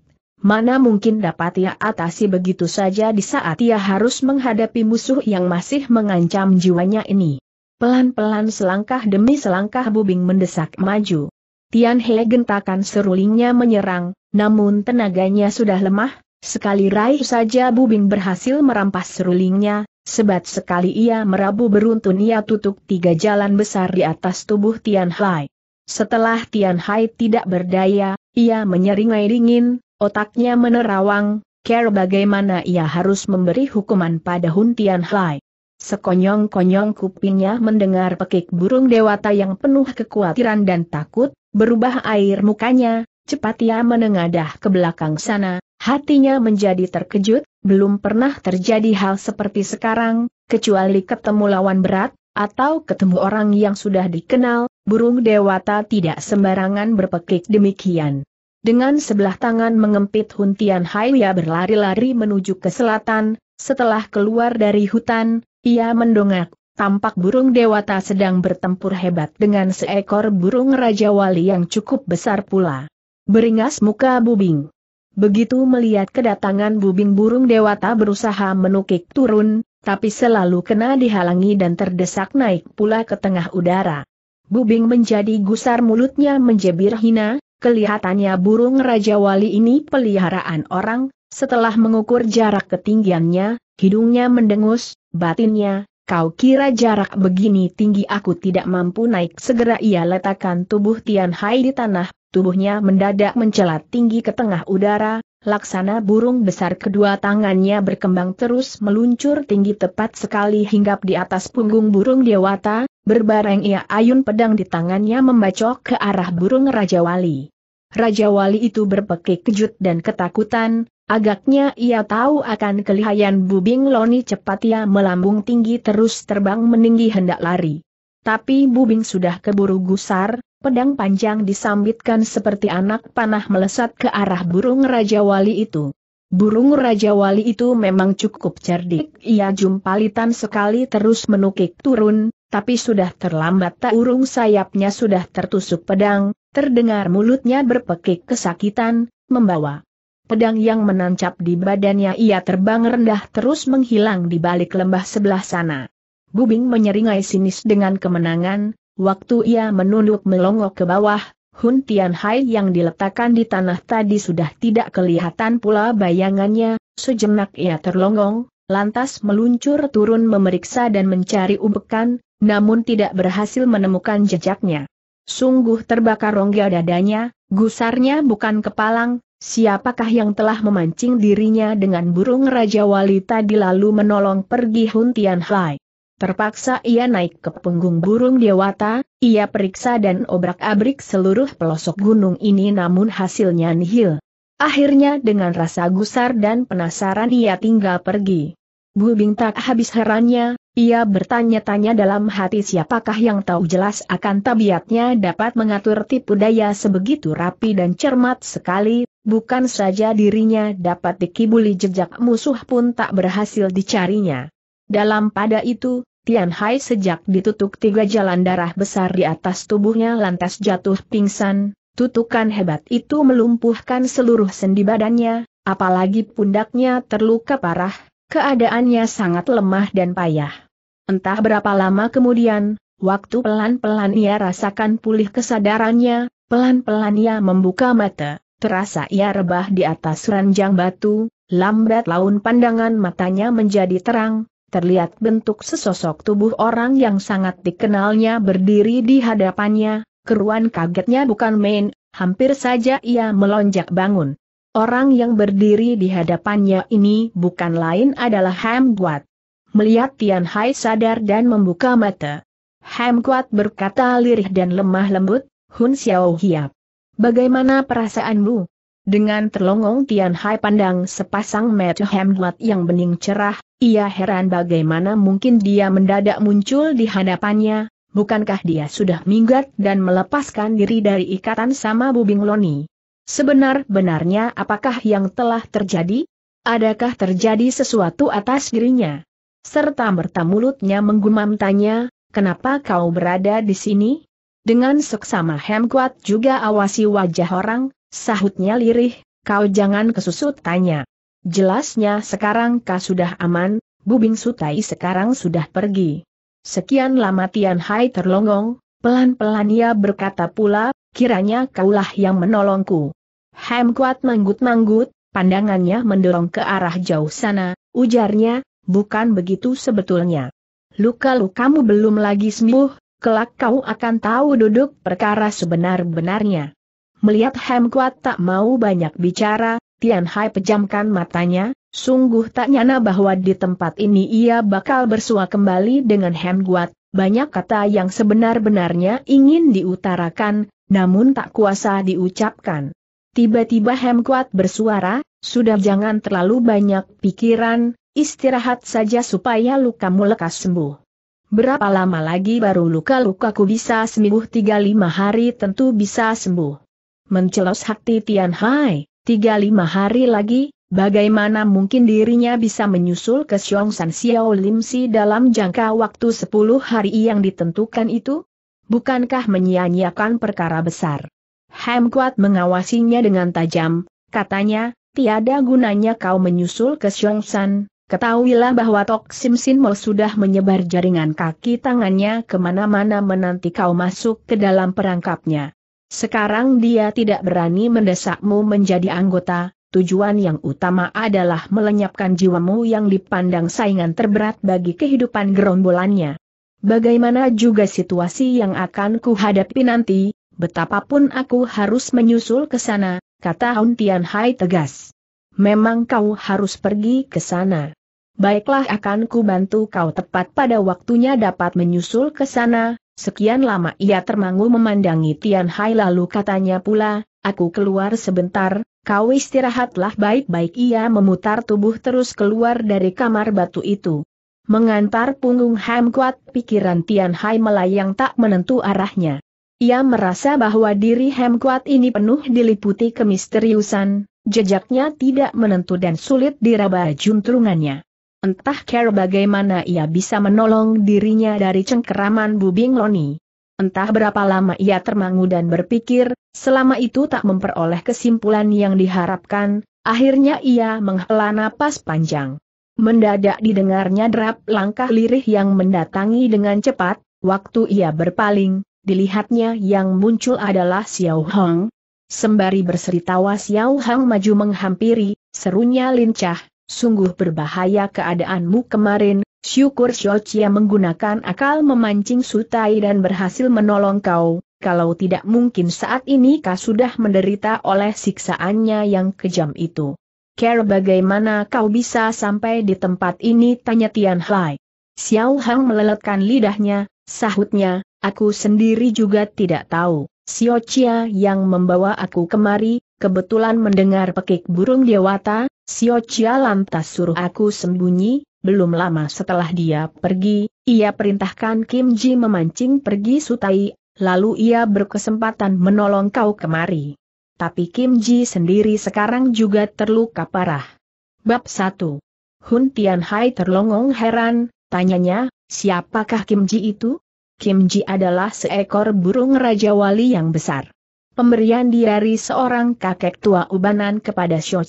Speaker 1: Mana mungkin dapat ia atasi begitu saja di saat ia harus menghadapi musuh yang masih mengancam jiwanya ini. Pelan-pelan selangkah demi selangkah Bubing mendesak maju. Tian He gentakan serulingnya menyerang, namun tenaganya sudah lemah, sekali raih saja Bubing berhasil merampas serulingnya, sebat sekali ia merabu beruntun ia tutup tiga jalan besar di atas tubuh Tian Hai. Setelah Tian Hai tidak berdaya, ia menyeringai dingin, Otaknya menerawang, care bagaimana ia harus memberi hukuman pada Hun Tian Hai. Sekonyong-konyong kupingnya mendengar pekik burung dewata yang penuh kekhawatiran dan takut, berubah air mukanya, cepat ia menengadah ke belakang sana, hatinya menjadi terkejut, belum pernah terjadi hal seperti sekarang, kecuali ketemu lawan berat, atau ketemu orang yang sudah dikenal, burung dewata tidak sembarangan berpekik demikian. Dengan sebelah tangan mengempit Huntian Haiya berlari-lari menuju ke selatan, setelah keluar dari hutan, ia mendongak, tampak burung dewata sedang bertempur hebat dengan seekor burung Raja Wali yang cukup besar pula. Beringas muka Bubing. Begitu melihat kedatangan Bubing burung dewata berusaha menukik turun, tapi selalu kena dihalangi dan terdesak naik pula ke tengah udara. Bubing menjadi gusar mulutnya menjebir hina, Kelihatannya burung Raja Wali ini peliharaan orang, setelah mengukur jarak ketinggiannya, hidungnya mendengus, batinnya, kau kira jarak begini tinggi aku tidak mampu naik segera ia letakkan tubuh Tian Hai di tanah, tubuhnya mendadak mencelat tinggi ke tengah udara, laksana burung besar kedua tangannya berkembang terus meluncur tinggi tepat sekali hinggap di atas punggung burung dewata, berbareng ia ayun pedang di tangannya membacok ke arah burung Raja Wali. Raja Wali itu berpekik kejut dan ketakutan, agaknya ia tahu akan kelihayan Bubing Loni cepat ia melambung tinggi terus terbang meninggi hendak lari. Tapi Bubing sudah keburu gusar, pedang panjang disambitkan seperti anak panah melesat ke arah burung Raja Wali itu. Burung Raja Wali itu memang cukup cerdik, ia jumpalitan sekali terus menukik turun, tapi sudah terlambat tak urung sayapnya sudah tertusuk pedang, Terdengar mulutnya berpekik kesakitan, membawa pedang yang menancap di badannya ia terbang rendah terus menghilang di balik lembah sebelah sana. Bubing menyeringai sinis dengan kemenangan, waktu ia menunduk melongok ke bawah, Hun Tian Hai yang diletakkan di tanah tadi sudah tidak kelihatan pula bayangannya, sejenak ia terlongong, lantas meluncur turun memeriksa dan mencari ubekan, namun tidak berhasil menemukan jejaknya. Sungguh terbakar rongga dadanya, gusarnya bukan kepalang, siapakah yang telah memancing dirinya dengan burung Raja Wali tadi lalu menolong pergi Huntian Hai. Terpaksa ia naik ke punggung burung dewata, ia periksa dan obrak-abrik seluruh pelosok gunung ini namun hasilnya nihil. Akhirnya dengan rasa gusar dan penasaran ia tinggal pergi. Bu Bing tak habis herannya, ia bertanya-tanya dalam hati siapakah yang tahu jelas akan tabiatnya dapat mengatur tipu daya sebegitu rapi dan cermat sekali, bukan saja dirinya dapat dikibuli jejak musuh pun tak berhasil dicarinya. Dalam pada itu, Tian Hai sejak ditutup tiga jalan darah besar di atas tubuhnya lantas jatuh pingsan, tutukan hebat itu melumpuhkan seluruh sendi badannya, apalagi pundaknya terluka parah, keadaannya sangat lemah dan payah. Entah berapa lama kemudian, waktu pelan-pelan ia rasakan pulih kesadarannya, pelan-pelan ia membuka mata, terasa ia rebah di atas ranjang batu, lambat laun pandangan matanya menjadi terang, terlihat bentuk sesosok tubuh orang yang sangat dikenalnya berdiri di hadapannya, keruan kagetnya bukan main, hampir saja ia melonjak bangun. Orang yang berdiri di hadapannya ini bukan lain adalah Ham Guat. Melihat Tian Hai sadar dan membuka mata. Ham Kuat berkata lirih dan lemah lembut, Hun Xiao Hiap. Bagaimana perasaanmu? Dengan terlongong Tian Hai pandang sepasang mata Hemguat yang bening cerah, ia heran bagaimana mungkin dia mendadak muncul di hadapannya, bukankah dia sudah minggat dan melepaskan diri dari ikatan sama Bubing Loni. Sebenar-benarnya apakah yang telah terjadi? Adakah terjadi sesuatu atas dirinya? Serta merta mulutnya menggumam tanya, kenapa kau berada di sini? Dengan seksama Hemguat juga awasi wajah orang, Sahutnya lirih, kau jangan kesusut tanya. Jelasnya sekarang kau sudah aman, Bubing Sutai sekarang sudah pergi. Sekian lama Tian Hai terlongong, pelan-pelan ia berkata pula, kiranya kaulah yang menolongku. Hem kuat manggut-manggut, pandangannya mendorong ke arah jauh sana, ujarnya, bukan begitu sebetulnya. Luka-lukamu belum lagi sembuh, kelak kau akan tahu duduk perkara sebenar-benarnya. Melihat Hem Kuat tak mau banyak bicara, Tian Hai pejamkan matanya, sungguh tak nyana bahwa di tempat ini ia bakal bersua kembali dengan Hem Kuat. Banyak kata yang sebenar-benarnya ingin diutarakan, namun tak kuasa diucapkan. Tiba-tiba Hem Kuat bersuara, sudah jangan terlalu banyak pikiran, istirahat saja supaya lukamu lekas sembuh. Berapa lama lagi baru luka-lukaku bisa sembuh tiga lima hari tentu bisa sembuh mencelos hati Tian Hai, tiga lima hari lagi, bagaimana mungkin dirinya bisa menyusul ke San Xiao Lim Si dalam jangka waktu sepuluh hari yang ditentukan itu? Bukankah menyia-nyiakan perkara besar? Ham Kuat mengawasinya dengan tajam, katanya, tiada gunanya kau menyusul ke San. Ketahuilah bahwa Tok Sim Sin Mo sudah menyebar jaringan kaki tangannya ke mana-mana menanti kau masuk ke dalam perangkapnya. Sekarang dia tidak berani mendesakmu menjadi anggota, tujuan yang utama adalah melenyapkan jiwamu yang dipandang saingan terberat bagi kehidupan gerombolannya. Bagaimana juga situasi yang akan kuhadapi nanti, betapapun aku harus menyusul ke sana, kata Hun Tian Hai tegas. Memang kau harus pergi ke sana. Baiklah akan ku bantu kau tepat pada waktunya dapat menyusul ke sana, Sekian lama ia termangu memandangi Tian Hai lalu katanya pula, aku keluar sebentar, kau istirahatlah baik-baik ia memutar tubuh terus keluar dari kamar batu itu. Mengantar punggung Ham kuat pikiran Tian Hai melayang tak menentu arahnya. Ia merasa bahwa diri Ham kuat ini penuh diliputi kemisteriusan, jejaknya tidak menentu dan sulit diraba juntrungannya. Entah care bagaimana ia bisa menolong dirinya dari cengkeraman Bubing Loni. Entah berapa lama ia termangu dan berpikir, selama itu tak memperoleh kesimpulan yang diharapkan, akhirnya ia menghela napas panjang. Mendadak didengarnya derap langkah lirih yang mendatangi dengan cepat, waktu ia berpaling, dilihatnya yang muncul adalah Xiao Hong. Sembari berseri tawa Xiao Hong maju menghampiri, serunya lincah, Sungguh berbahaya keadaanmu kemarin, syukur Xiao menggunakan akal memancing Sutai dan berhasil menolong kau, kalau tidak mungkin saat ini kau sudah menderita oleh siksaannya yang kejam itu. Care bagaimana kau bisa sampai di tempat ini tanya Tian Hai. Xiao Hang meleletkan lidahnya, sahutnya, aku sendiri juga tidak tahu. Xiao Chia yang membawa aku kemari, kebetulan mendengar pekik burung dewata, Sio Chia lantas suruh aku sembunyi, belum lama setelah dia pergi, ia perintahkan Kim Ji memancing pergi Sutai, lalu ia berkesempatan menolong kau kemari. Tapi Kim Ji sendiri sekarang juga terluka parah. Bab 1. Hun Tian Hai terlongong heran, tanyanya, siapakah Kim Ji itu? Kim Ji adalah seekor burung Raja Wali yang besar. Pemberian dari seorang kakek tua ubanan kepada Xiao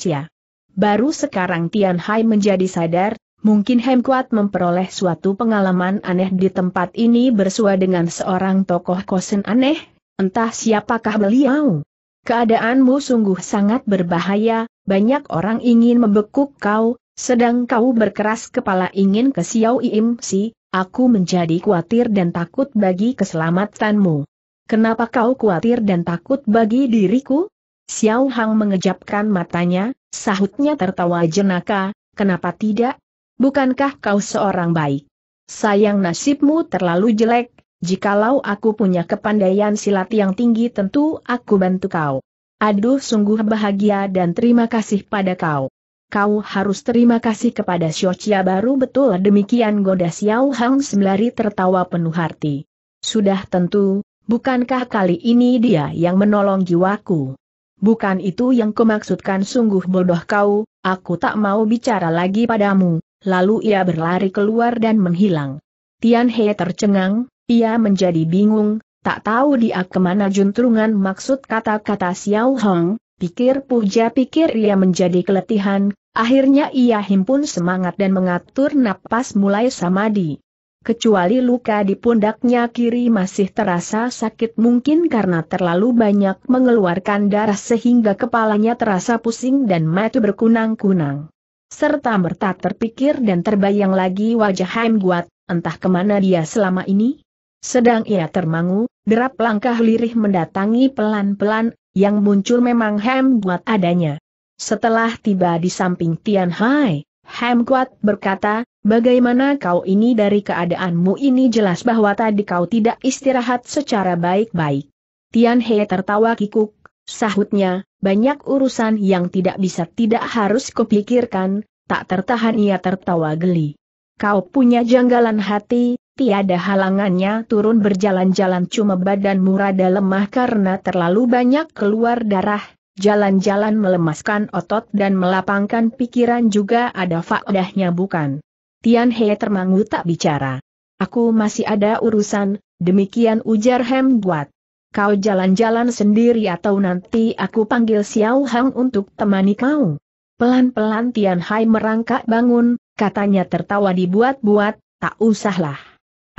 Speaker 1: Baru sekarang Tian Hai menjadi sadar, mungkin Hem Kuat memperoleh suatu pengalaman aneh di tempat ini bersua dengan seorang tokoh kosen aneh, entah siapakah beliau. Keadaanmu sungguh sangat berbahaya, banyak orang ingin membekuk kau, sedang kau berkeras kepala ingin ke Xiao Im Si, aku menjadi khawatir dan takut bagi keselamatanmu. Kenapa kau khawatir dan takut bagi diriku? Xiao Hang mengejapkan matanya, sahutnya tertawa jenaka, kenapa tidak? Bukankah kau seorang baik? Sayang nasibmu terlalu jelek, jikalau aku punya kepandaian silat yang tinggi tentu aku bantu kau. Aduh sungguh bahagia dan terima kasih pada kau. Kau harus terima kasih kepada Xiao baru betul demikian goda Xiao Hang sembari tertawa penuh hati. Sudah tentu, bukankah kali ini dia yang menolong jiwaku? Bukan itu yang kumaksudkan sungguh bodoh kau, aku tak mau bicara lagi padamu, lalu ia berlari keluar dan menghilang. Tian He tercengang, ia menjadi bingung, tak tahu dia ke mana juntrungan maksud kata-kata Xiao Hong, pikir puja pikir ia menjadi keletihan, akhirnya ia himpun semangat dan mengatur napas mulai samadi kecuali luka di pundaknya kiri masih terasa sakit mungkin karena terlalu banyak mengeluarkan darah sehingga kepalanya terasa pusing dan mata berkunang-kunang. Serta merta terpikir dan terbayang lagi wajah Haim Guat, entah ke mana dia selama ini? Sedang ia termangu, derap langkah lirih mendatangi pelan-pelan, yang muncul memang Haim Guat adanya. Setelah tiba di samping Tian Hai, Ham Kuat berkata, bagaimana kau ini dari keadaanmu ini jelas bahwa tadi kau tidak istirahat secara baik-baik. Tian He tertawa kikuk, sahutnya, banyak urusan yang tidak bisa tidak harus kupikirkan, tak tertahan ia tertawa geli. Kau punya janggalan hati, tiada halangannya turun berjalan-jalan cuma badanmu rada lemah karena terlalu banyak keluar darah, jalan-jalan melemaskan otot dan melapangkan pikiran juga ada faedahnya bukan? Tian He termangu tak bicara. Aku masih ada urusan, demikian ujar Hem Guat. Kau jalan-jalan sendiri atau nanti aku panggil Xiao Hang untuk temani kau. Pelan-pelan Tian Hai merangkak bangun, katanya tertawa dibuat-buat, tak usahlah.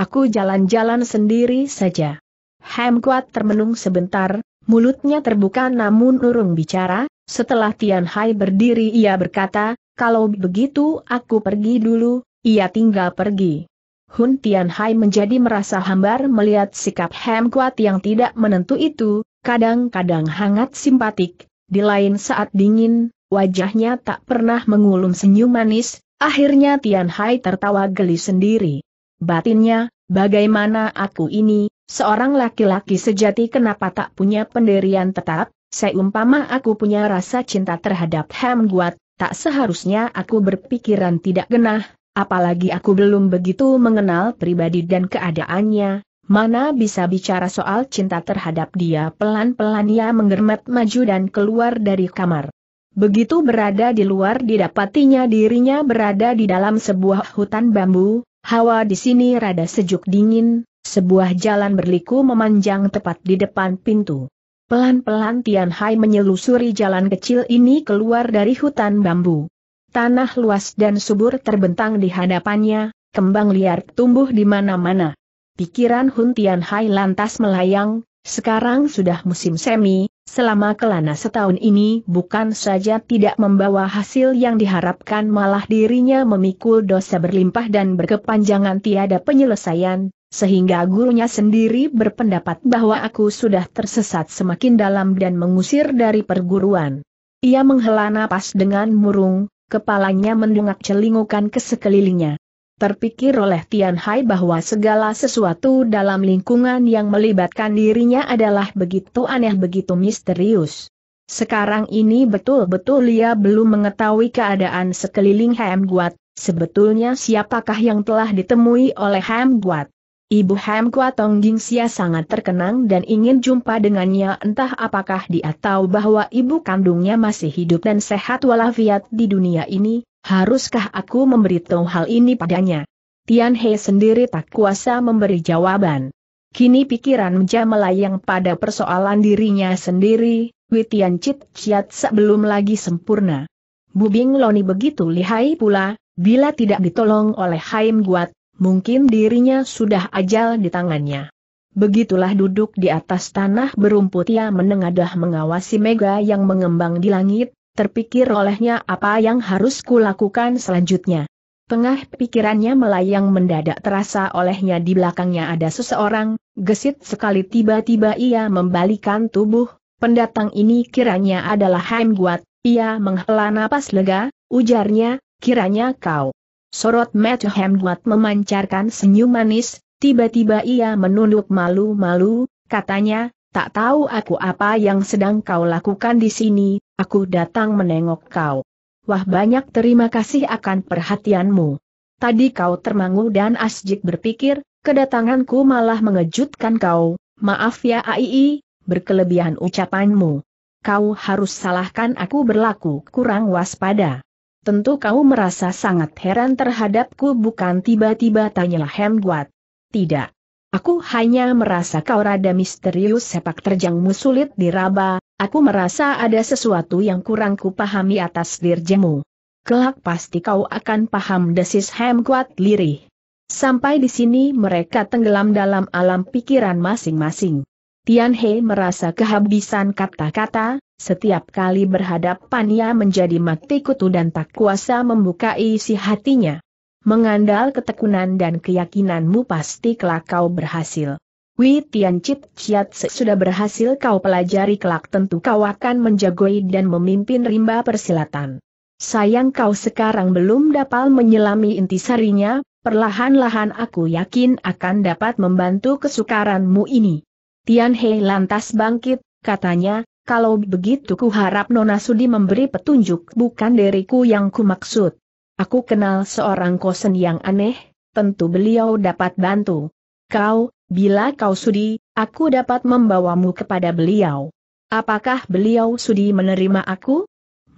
Speaker 1: Aku jalan-jalan sendiri saja. Hem Guat termenung sebentar, Mulutnya terbuka namun urung bicara, setelah Tian Hai berdiri ia berkata, kalau begitu aku pergi dulu, ia tinggal pergi. Hun Tian Hai menjadi merasa hambar melihat sikap Hem Kuat yang tidak menentu itu, kadang-kadang hangat simpatik, di lain saat dingin, wajahnya tak pernah mengulum senyum manis, akhirnya Tian Hai tertawa geli sendiri. Batinnya, bagaimana aku ini, Seorang laki-laki sejati kenapa tak punya pendirian tetap, seumpama aku punya rasa cinta terhadap Ham Guat, tak seharusnya aku berpikiran tidak genah, apalagi aku belum begitu mengenal pribadi dan keadaannya, mana bisa bicara soal cinta terhadap dia pelan-pelan ia menggermet maju dan keluar dari kamar. Begitu berada di luar didapatinya dirinya berada di dalam sebuah hutan bambu, hawa di sini rada sejuk dingin, sebuah jalan berliku memanjang tepat di depan pintu. Pelan-pelan Tian Hai menyelusuri jalan kecil ini keluar dari hutan bambu. Tanah luas dan subur terbentang di hadapannya, kembang liar tumbuh di mana-mana. Pikiran Hun Tian Hai lantas melayang, sekarang sudah musim semi, selama kelana setahun ini bukan saja tidak membawa hasil yang diharapkan malah dirinya memikul dosa berlimpah dan berkepanjangan tiada penyelesaian, sehingga gurunya sendiri berpendapat bahwa aku sudah tersesat semakin dalam dan mengusir dari perguruan. Ia menghela napas dengan murung, kepalanya mendungak celingukan ke sekelilingnya. Terpikir oleh Tian Hai bahwa segala sesuatu dalam lingkungan yang melibatkan dirinya adalah begitu aneh begitu misterius. Sekarang ini betul-betul ia belum mengetahui keadaan sekeliling Ham Guat, sebetulnya siapakah yang telah ditemui oleh Ham Guat. Ibu Ham Kwa Tong Sia sangat terkenang dan ingin jumpa dengannya entah apakah dia tahu bahwa ibu kandungnya masih hidup dan sehat walafiat di dunia ini, haruskah aku memberitahu hal ini padanya? Tian He sendiri tak kuasa memberi jawaban. Kini pikiran Meja melayang pada persoalan dirinya sendiri, Witian Chit Chiat sebelum lagi sempurna. Bubing Loni begitu lihai pula, bila tidak ditolong oleh Haim Guat, mungkin dirinya sudah ajal di tangannya. Begitulah duduk di atas tanah berumput ia menengadah mengawasi mega yang mengembang di langit, terpikir olehnya apa yang harus kulakukan selanjutnya. Tengah pikirannya melayang mendadak terasa olehnya di belakangnya ada seseorang, gesit sekali tiba-tiba ia membalikan tubuh, pendatang ini kiranya adalah Haim Guat, ia menghela napas lega, ujarnya, kiranya kau. Sorot mata Hemguat memancarkan senyum manis, tiba-tiba ia menunduk malu-malu, katanya, tak tahu aku apa yang sedang kau lakukan di sini, aku datang menengok kau. Wah banyak terima kasih akan perhatianmu. Tadi kau termangu dan asjik berpikir, kedatanganku malah mengejutkan kau, maaf ya Aii, berkelebihan ucapanmu. Kau harus salahkan aku berlaku kurang waspada. Tentu kau merasa sangat heran terhadapku bukan tiba-tiba tanyalah Hemguat. Tidak. Aku hanya merasa kau rada misterius sepak terjangmu sulit diraba, aku merasa ada sesuatu yang kurang kupahami atas dirjemu. Kelak pasti kau akan paham desis Hemguat lirih. Sampai di sini mereka tenggelam dalam alam pikiran masing-masing. Tian He merasa kehabisan kata-kata, setiap kali berhadapan ia menjadi mati kutu dan tak kuasa membuka isi hatinya. Mengandal ketekunan dan keyakinanmu pasti kelak kau berhasil. Wi Tian Chit Chiat sudah berhasil kau pelajari kelak tentu kau akan menjagoi dan memimpin rimba persilatan. Sayang kau sekarang belum dapat menyelami intisarinya, perlahan-lahan aku yakin akan dapat membantu kesukaranmu ini. Tian He lantas bangkit, katanya, kalau begitu ku harap Nona Sudi memberi petunjuk bukan diriku yang ku maksud. Aku kenal seorang kosen yang aneh, tentu beliau dapat bantu. Kau, bila kau sudi, aku dapat membawamu kepada beliau. Apakah beliau sudi menerima aku?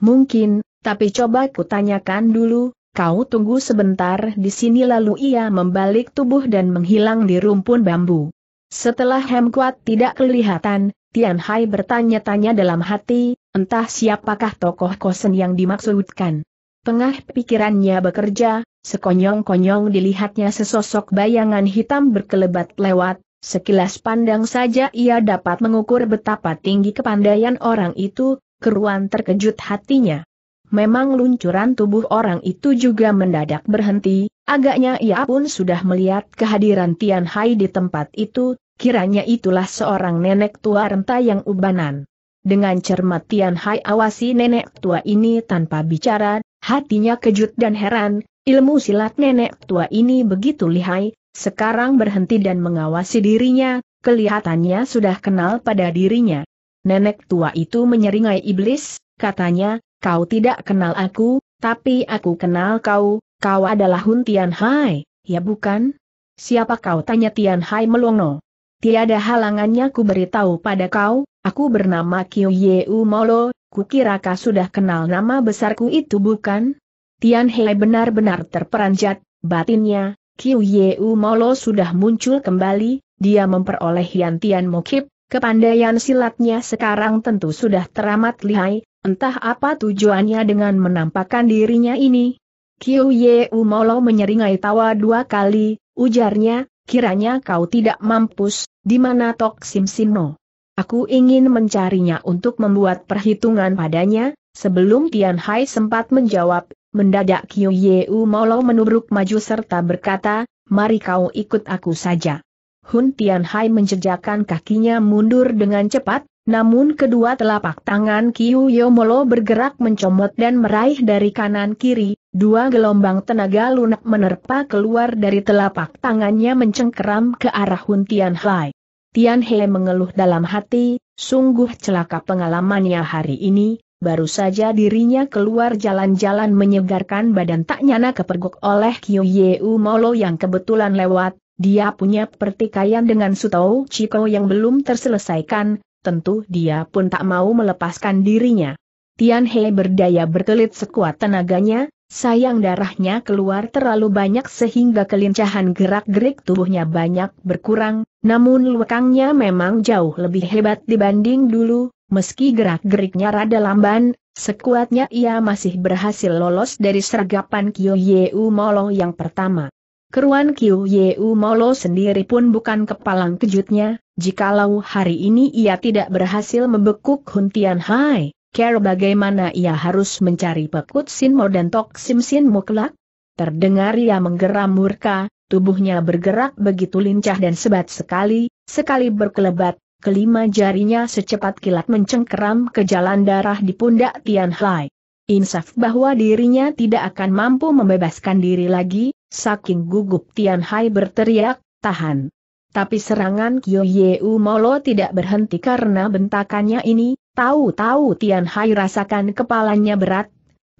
Speaker 1: Mungkin, tapi coba ku tanyakan dulu, kau tunggu sebentar di sini lalu ia membalik tubuh dan menghilang di rumpun bambu. Setelah Hem Kuat tidak kelihatan, Tian Hai bertanya-tanya dalam hati, entah siapakah tokoh kosen yang dimaksudkan. Tengah pikirannya bekerja, sekonyong-konyong dilihatnya sesosok bayangan hitam berkelebat lewat, sekilas pandang saja ia dapat mengukur betapa tinggi kepandaian orang itu, keruan terkejut hatinya. Memang luncuran tubuh orang itu juga mendadak berhenti, Agaknya ia pun sudah melihat kehadiran Tian Hai di tempat itu, kiranya itulah seorang nenek tua renta yang ubanan. Dengan cermat Tian Hai awasi nenek tua ini tanpa bicara, hatinya kejut dan heran, ilmu silat nenek tua ini begitu lihai, sekarang berhenti dan mengawasi dirinya, kelihatannya sudah kenal pada dirinya. Nenek tua itu menyeringai iblis, katanya, kau tidak kenal aku, tapi aku kenal kau, Kau adalah Hun Tian Hai, ya bukan? Siapa kau tanya Tian Hai melongo? Tiada halangannya ku beritahu pada kau, aku bernama Kiu Yeu Molo, kukira kau sudah kenal nama besarku itu bukan? Tian Hai benar-benar terperanjat, batinnya, Kiu Yeu Molo sudah muncul kembali, dia memperoleh Hian Tian Mokip, kepandaian silatnya sekarang tentu sudah teramat lihai, entah apa tujuannya dengan menampakkan dirinya ini, Kiu Ye Umolo menyeringai tawa dua kali, ujarnya, kiranya kau tidak mampus, di mana Tok Sim Sino. Aku ingin mencarinya untuk membuat perhitungan padanya, sebelum Tian Hai sempat menjawab, mendadak Kiu Ye Umolo menubruk maju serta berkata, mari kau ikut aku saja. Hun Tian Hai menjejakkan kakinya mundur dengan cepat, namun kedua telapak tangan Kiu Yomolo bergerak mencomot dan meraih dari kanan kiri, dua gelombang tenaga lunak menerpa keluar dari telapak tangannya mencengkeram ke arah Hun Tian Hai. Tian He mengeluh dalam hati, sungguh celaka pengalamannya hari ini, baru saja dirinya keluar jalan-jalan menyegarkan badan tak nyana kepergok oleh Kiu Yeu Molo yang kebetulan lewat, dia punya pertikaian dengan Sutou Chiko yang belum terselesaikan, tentu dia pun tak mau melepaskan dirinya. Tian He berdaya berkelit sekuat tenaganya, sayang darahnya keluar terlalu banyak sehingga kelincahan gerak-gerik tubuhnya banyak berkurang, namun luakangnya memang jauh lebih hebat dibanding dulu, meski gerak-geriknya rada lamban, sekuatnya ia masih berhasil lolos dari sergapan Kyo Yeu Molo yang pertama. Keruan Kyo Yeu Molo sendiri pun bukan kepalang kejutnya, Jikalau hari ini ia tidak berhasil membekuk Huntian Hai, care bagaimana ia harus mencari Pekut Sin Mo dan Tok Sim Sin Mo kelak? Terdengar ia menggeram murka, tubuhnya bergerak begitu lincah dan sebat sekali, sekali berkelebat, kelima jarinya secepat kilat mencengkeram ke jalan darah di pundak Tian Hai. Insaf bahwa dirinya tidak akan mampu membebaskan diri lagi, saking gugup Tian Hai berteriak, tahan. Tapi serangan Kyo Yeu Molo tidak berhenti karena bentakannya ini, tahu-tahu Tian Hai rasakan kepalanya berat.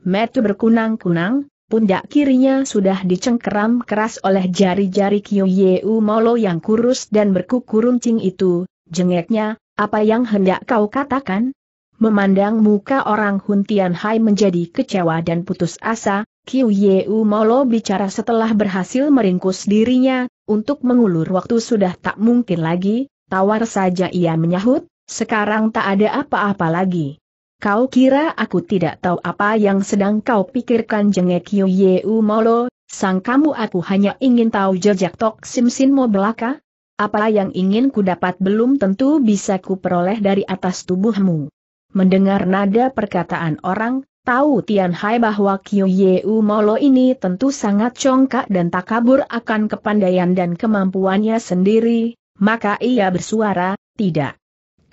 Speaker 1: Metu berkunang-kunang, pundak kirinya sudah dicengkeram keras oleh jari-jari Kyo Yeu Molo yang kurus dan berkuku runcing itu. Jengeknya, apa yang hendak kau katakan? Memandang muka orang Hun Tian Hai menjadi kecewa dan putus asa, Kiu Yeu Molo bicara setelah berhasil meringkus dirinya, untuk mengulur waktu sudah tak mungkin lagi, tawar saja ia menyahut, sekarang tak ada apa-apa lagi. Kau kira aku tidak tahu apa yang sedang kau pikirkan jengek Kiu Yeu Molo, sang kamu aku hanya ingin tahu jejak Tok Sim Sin Mo belaka? Apa yang ingin ku dapat belum tentu bisa ku peroleh dari atas tubuhmu. Mendengar nada perkataan orang, tahu Tian Hai bahwa Kyo Yeu Molo ini tentu sangat congkak dan takabur akan kepandaian dan kemampuannya sendiri, maka ia bersuara, tidak.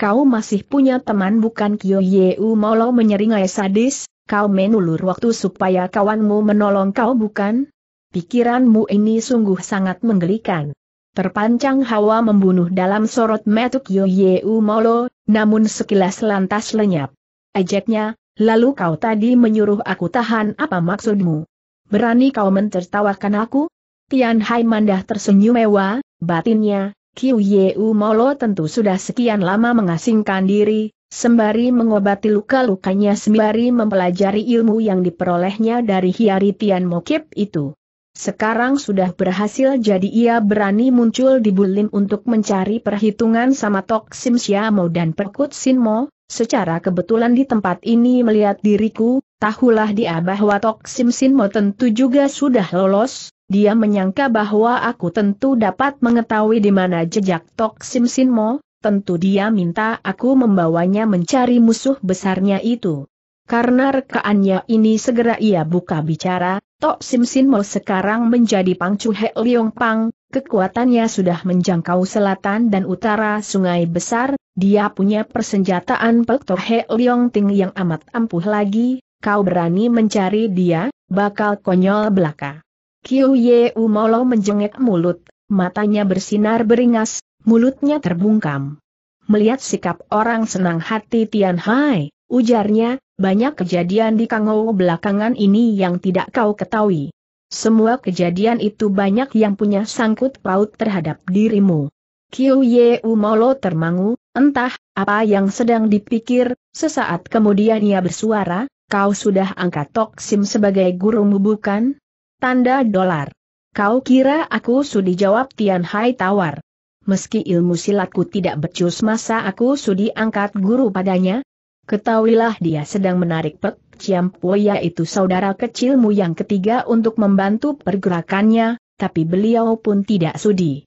Speaker 1: Kau masih punya teman bukan Kyo Yeu Molo menyeringai sadis, kau menulur waktu supaya kawanmu menolong kau bukan? Pikiranmu ini sungguh sangat menggelikan. Terpancang hawa membunuh dalam sorot metuk Yoyeu Molo, namun sekilas lantas lenyap. Ejeknya, lalu kau tadi menyuruh aku tahan apa maksudmu? Berani kau mentertawakan aku? Tian Hai Mandah tersenyum mewah, batinnya, Kiu Yeu Molo tentu sudah sekian lama mengasingkan diri, sembari mengobati luka-lukanya sembari mempelajari ilmu yang diperolehnya dari Hiari Tian Mokip itu. Sekarang sudah berhasil jadi ia berani muncul di Bulim untuk mencari perhitungan sama Tok Sim Siamo dan Perkut Sinmo, secara kebetulan di tempat ini melihat diriku, tahulah dia bahwa Tok Sim Sinmo tentu juga sudah lolos, dia menyangka bahwa aku tentu dapat mengetahui di mana jejak Tok Sim Sinmo, tentu dia minta aku membawanya mencari musuh besarnya itu. Karena rekaannya ini segera ia buka bicara, Tok Sim Mo sekarang menjadi Pangcu He Liong Pang, kekuatannya sudah menjangkau selatan dan utara sungai besar, dia punya persenjataan Pek Tok He Liong Ting yang amat ampuh lagi, kau berani mencari dia, bakal konyol belaka. Kiu Ye Umolo menjengek mulut, matanya bersinar beringas, mulutnya terbungkam. Melihat sikap orang senang hati Tian Hai, ujarnya, banyak kejadian di Kangou belakangan ini yang tidak kau ketahui. Semua kejadian itu banyak yang punya sangkut paut terhadap dirimu. Kiu Ye Umolo termangu, entah apa yang sedang dipikir, sesaat kemudian ia bersuara, kau sudah angkat Tok Sim sebagai gurumu bukan? Tanda dolar. Kau kira aku sudi jawab Tian Hai tawar. Meski ilmu silatku tidak becus masa aku sudi angkat guru padanya, Ketahuilah dia sedang menarik Pek Ciampo yaitu saudara kecilmu yang ketiga untuk membantu pergerakannya, tapi beliau pun tidak sudi.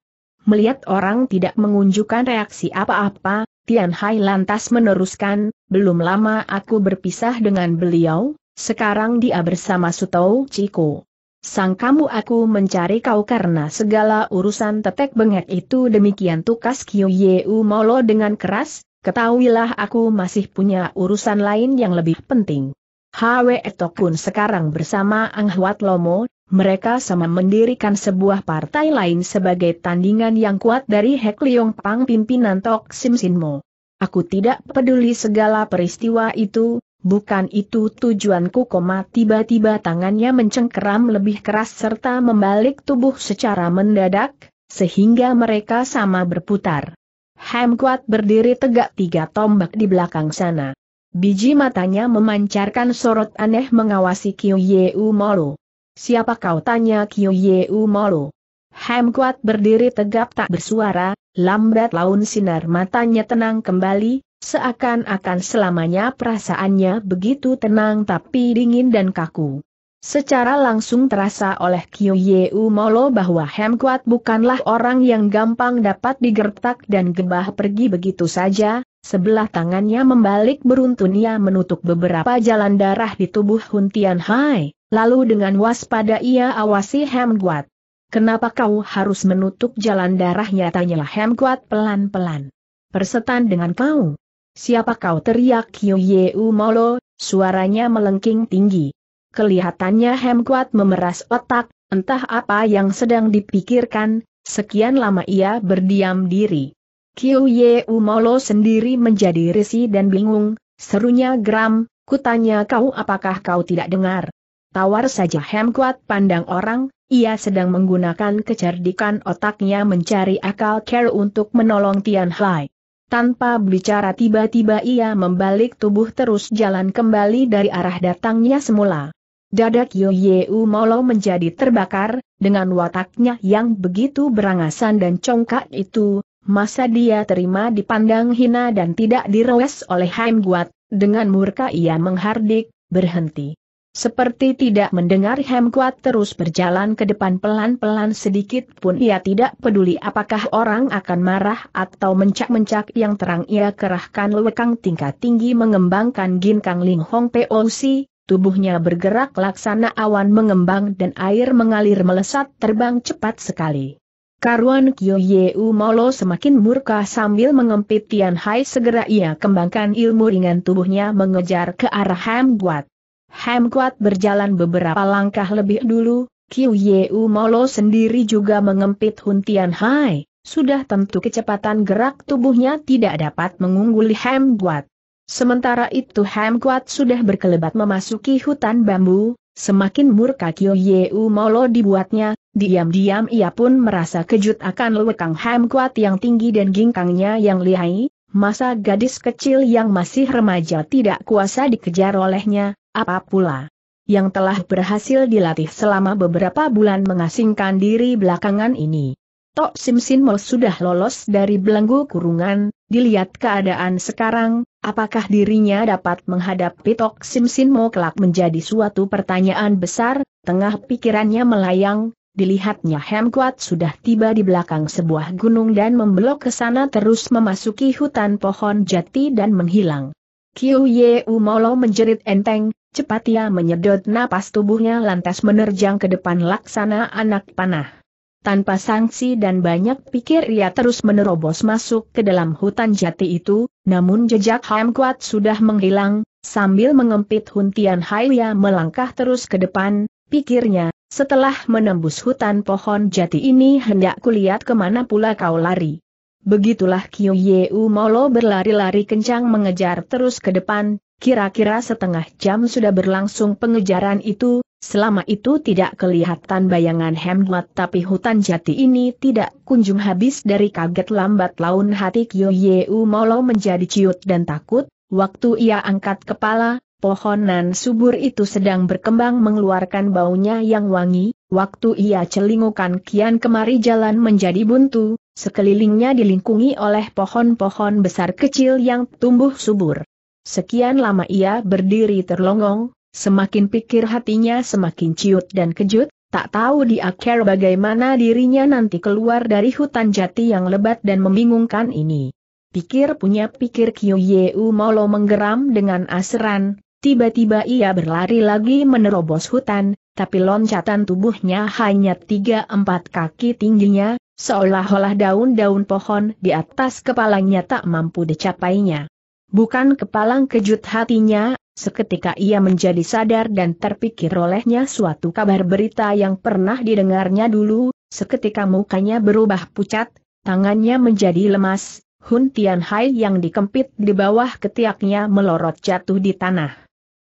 Speaker 1: Melihat orang tidak mengunjukkan reaksi apa-apa, Tian Hai lantas meneruskan, belum lama aku berpisah dengan beliau, sekarang dia bersama Sutou Ciko. Sang kamu aku mencari kau karena segala urusan tetek bengek itu demikian tukas Kyo Yeu Molo dengan keras, Ketahuilah aku masih punya urusan lain yang lebih penting. Hwe Etokun sekarang bersama Ang Huat Lomo, mereka sama mendirikan sebuah partai lain sebagai tandingan yang kuat dari Hek Liong Pang pimpinan Tok Sim Sinmo. Aku tidak peduli segala peristiwa itu, bukan itu tujuanku tiba-tiba tangannya mencengkeram lebih keras serta membalik tubuh secara mendadak, sehingga mereka sama berputar. Ham kuat berdiri tegak tiga tombak di belakang sana. Biji matanya memancarkan sorot aneh mengawasi Kyo Yeu Molo. Siapa kau tanya Kyo Yeu Molo? Ham kuat berdiri tegap tak bersuara, lambat laun sinar matanya tenang kembali, seakan-akan selamanya perasaannya begitu tenang tapi dingin dan kaku. Secara langsung terasa oleh Kyo Yeu Molo bahwa Hem Kuat bukanlah orang yang gampang dapat digertak dan gebah pergi begitu saja, sebelah tangannya membalik beruntun ia menutup beberapa jalan darah di tubuh Huntian Hai, lalu dengan waspada ia awasi Hem Kuat. Kenapa kau harus menutup jalan darahnya tanyalah Hem Kuat pelan-pelan. Persetan dengan kau. Siapa kau teriak Yeu Molo, suaranya melengking tinggi. Kelihatannya Hem kuat memeras otak, entah apa yang sedang dipikirkan, sekian lama ia berdiam diri. Kiu Ye Umolo sendiri menjadi risih dan bingung, serunya geram, kutanya kau apakah kau tidak dengar. Tawar saja Hem kuat pandang orang, ia sedang menggunakan kecerdikan otaknya mencari akal care untuk menolong Tian Hai. Tanpa bicara tiba-tiba ia membalik tubuh terus jalan kembali dari arah datangnya semula. Dada Kyo Yeu Molo menjadi terbakar, dengan wataknya yang begitu berangasan dan congkak itu, masa dia terima dipandang hina dan tidak direwes oleh Haim Guat, dengan murka ia menghardik, berhenti. Seperti tidak mendengar Hem Kuat terus berjalan ke depan pelan-pelan sedikit pun ia tidak peduli apakah orang akan marah atau mencak-mencak yang terang ia kerahkan lewekang tingkat tinggi mengembangkan ginkang Ling Hong POC, tubuhnya bergerak laksana awan mengembang dan air mengalir melesat terbang cepat sekali. Karuan Kyo Yeu Molo semakin murka sambil mengempit Tian Hai segera ia kembangkan ilmu ringan tubuhnya mengejar ke arah Guat. Ham Kuat berjalan beberapa langkah lebih dulu, Kiu Yeu Molo sendiri juga mengempit Huntian Hai, sudah tentu kecepatan gerak tubuhnya tidak dapat mengungguli Ham Kuat. Sementara itu Ham Kuat sudah berkelebat memasuki hutan bambu, semakin murka Kiu Yeu Molo dibuatnya, diam-diam ia pun merasa kejut akan lewekang Ham Kuat yang tinggi dan gingkangnya yang lihai, masa gadis kecil yang masih remaja tidak kuasa dikejar olehnya, apa pula yang telah berhasil dilatih selama beberapa bulan mengasingkan diri belakangan ini. Tok Sim Sin Mo sudah lolos dari belenggu kurungan, dilihat keadaan sekarang, apakah dirinya dapat menghadapi Tok Sim Sin Mo kelak menjadi suatu pertanyaan besar, tengah pikirannya melayang, dilihatnya Hem Kuat sudah tiba di belakang sebuah gunung dan membelok ke sana terus memasuki hutan pohon jati dan menghilang. Kiu Ye Molo menjerit enteng, Cepat ia menyedot napas tubuhnya lantas menerjang ke depan laksana anak panah. Tanpa sanksi dan banyak pikir ia terus menerobos masuk ke dalam hutan jati itu, namun jejak Ham Kuat sudah menghilang, sambil mengempit huntian Haya melangkah terus ke depan, pikirnya, setelah menembus hutan pohon jati ini hendak kulihat ke mana pula kau lari. Begitulah Kyo Yeu Molo berlari-lari kencang mengejar terus ke depan, Kira-kira setengah jam sudah berlangsung pengejaran itu, selama itu tidak kelihatan bayangan Hemdlat tapi hutan jati ini tidak kunjung habis dari kaget lambat laun hati Kyo Yeu Molo menjadi ciut dan takut, waktu ia angkat kepala, pohonan subur itu sedang berkembang mengeluarkan baunya yang wangi, waktu ia celingukan kian kemari jalan menjadi buntu, sekelilingnya dilingkungi oleh pohon-pohon besar kecil yang tumbuh subur. Sekian lama ia berdiri terlongong, semakin pikir hatinya semakin ciut dan kejut, tak tahu di akhir bagaimana dirinya nanti keluar dari hutan jati yang lebat dan membingungkan ini. Pikir punya pikir Kyo Yeu Molo menggeram dengan aseran, tiba-tiba ia berlari lagi menerobos hutan, tapi loncatan tubuhnya hanya tiga empat kaki tingginya, seolah-olah daun-daun pohon di atas kepalanya tak mampu dicapainya. Bukan kepalang kejut hatinya, seketika ia menjadi sadar dan terpikir olehnya suatu kabar berita yang pernah didengarnya dulu, seketika mukanya berubah pucat, tangannya menjadi lemas, Hun Tian Hai yang dikempit di bawah ketiaknya melorot jatuh di tanah.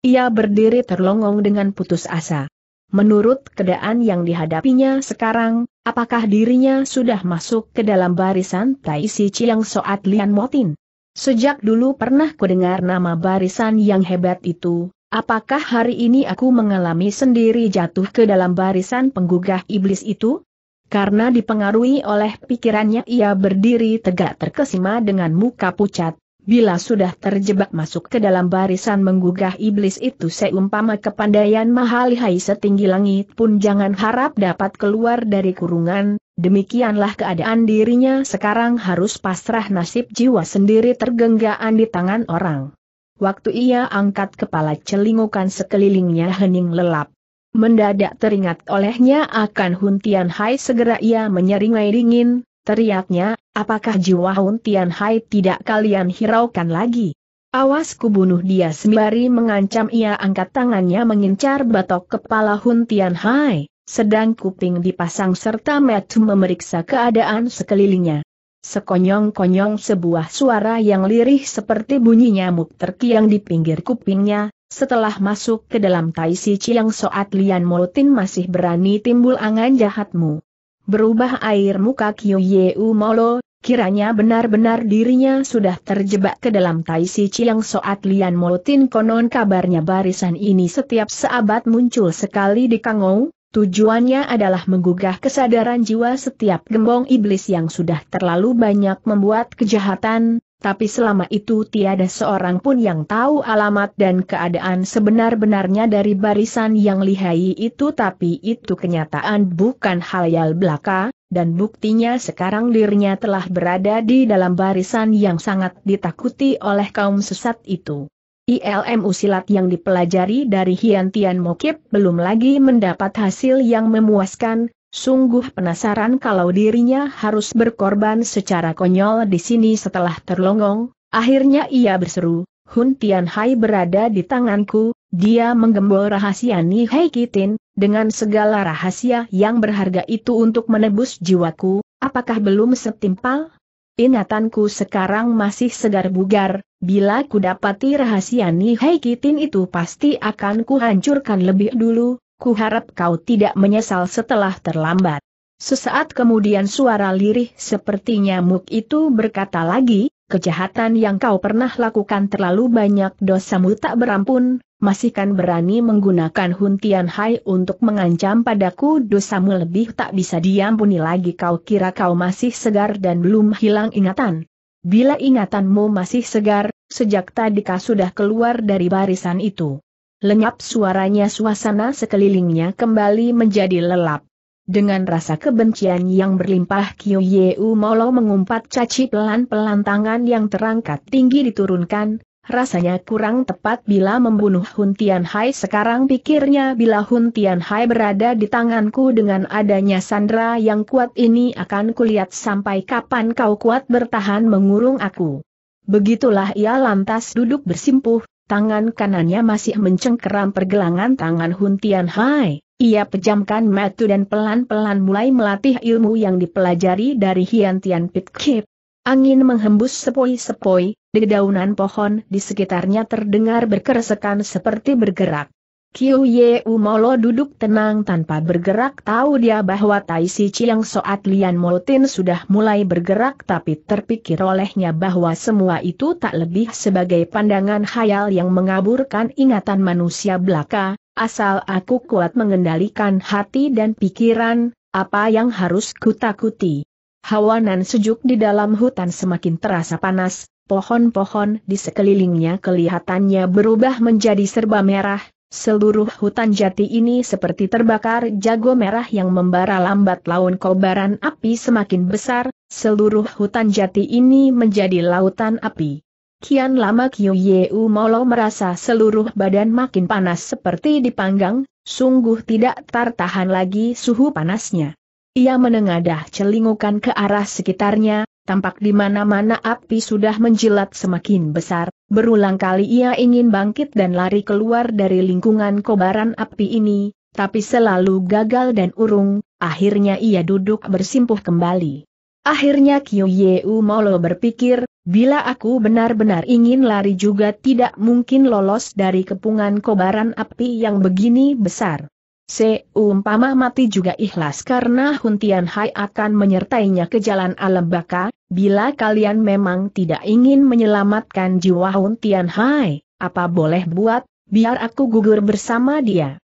Speaker 1: Ia berdiri terlongong dengan putus asa. Menurut keadaan yang dihadapinya sekarang, apakah dirinya sudah masuk ke dalam barisan Tai Si Chiang Soat Lian Motin? Sejak dulu pernah kudengar nama barisan yang hebat itu, apakah hari ini aku mengalami sendiri jatuh ke dalam barisan penggugah iblis itu? Karena dipengaruhi oleh pikirannya ia berdiri tegak terkesima dengan muka pucat, bila sudah terjebak masuk ke dalam barisan menggugah iblis itu seumpama kepandaian mahal hai setinggi langit pun jangan harap dapat keluar dari kurungan, Demikianlah keadaan dirinya sekarang harus pasrah nasib jiwa sendiri tergenggaan di tangan orang. Waktu ia angkat kepala celingukan sekelilingnya hening lelap. Mendadak teringat olehnya akan Huntian Hai segera ia menyeringai dingin, teriaknya, apakah jiwa Huntian Hai tidak kalian hiraukan lagi? Awas ku bunuh dia sembari mengancam ia angkat tangannya mengincar batok kepala Huntian Hai. sedang kuping dipasang serta metu memeriksa keadaan sekelilingnya. Sekonyong-konyong sebuah suara yang lirih seperti bunyi nyamuk terkiang di pinggir kupingnya, setelah masuk ke dalam Taisi Chiang Soat Lian Molotin masih berani timbul angan jahatmu. Berubah air muka Kyo Yeu Molo, kiranya benar-benar dirinya sudah terjebak ke dalam Taisi Chiang Soat Lian Molotin konon kabarnya barisan ini setiap seabad muncul sekali di Kangou, Tujuannya adalah menggugah kesadaran jiwa setiap gembong iblis yang sudah terlalu banyak membuat kejahatan, tapi selama itu tiada seorang pun yang tahu alamat dan keadaan sebenar-benarnya dari barisan yang lihai itu tapi itu kenyataan bukan hal yang belaka, dan buktinya sekarang dirinya telah berada di dalam barisan yang sangat ditakuti oleh kaum sesat itu. ILMU silat yang dipelajari dari Hian Tian Mokip belum lagi mendapat hasil yang memuaskan, sungguh penasaran kalau dirinya harus berkorban secara konyol di sini setelah terlongong, akhirnya ia berseru, Hun Tian Hai berada di tanganku, dia menggembol rahasia Ni Hai Kitin, dengan segala rahasia yang berharga itu untuk menebus jiwaku, apakah belum setimpal? Ingatanku sekarang masih segar bugar, bila ku dapati rahasia Ni Hai Kitin itu pasti akan ku hancurkan lebih dulu, ku harap kau tidak menyesal setelah terlambat. Sesaat kemudian suara lirih seperti nyamuk itu berkata lagi, kejahatan yang kau pernah lakukan terlalu banyak dosamu tak berampun, masihkan berani menggunakan huntian hai untuk mengancam padaku dosamu lebih tak bisa diampuni lagi kau kira kau masih segar dan belum hilang ingatan. Bila ingatanmu masih segar, sejak tadi kau sudah keluar dari barisan itu. Lenyap suaranya suasana sekelilingnya kembali menjadi lelap. Dengan rasa kebencian yang berlimpah Kyo Yeu Molo mengumpat caci pelan-pelan tangan yang terangkat tinggi diturunkan, rasanya kurang tepat bila membunuh Hun Tian Hai sekarang pikirnya bila Hun Tian Hai berada di tanganku dengan adanya sandra yang kuat ini akan kulihat sampai kapan kau kuat bertahan mengurung aku. Begitulah ia lantas duduk bersimpuh, tangan kanannya masih mencengkeram pergelangan tangan Hun Tian Hai. Ia pejamkan mata dan pelan-pelan mulai melatih ilmu yang dipelajari dari Hian Tian Pit Kip. Angin menghembus sepoi-sepoi, dedaunan pohon di sekitarnya terdengar berkeresekan seperti bergerak. Kiu Ye Molo duduk tenang tanpa bergerak tahu dia bahwa Tai Si Chiang Soat Lian Molotin sudah mulai bergerak tapi terpikir olehnya bahwa semua itu tak lebih sebagai pandangan khayal yang mengaburkan ingatan manusia belaka, asal aku kuat mengendalikan hati dan pikiran, apa yang harus kutakuti. Hawa nan sejuk di dalam hutan semakin terasa panas, pohon-pohon di sekelilingnya kelihatannya berubah menjadi serba merah, seluruh hutan jati ini seperti terbakar jago merah yang membara lambat laun kobaran api semakin besar, seluruh hutan jati ini menjadi lautan api. Kian lama Kyo Yeu Molo merasa seluruh badan makin panas seperti dipanggang, sungguh tidak tertahan lagi suhu panasnya. Ia menengadah celingukan ke arah sekitarnya, tampak di mana-mana api sudah menjilat semakin besar, berulang kali ia ingin bangkit dan lari keluar dari lingkungan kobaran api ini, tapi selalu gagal dan urung, akhirnya ia duduk bersimpuh kembali. Akhirnya Kyo Yeu Molo berpikir, bila aku benar-benar ingin lari juga tidak mungkin lolos dari kepungan kobaran api yang begini besar. Seumpama mati juga ikhlas karena Huntian Hai akan menyertainya ke jalan alam baka, bila kalian memang tidak ingin menyelamatkan jiwa Huntian Hai, apa boleh buat, biar aku gugur bersama dia.